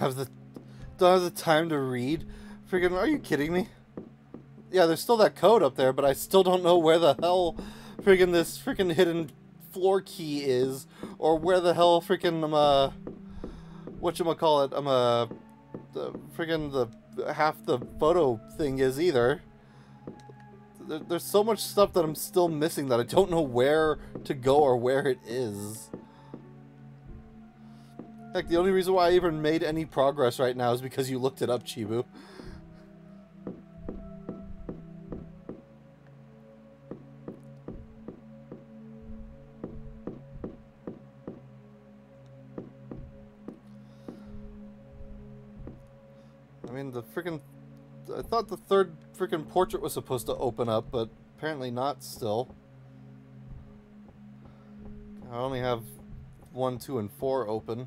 Speaker 1: Have the don't have the time to read. Freaking are you kidding me? Yeah, there's still that code up there, but I still don't know where the hell freaking this freaking hidden floor key is or where the hell freaking um uh what you call it um uh the freaking the half the photo thing is either. There, there's so much stuff that I'm still missing that I don't know where to go or where it is. Heck, the only reason why I even made any progress right now is because you looked it up, Chibu. I mean, the freaking... I thought the third freaking portrait was supposed to open up, but apparently not still. I only have one, two, and four open.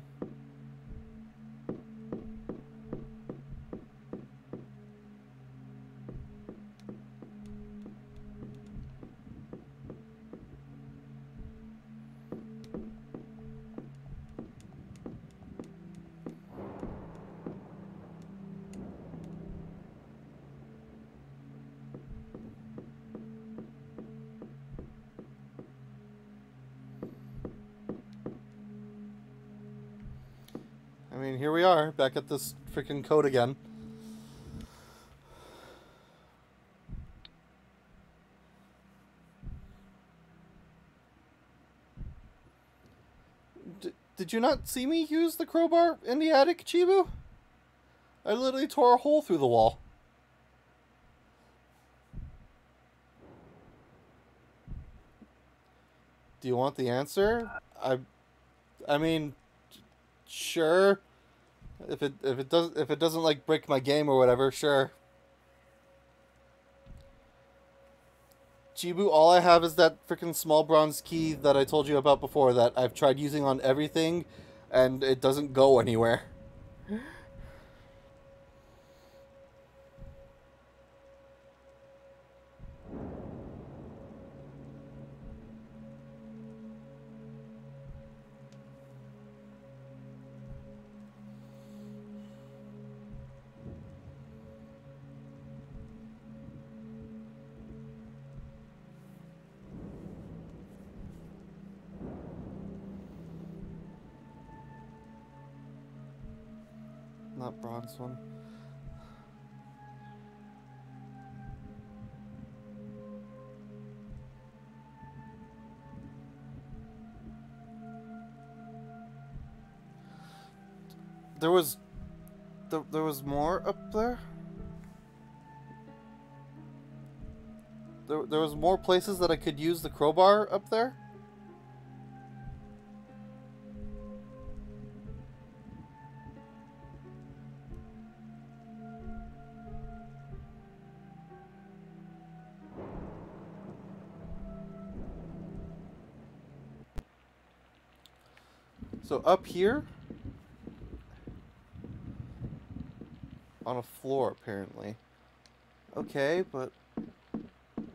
Speaker 1: Back at this freaking code again. D did you not see me use the crowbar in the attic, Chibu? I literally tore a hole through the wall. Do you want the answer? I I mean, sure. If it if it does if it doesn't like break my game or whatever, sure. Chibu, all I have is that freaking small bronze key that I told you about before that I've tried using on everything and it doesn't go anywhere. Bronze one. There was there, there was more up there? There, there was more places that I could use the crowbar up there? So up here, on a floor apparently. Okay, but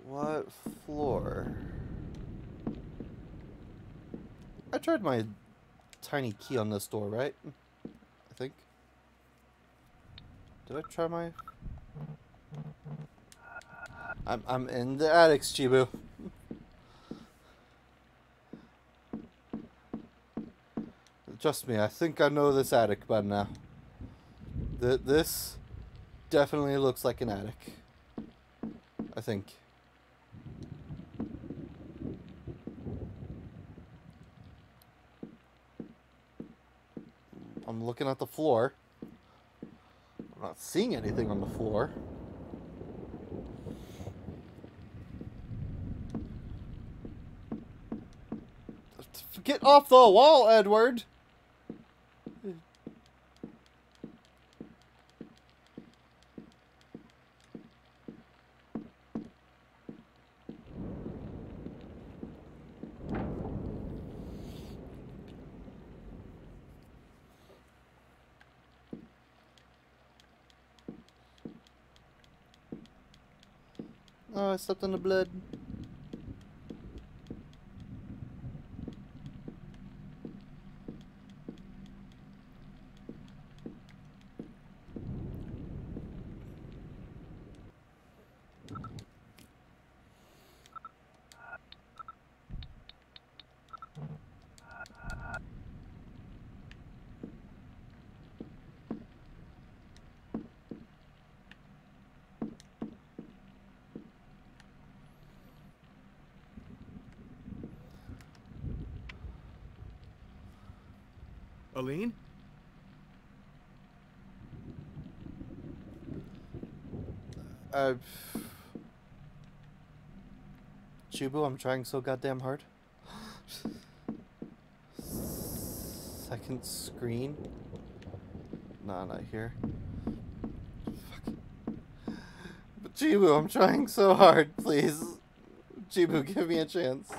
Speaker 1: what floor? I tried my tiny key on this door, right? I think. Did I try my... I'm, I'm in the attics, Chibu. Trust me, I think I know this attic by now. Th this definitely looks like an attic. I think. I'm looking at the floor. I'm not seeing anything on the floor. Get off the wall, Edward! Stepped in the blood.
Speaker 4: Aline?
Speaker 1: Uh, Chibu, I'm trying so goddamn hard. Second screen. Nah, not here. Fuck. But Chibu, I'm trying so hard, please. Chibu, give me a chance.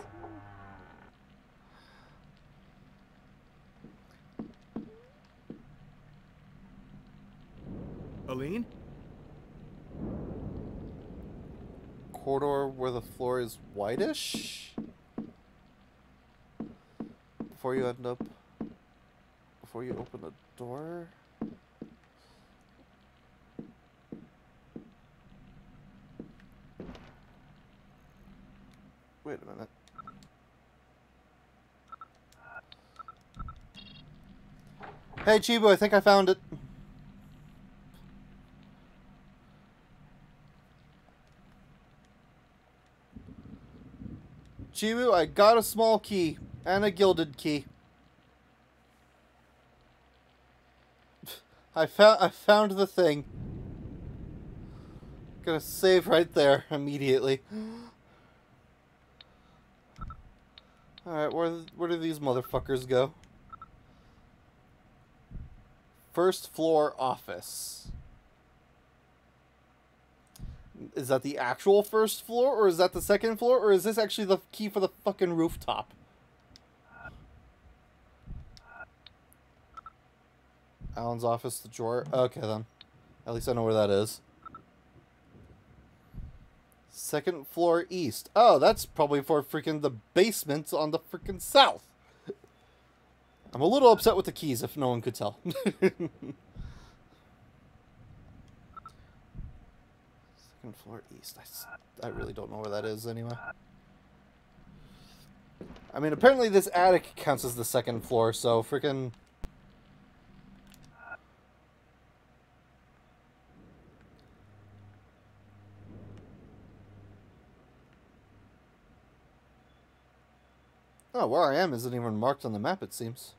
Speaker 4: Aline?
Speaker 1: corridor where the floor is whitish? Before you end up before you open the door? Wait a minute. Hey Chibu I think I found it Chibu, I got a small key and a gilded key. (laughs) I found I found the thing. Gonna save right there immediately. (gasps) Alright, where where do these motherfuckers go? First floor office. Is that the actual first floor, or is that the second floor, or is this actually the key for the fucking rooftop? Alan's office, the drawer. Okay, then. At least I know where that is. Second floor east. Oh, that's probably for freaking the basement on the freaking south. I'm a little upset with the keys, if no one could tell. (laughs) Second floor east. I, I really don't know where that is anyway. I mean, apparently this attic counts as the second floor, so freaking... Oh, where I am isn't even marked on the map, it seems.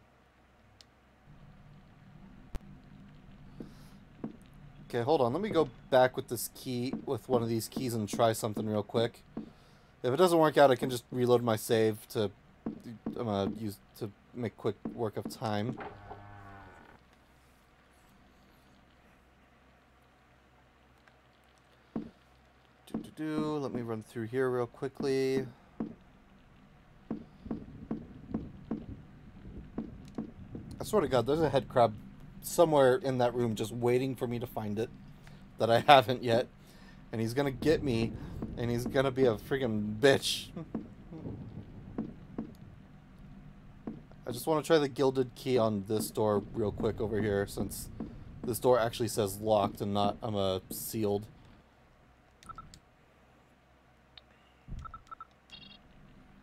Speaker 1: Okay, hold on. Let me go back with this key, with one of these keys and try something real quick. If it doesn't work out, I can just reload my save to, I'm gonna use, to make quick work of time. Do, do, do. Let me run through here real quickly. I swear to God, there's a head crab somewhere in that room just waiting for me to find it that I haven't yet. And he's gonna get me, and he's gonna be a freaking bitch. I just want to try the gilded key on this door real quick over here since this door actually says locked and not I'm a sealed.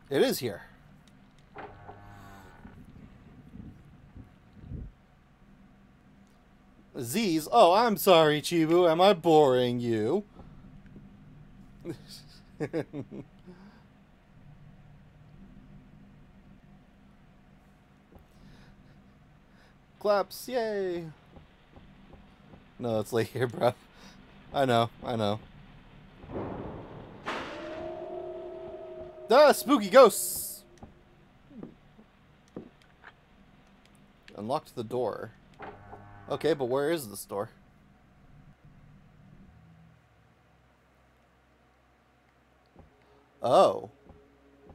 Speaker 1: It is here. Z's. Oh, I'm sorry, Chibu. Am I boring you? (laughs) Claps, yay! No, it's late here, bro. I know, I know. Ah, spooky ghosts! Unlocked the door. Okay, but where is the store? Oh.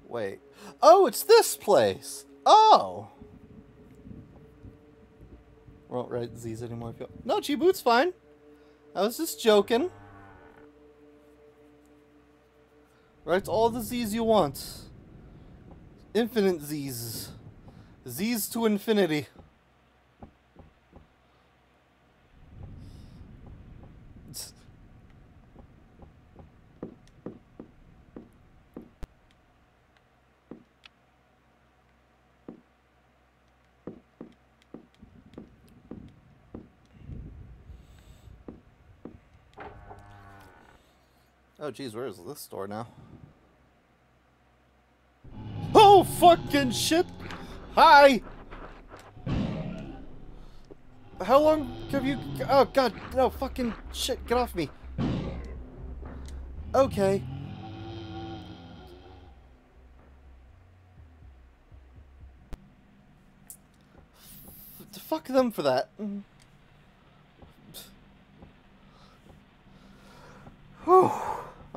Speaker 1: Wait. Oh, it's this place! Oh! Won't write Z's anymore. No, Chibu's fine. I was just joking. Write all the Z's you want. Infinite Z's. Z's to infinity. Oh, geez, where is this store now? Oh, fucking shit! Hi! How long have you... Oh, God, no, fucking shit, get off me. Okay. F fuck them for that. Mm.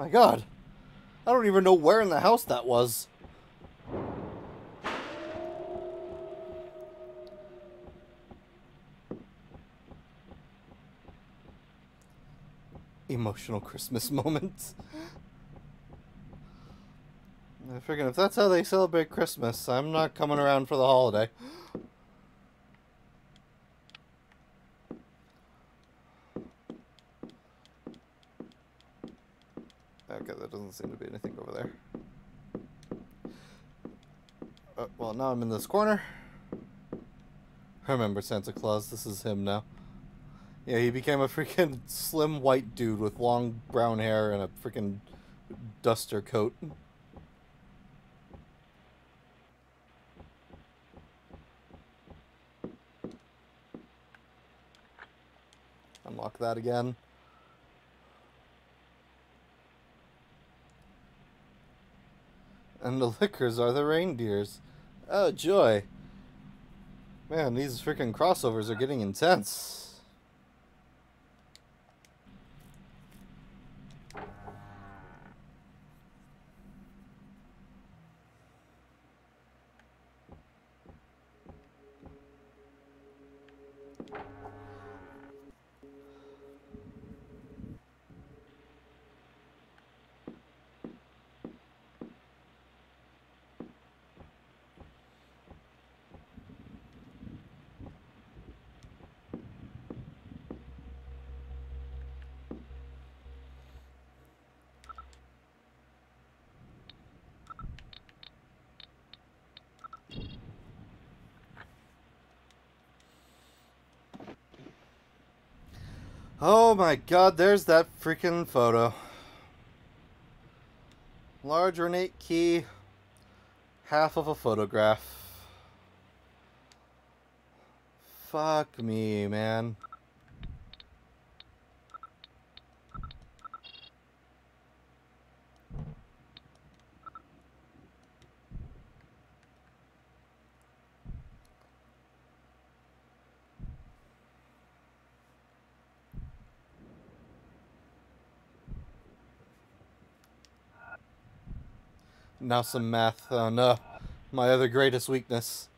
Speaker 1: My god. I don't even know where in the house that was. Emotional Christmas (laughs) moment. I figured if that's how they celebrate Christmas, I'm not coming around for the holiday. Doesn't seem to be anything over there. Uh, well, now I'm in this corner. Remember Santa Claus, this is him now. Yeah, he became a freaking (laughs) slim white dude with long brown hair and a freaking duster coat. Unlock that again. And the (laughs) lickers are the reindeers. Oh, joy. Man, these freaking crossovers are getting intense. Oh my god, there's that freaking photo. Large ornate key, half of a photograph. Fuck me, man. Now some math on uh, my other greatest weakness.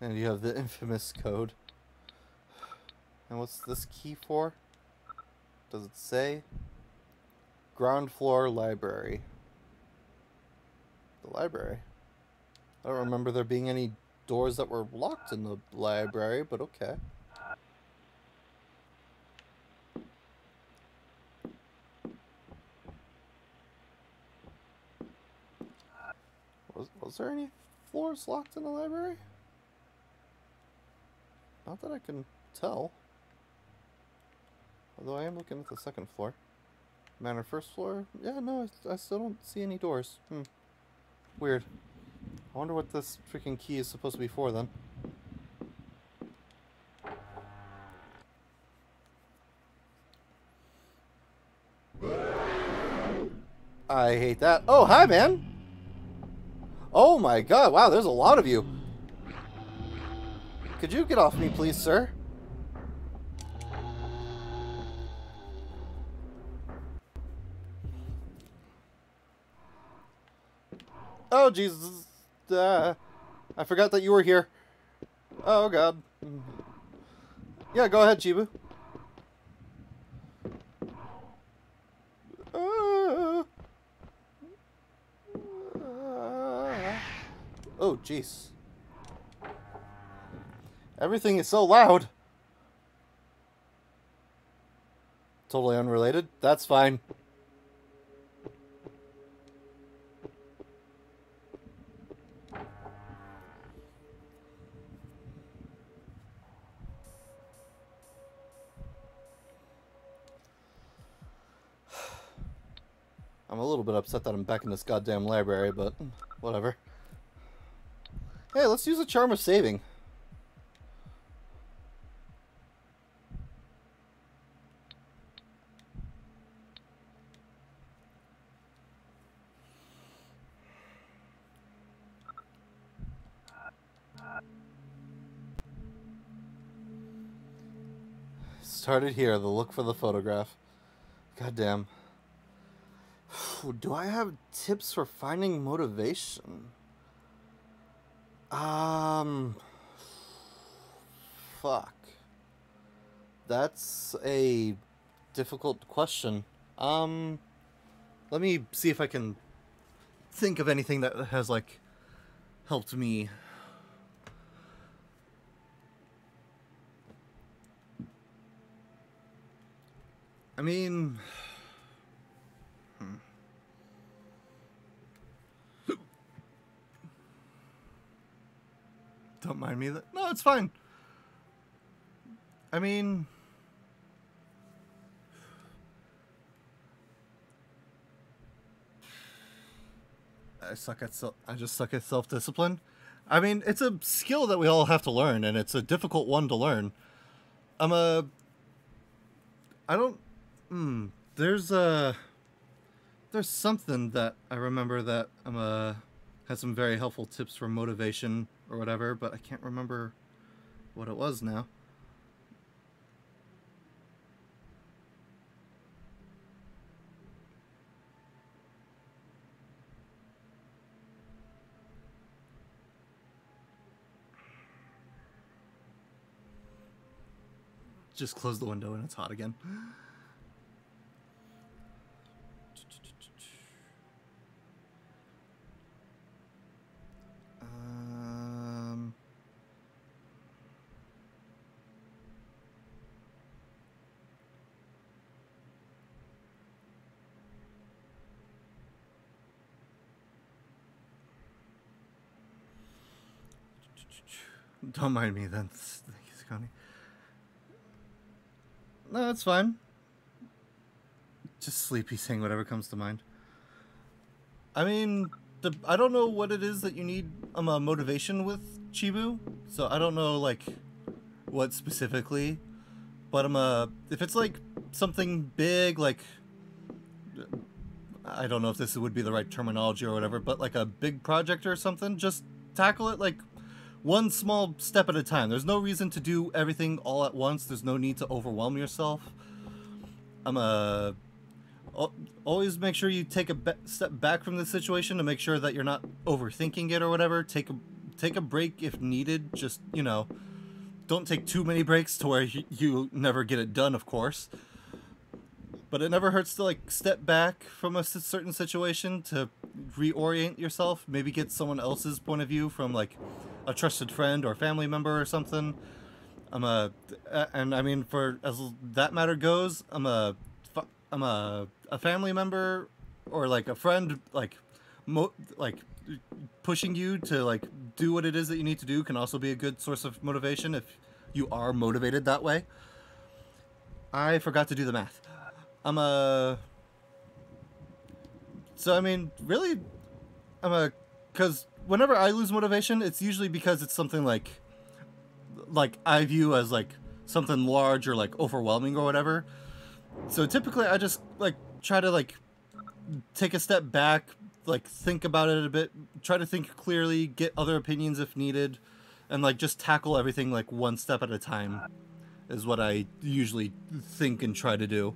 Speaker 1: And you have the infamous code. And what's this key for? Does it say? Ground floor library. The library. I don't remember there being any doors that were locked in the library, but okay. Was, was there any floors locked in the library? Not that I can tell. Although I am looking at the second floor. Manor first floor? Yeah, no, I, I still don't see any doors. Hmm. Weird. I wonder what this freaking key is supposed to be for then. I hate that. Oh, hi, man! Oh my god, wow, there's a lot of you. Could you get off me, please, sir? Oh, Jesus. Uh, I forgot that you were here. Oh, God. Yeah, go ahead, Chibu. Uh, uh, oh, jeez. Everything is so loud. Totally unrelated. That's fine. (sighs) I'm a little bit upset that I'm back in this goddamn library, but whatever. Hey, let's use a charm of saving. Started here, the look for the photograph. Goddamn. (sighs) Do I have tips for finding motivation? Um. Fuck. That's a difficult question. Um. Let me see if I can think of anything that has, like, helped me. I mean. Don't mind me. That no, it's fine. I mean, I suck at self. I just suck at self discipline. I mean, it's a skill that we all have to learn, and it's a difficult one to learn. I'm a. I don't. Hmm. There's a. There's something that I remember that I'm a has some very helpful tips for motivation or whatever, but I can't remember what it was now. Just close the window and it's hot again. Um, don't mind me then, Connie. No, it's fine. Just sleepy saying whatever comes to mind. I mean, the I don't know what it is that you need um a motivation with Chibu, so I don't know like what specifically, but I'm um, uh if it's like something big like I don't know if this would be the right terminology or whatever, but like a big project or something, just tackle it like one small step at a time. There's no reason to do everything all at once. There's no need to overwhelm yourself. I'm uh, a always make sure you take a step back from the situation to make sure that you're not overthinking it or whatever. Take a take a break if needed. Just you know, don't take too many breaks to where you, you never get it done, of course. But it never hurts to like step back from a certain situation to reorient yourself, maybe get someone else's point of view from like a trusted friend or family member or something. I'm a, and I mean for as that matter goes, I'm a, I'm a a family member or like a friend like, mo- like pushing you to like do what it is that you need to do can also be a good source of motivation if you are motivated that way. I forgot to do the math. I'm a. So I mean, really, I'm a because whenever I lose motivation, it's usually because it's something like, like I view as like something large or like overwhelming or whatever. So typically, I just like try to like take a step back, like think about it a bit, try to think clearly, get other opinions if needed, and like just tackle everything like one step at a time is what I usually think and try to do.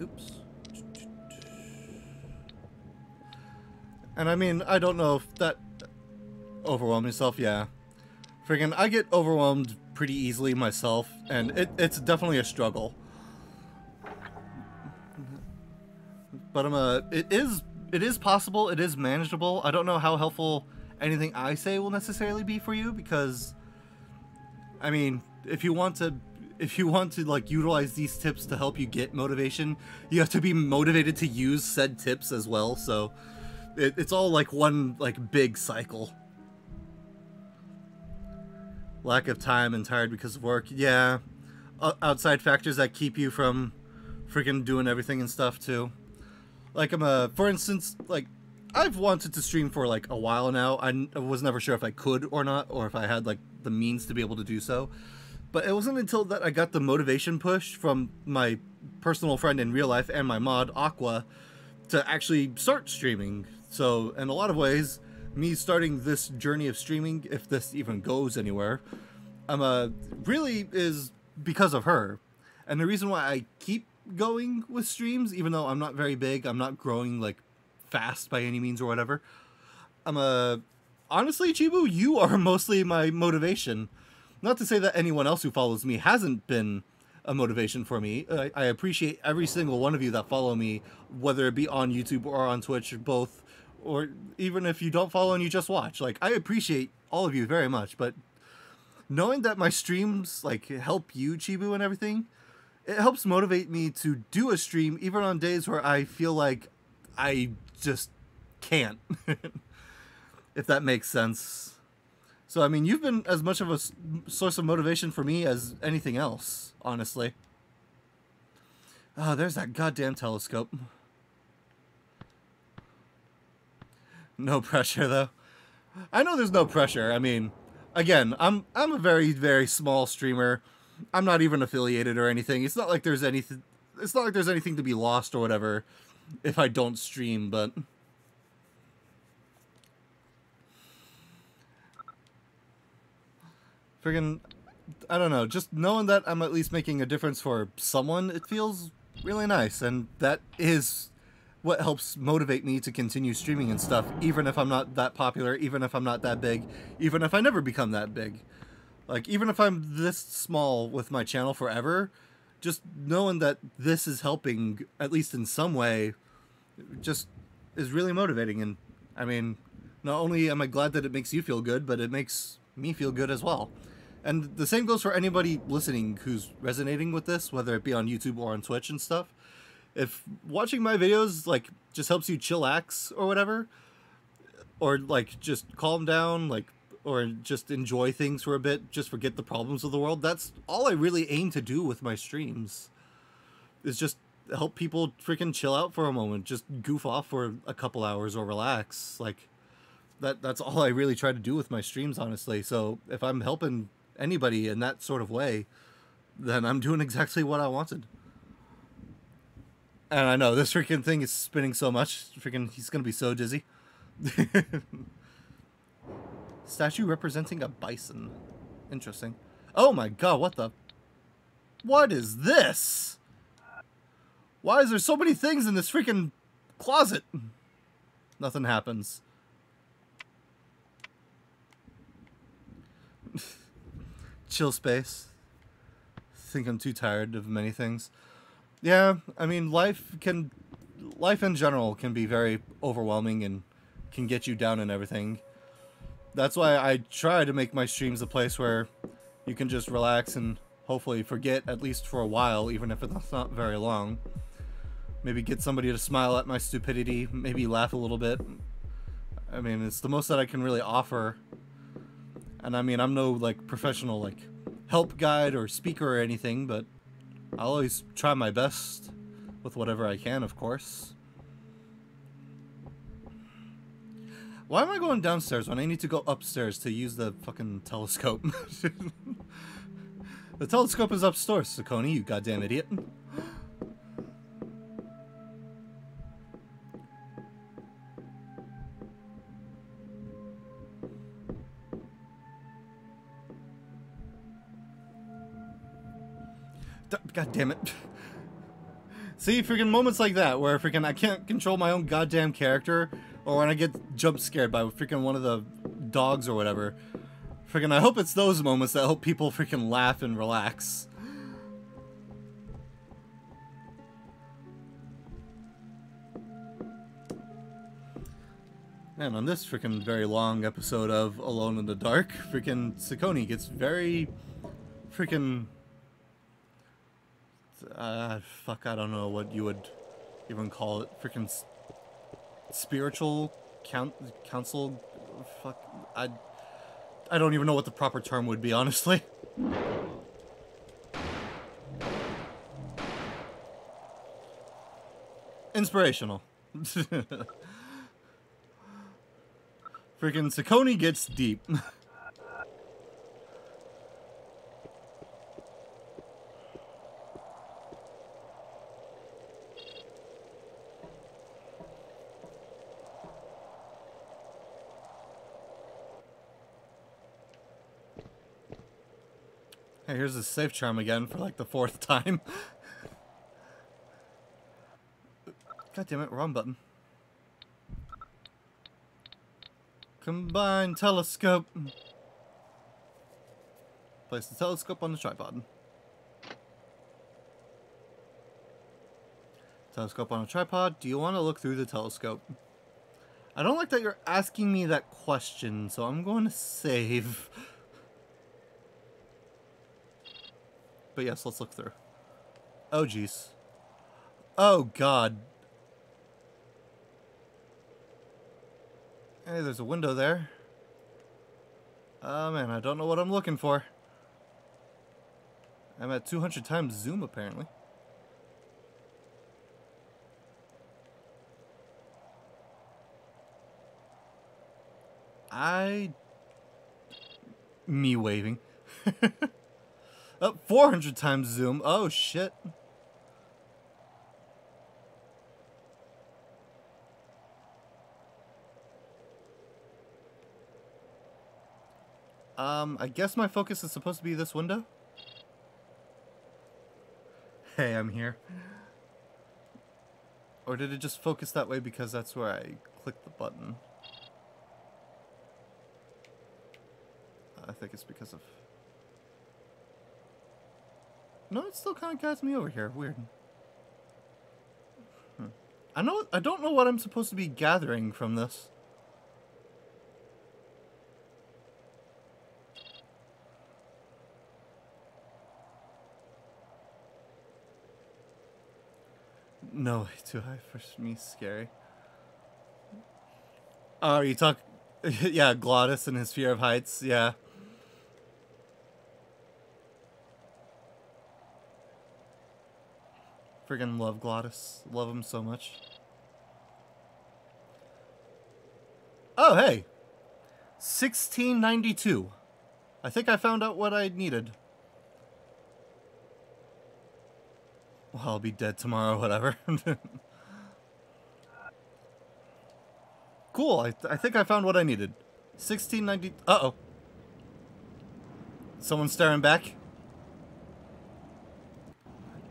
Speaker 1: Oops. And I mean, I don't know if that overwhelmed myself, yeah. Friggin' I get overwhelmed pretty easily myself, and it, it's definitely a struggle. But I'm a it is it is possible, it is manageable. I don't know how helpful anything I say will necessarily be for you because I mean, if you want to if you want to like utilize these tips to help you get motivation, you have to be motivated to use said tips as well. So it, it's all like one like big cycle. Lack of time and tired because of work. Yeah. O- outside factors that keep you from freaking doing everything and stuff too. Like I'm a for instance, like I've wanted to stream for like a while now. I, was never sure if I could or not, or if I had like the means to be able to do so. But it wasn't until that I got the motivation push from my personal friend in real life and my mod Aqua to actually start streaming. So in a lot of ways, me starting this journey of streaming, if this even goes anywhere, I'm a really is because of her. And the reason why I keep going with streams, even though I'm not very big, I'm not growing like fast by any means or whatever. I'm a honestly, Chibu, you are (laughs) mostly my motivation. Not to say that anyone else who follows me hasn't been a motivation for me. I, I appreciate every single one of you that follow me, whether it be on YouTube or on Twitch or both, or even if you don't follow and you just watch. Like I appreciate all of you very much, but knowing that my streams like help you, Chibu, and everything, it helps motivate me to do a stream even on days where I feel like I just can't. (laughs) if that makes sense. So I mean, you've been as much of a source of motivation for me as anything else, honestly. Oh, there's that goddamn telescope. No (laughs) pressure though. I know there's no pressure. I mean, again, I'm I'm a very very small streamer. I'm not even affiliated or anything. It's not like there's anything it's not like there's anything to be lost or whatever if I don't stream, but friggin' I don't know, just knowing that I'm at least making a difference for someone, it feels really nice and that is what helps motivate me to continue streaming and stuff even if I'm not that popular, even if I'm not that big, even if I never become that big. Like even if I'm this small with my channel forever, just knowing that this is helping at least in some way just is really motivating and I mean, not only am I glad that it makes you feel good, but it makes me feel good as well. And the same goes for anybody listening who's resonating with this, whether it be on YouTube or on Twitch and stuff. If watching my videos like just helps you chillax or whatever, or like just calm down, like or just enjoy things for a bit, just forget the problems of the world, that's all I really aim to do with my streams. Is just help people freaking chill out for a moment, just goof off for a couple hours or relax. Like that that's all I really try to do with my streams honestly. So if I'm helping anybody in that sort of way, then I'm doing exactly what I wanted. And I know this freaking thing is spinning so much. Freaking, he's gonna be so dizzy. (laughs) Statue representing a bison. Interesting. Oh my god, what the? What is this? Why is there so many things in this freaking closet? Nothing happens. Chill space. think I'm too tired of many things. Yeah, I mean, life can, life in general can be very overwhelming and can get you down and everything. That's why I try to make my streams a place where you can just relax and hopefully forget at least for a while, even if it's not very long. Maybe get somebody to smile at my stupidity, maybe laugh a little bit. I mean, it's the most that I can really offer. And I mean, I'm no like professional like help guide or speaker or anything, but I'll always try my best with whatever I can, of course. Why am I going downstairs when I need to go upstairs to use the fucking telescope? (laughs) the telescope is upstairs, Cikoni, you goddamn idiot. God damn it. See, freaking moments like that where freaking I can't control my own goddamn character, or when I get jump scared by freaking one of the dogs or whatever. Freaking, I hope it's those moments that help people freaking laugh and relax. And on this freaking very long episode of Alone in the Dark, freaking Cikoni gets very freaking uh, fuck, I don't know what you would even call it. Freaking spiritual count council. Fuck, I, I don't even know what the proper term would be, honestly. (laughs) Inspirational. (laughs) Freaking Cikoni gets deep. (laughs) here's the safe charm again for like the fourth (laughs) time. God damn it, wrong button. Combine telescope. Place the telescope on the tripod. Telescope on a tripod. Do you want to look through the telescope? I don't like that you're asking me that question, so I'm going to save. But yes, let's look through. Oh, jeez. Oh, God. Hey, there's a window there. Oh, man, I don't know what I'm looking for. I'm at 200 times zoom, apparently. I... Me waving. (laughs) Up oh, 400 times zoom. Oh, shit. Um, I guess my focus is supposed to be this window? Hey, I'm here. Or did it just focus that way because that's where I clicked the button? I think it's because of... No, it still kind of guides me over here. Weird. Hmm. I know. I don't know what I'm supposed to be gathering from this. No, too high for me. Scary. Oh, you talk. (laughs) yeah, Glottis and his fear of heights. Yeah. Friggin' love Glottis. Love him so much. Oh, hey! 1692. I think I found out what I needed. Well, I'll be dead tomorrow, (laughs) whatever. cool, I, th I think I found what I needed. 1690... Uh-oh. Someone staring back?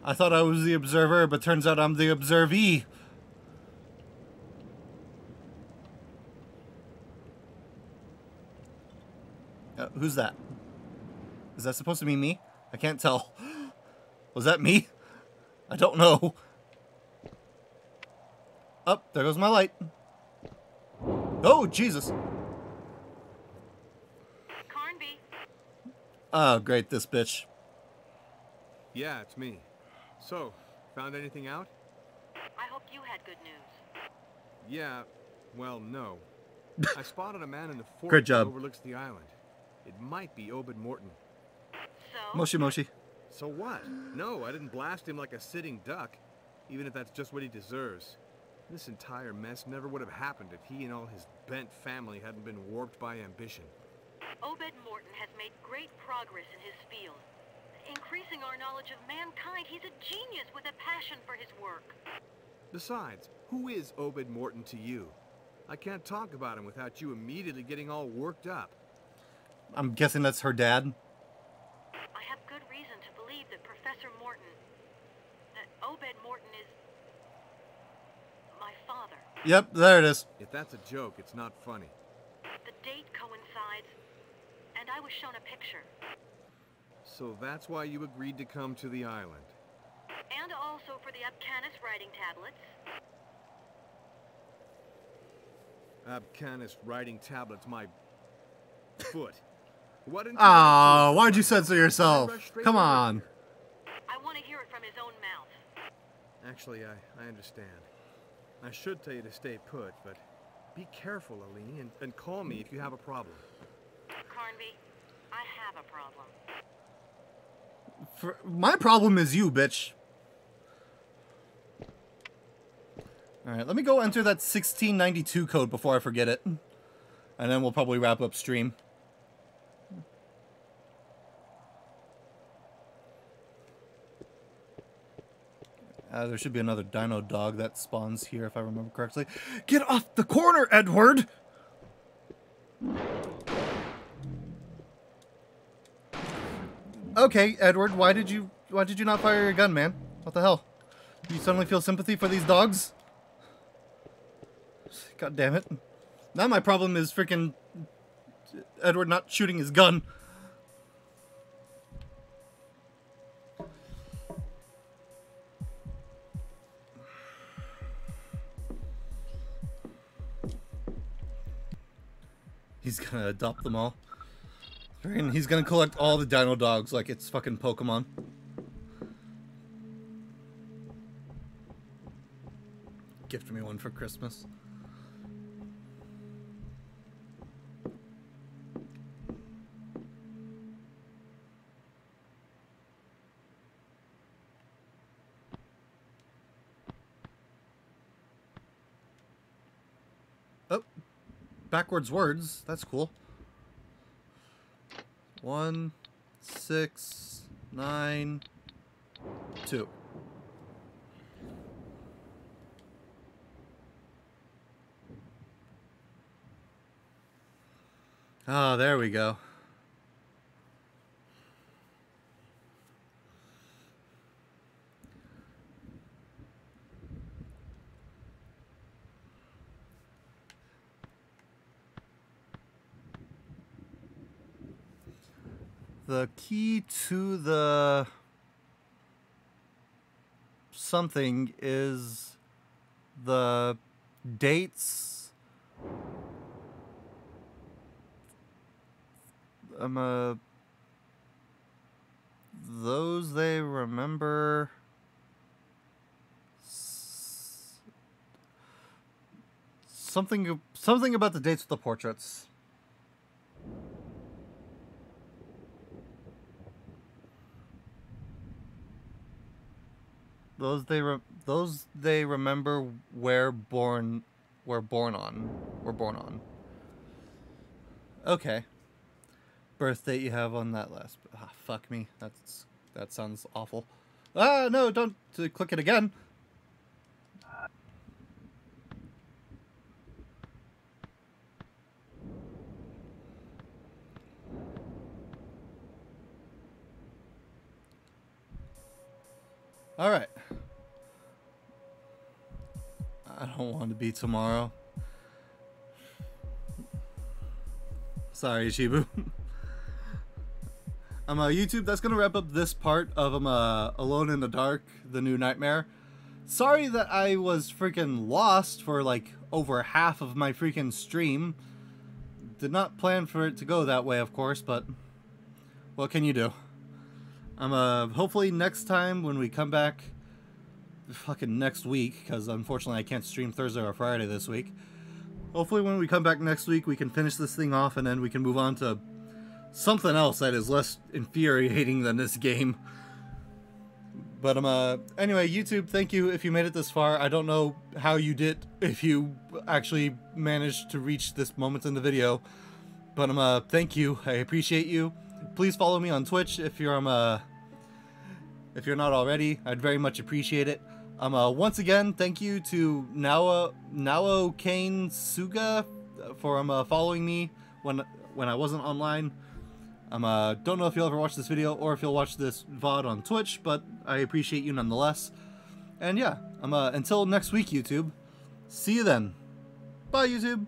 Speaker 1: I thought I was the observer, but turns out I'm the observee. Uh, who's that? Is that supposed to be me? I can't tell. (gasps) Was that me? I don't know. Up, oh, there goes my light. Oh, Jesus.
Speaker 5: Carnby.
Speaker 1: Oh, great, this bitch.
Speaker 4: Yeah, it's me. So, found anything out?
Speaker 5: I hope you had good news.
Speaker 4: Yeah, well, no. (laughs) I spotted a man in the fort
Speaker 1: Great job.
Speaker 4: that overlooks the island. It might be Obed Morton.
Speaker 5: So?
Speaker 1: Moshi Moshi.
Speaker 4: So what? No, I didn't blast him like a sitting duck, even if that's just what he deserves. This entire mess never would have happened if he and all his bent family hadn't been warped by ambition.
Speaker 5: Obed Morton has made great progress in his field. Increasing our knowledge of mankind, he's a genius with a passion for his work.
Speaker 4: Besides, who is Obed Morton to you? I can't talk about him without you immediately getting all worked up.
Speaker 1: I'm guessing that's her dad.
Speaker 5: I have good reason to believe that Professor Morton, that Obed Morton is my father.
Speaker 1: Yep, there it is.
Speaker 4: If that's a joke, it's not funny.
Speaker 5: The date coincides, and I was shown a picture.
Speaker 4: So that's why you agreed to come to the island.
Speaker 5: And also for the Abkanis writing tablets.
Speaker 4: Abkanis writing tablets, my (laughs) foot. What didn't
Speaker 1: Oh, why'd you censor yourself? Come on.
Speaker 5: I want to hear it from his own mouth.
Speaker 4: Actually, I, I understand. I should tell you to stay put, but be careful, Aline, and, and call me if you have a problem.
Speaker 5: Carnby, I have a problem.
Speaker 1: For, my problem is you, bitch. Alright, let me go enter that 1692 code before I forget it. And then we'll probably wrap up stream. Uh, there should be another dino dog that spawns here, if I remember correctly. Get off the corner, Edward! Okay, Edward, why did you why did you not fire your gun, man? What the hell? Do You suddenly feel sympathy for these dogs? God damn it. Now my problem is freaking Edward not shooting his gun. He's gonna adopt them all. And he's gonna collect all the dino dogs like it's fucking Pokemon. Gift me one for Christmas. Oh, backwards words. That's cool. One, six, nine, two. Ah, oh, there we go. The key to the something is the dates. Um uh those they remember. Something something about the dates of the portraits those they re- those they remember where born were born on were born on. Okay. Birth date you have on that last. Ah, fuck me. That's that sounds awful. Ah, no! Don't click it again. All right. I don't want to be tomorrow. Sorry, Chibu. (laughs) I'm um, uh, YouTube, that's gonna wrap up this part of um, uh, Alone in the Dark, the new nightmare. Sorry that I was freaking lost for like over half of my freaking stream. Did not plan for it to go that way, of course, but what can you do? I'm uh, hopefully next time when we come back, fucking next week, because unfortunately I can't stream Thursday or Friday this week. Hopefully when we come back next week, we can finish this thing off and then we can move on to something else that is less infuriating than this game. But um, uh, anyway, YouTube, thank you if you made it this far. I don't know how you did if you actually managed to reach this moment in the video. But um, uh, thank you. I appreciate you. Please follow me on Twitch if you're um, uh, if you're not already. I'd very much appreciate it. Um, uh, once again, thank you to Nawa Nao Kane Suga for um, uh, following me when when I wasn't online. Um, uh, don't know if you'll ever watch this video or if you'll watch this VOD on Twitch, but I appreciate you nonetheless. And yeah, um, uh, until next week, YouTube. See you then. Bye, YouTube.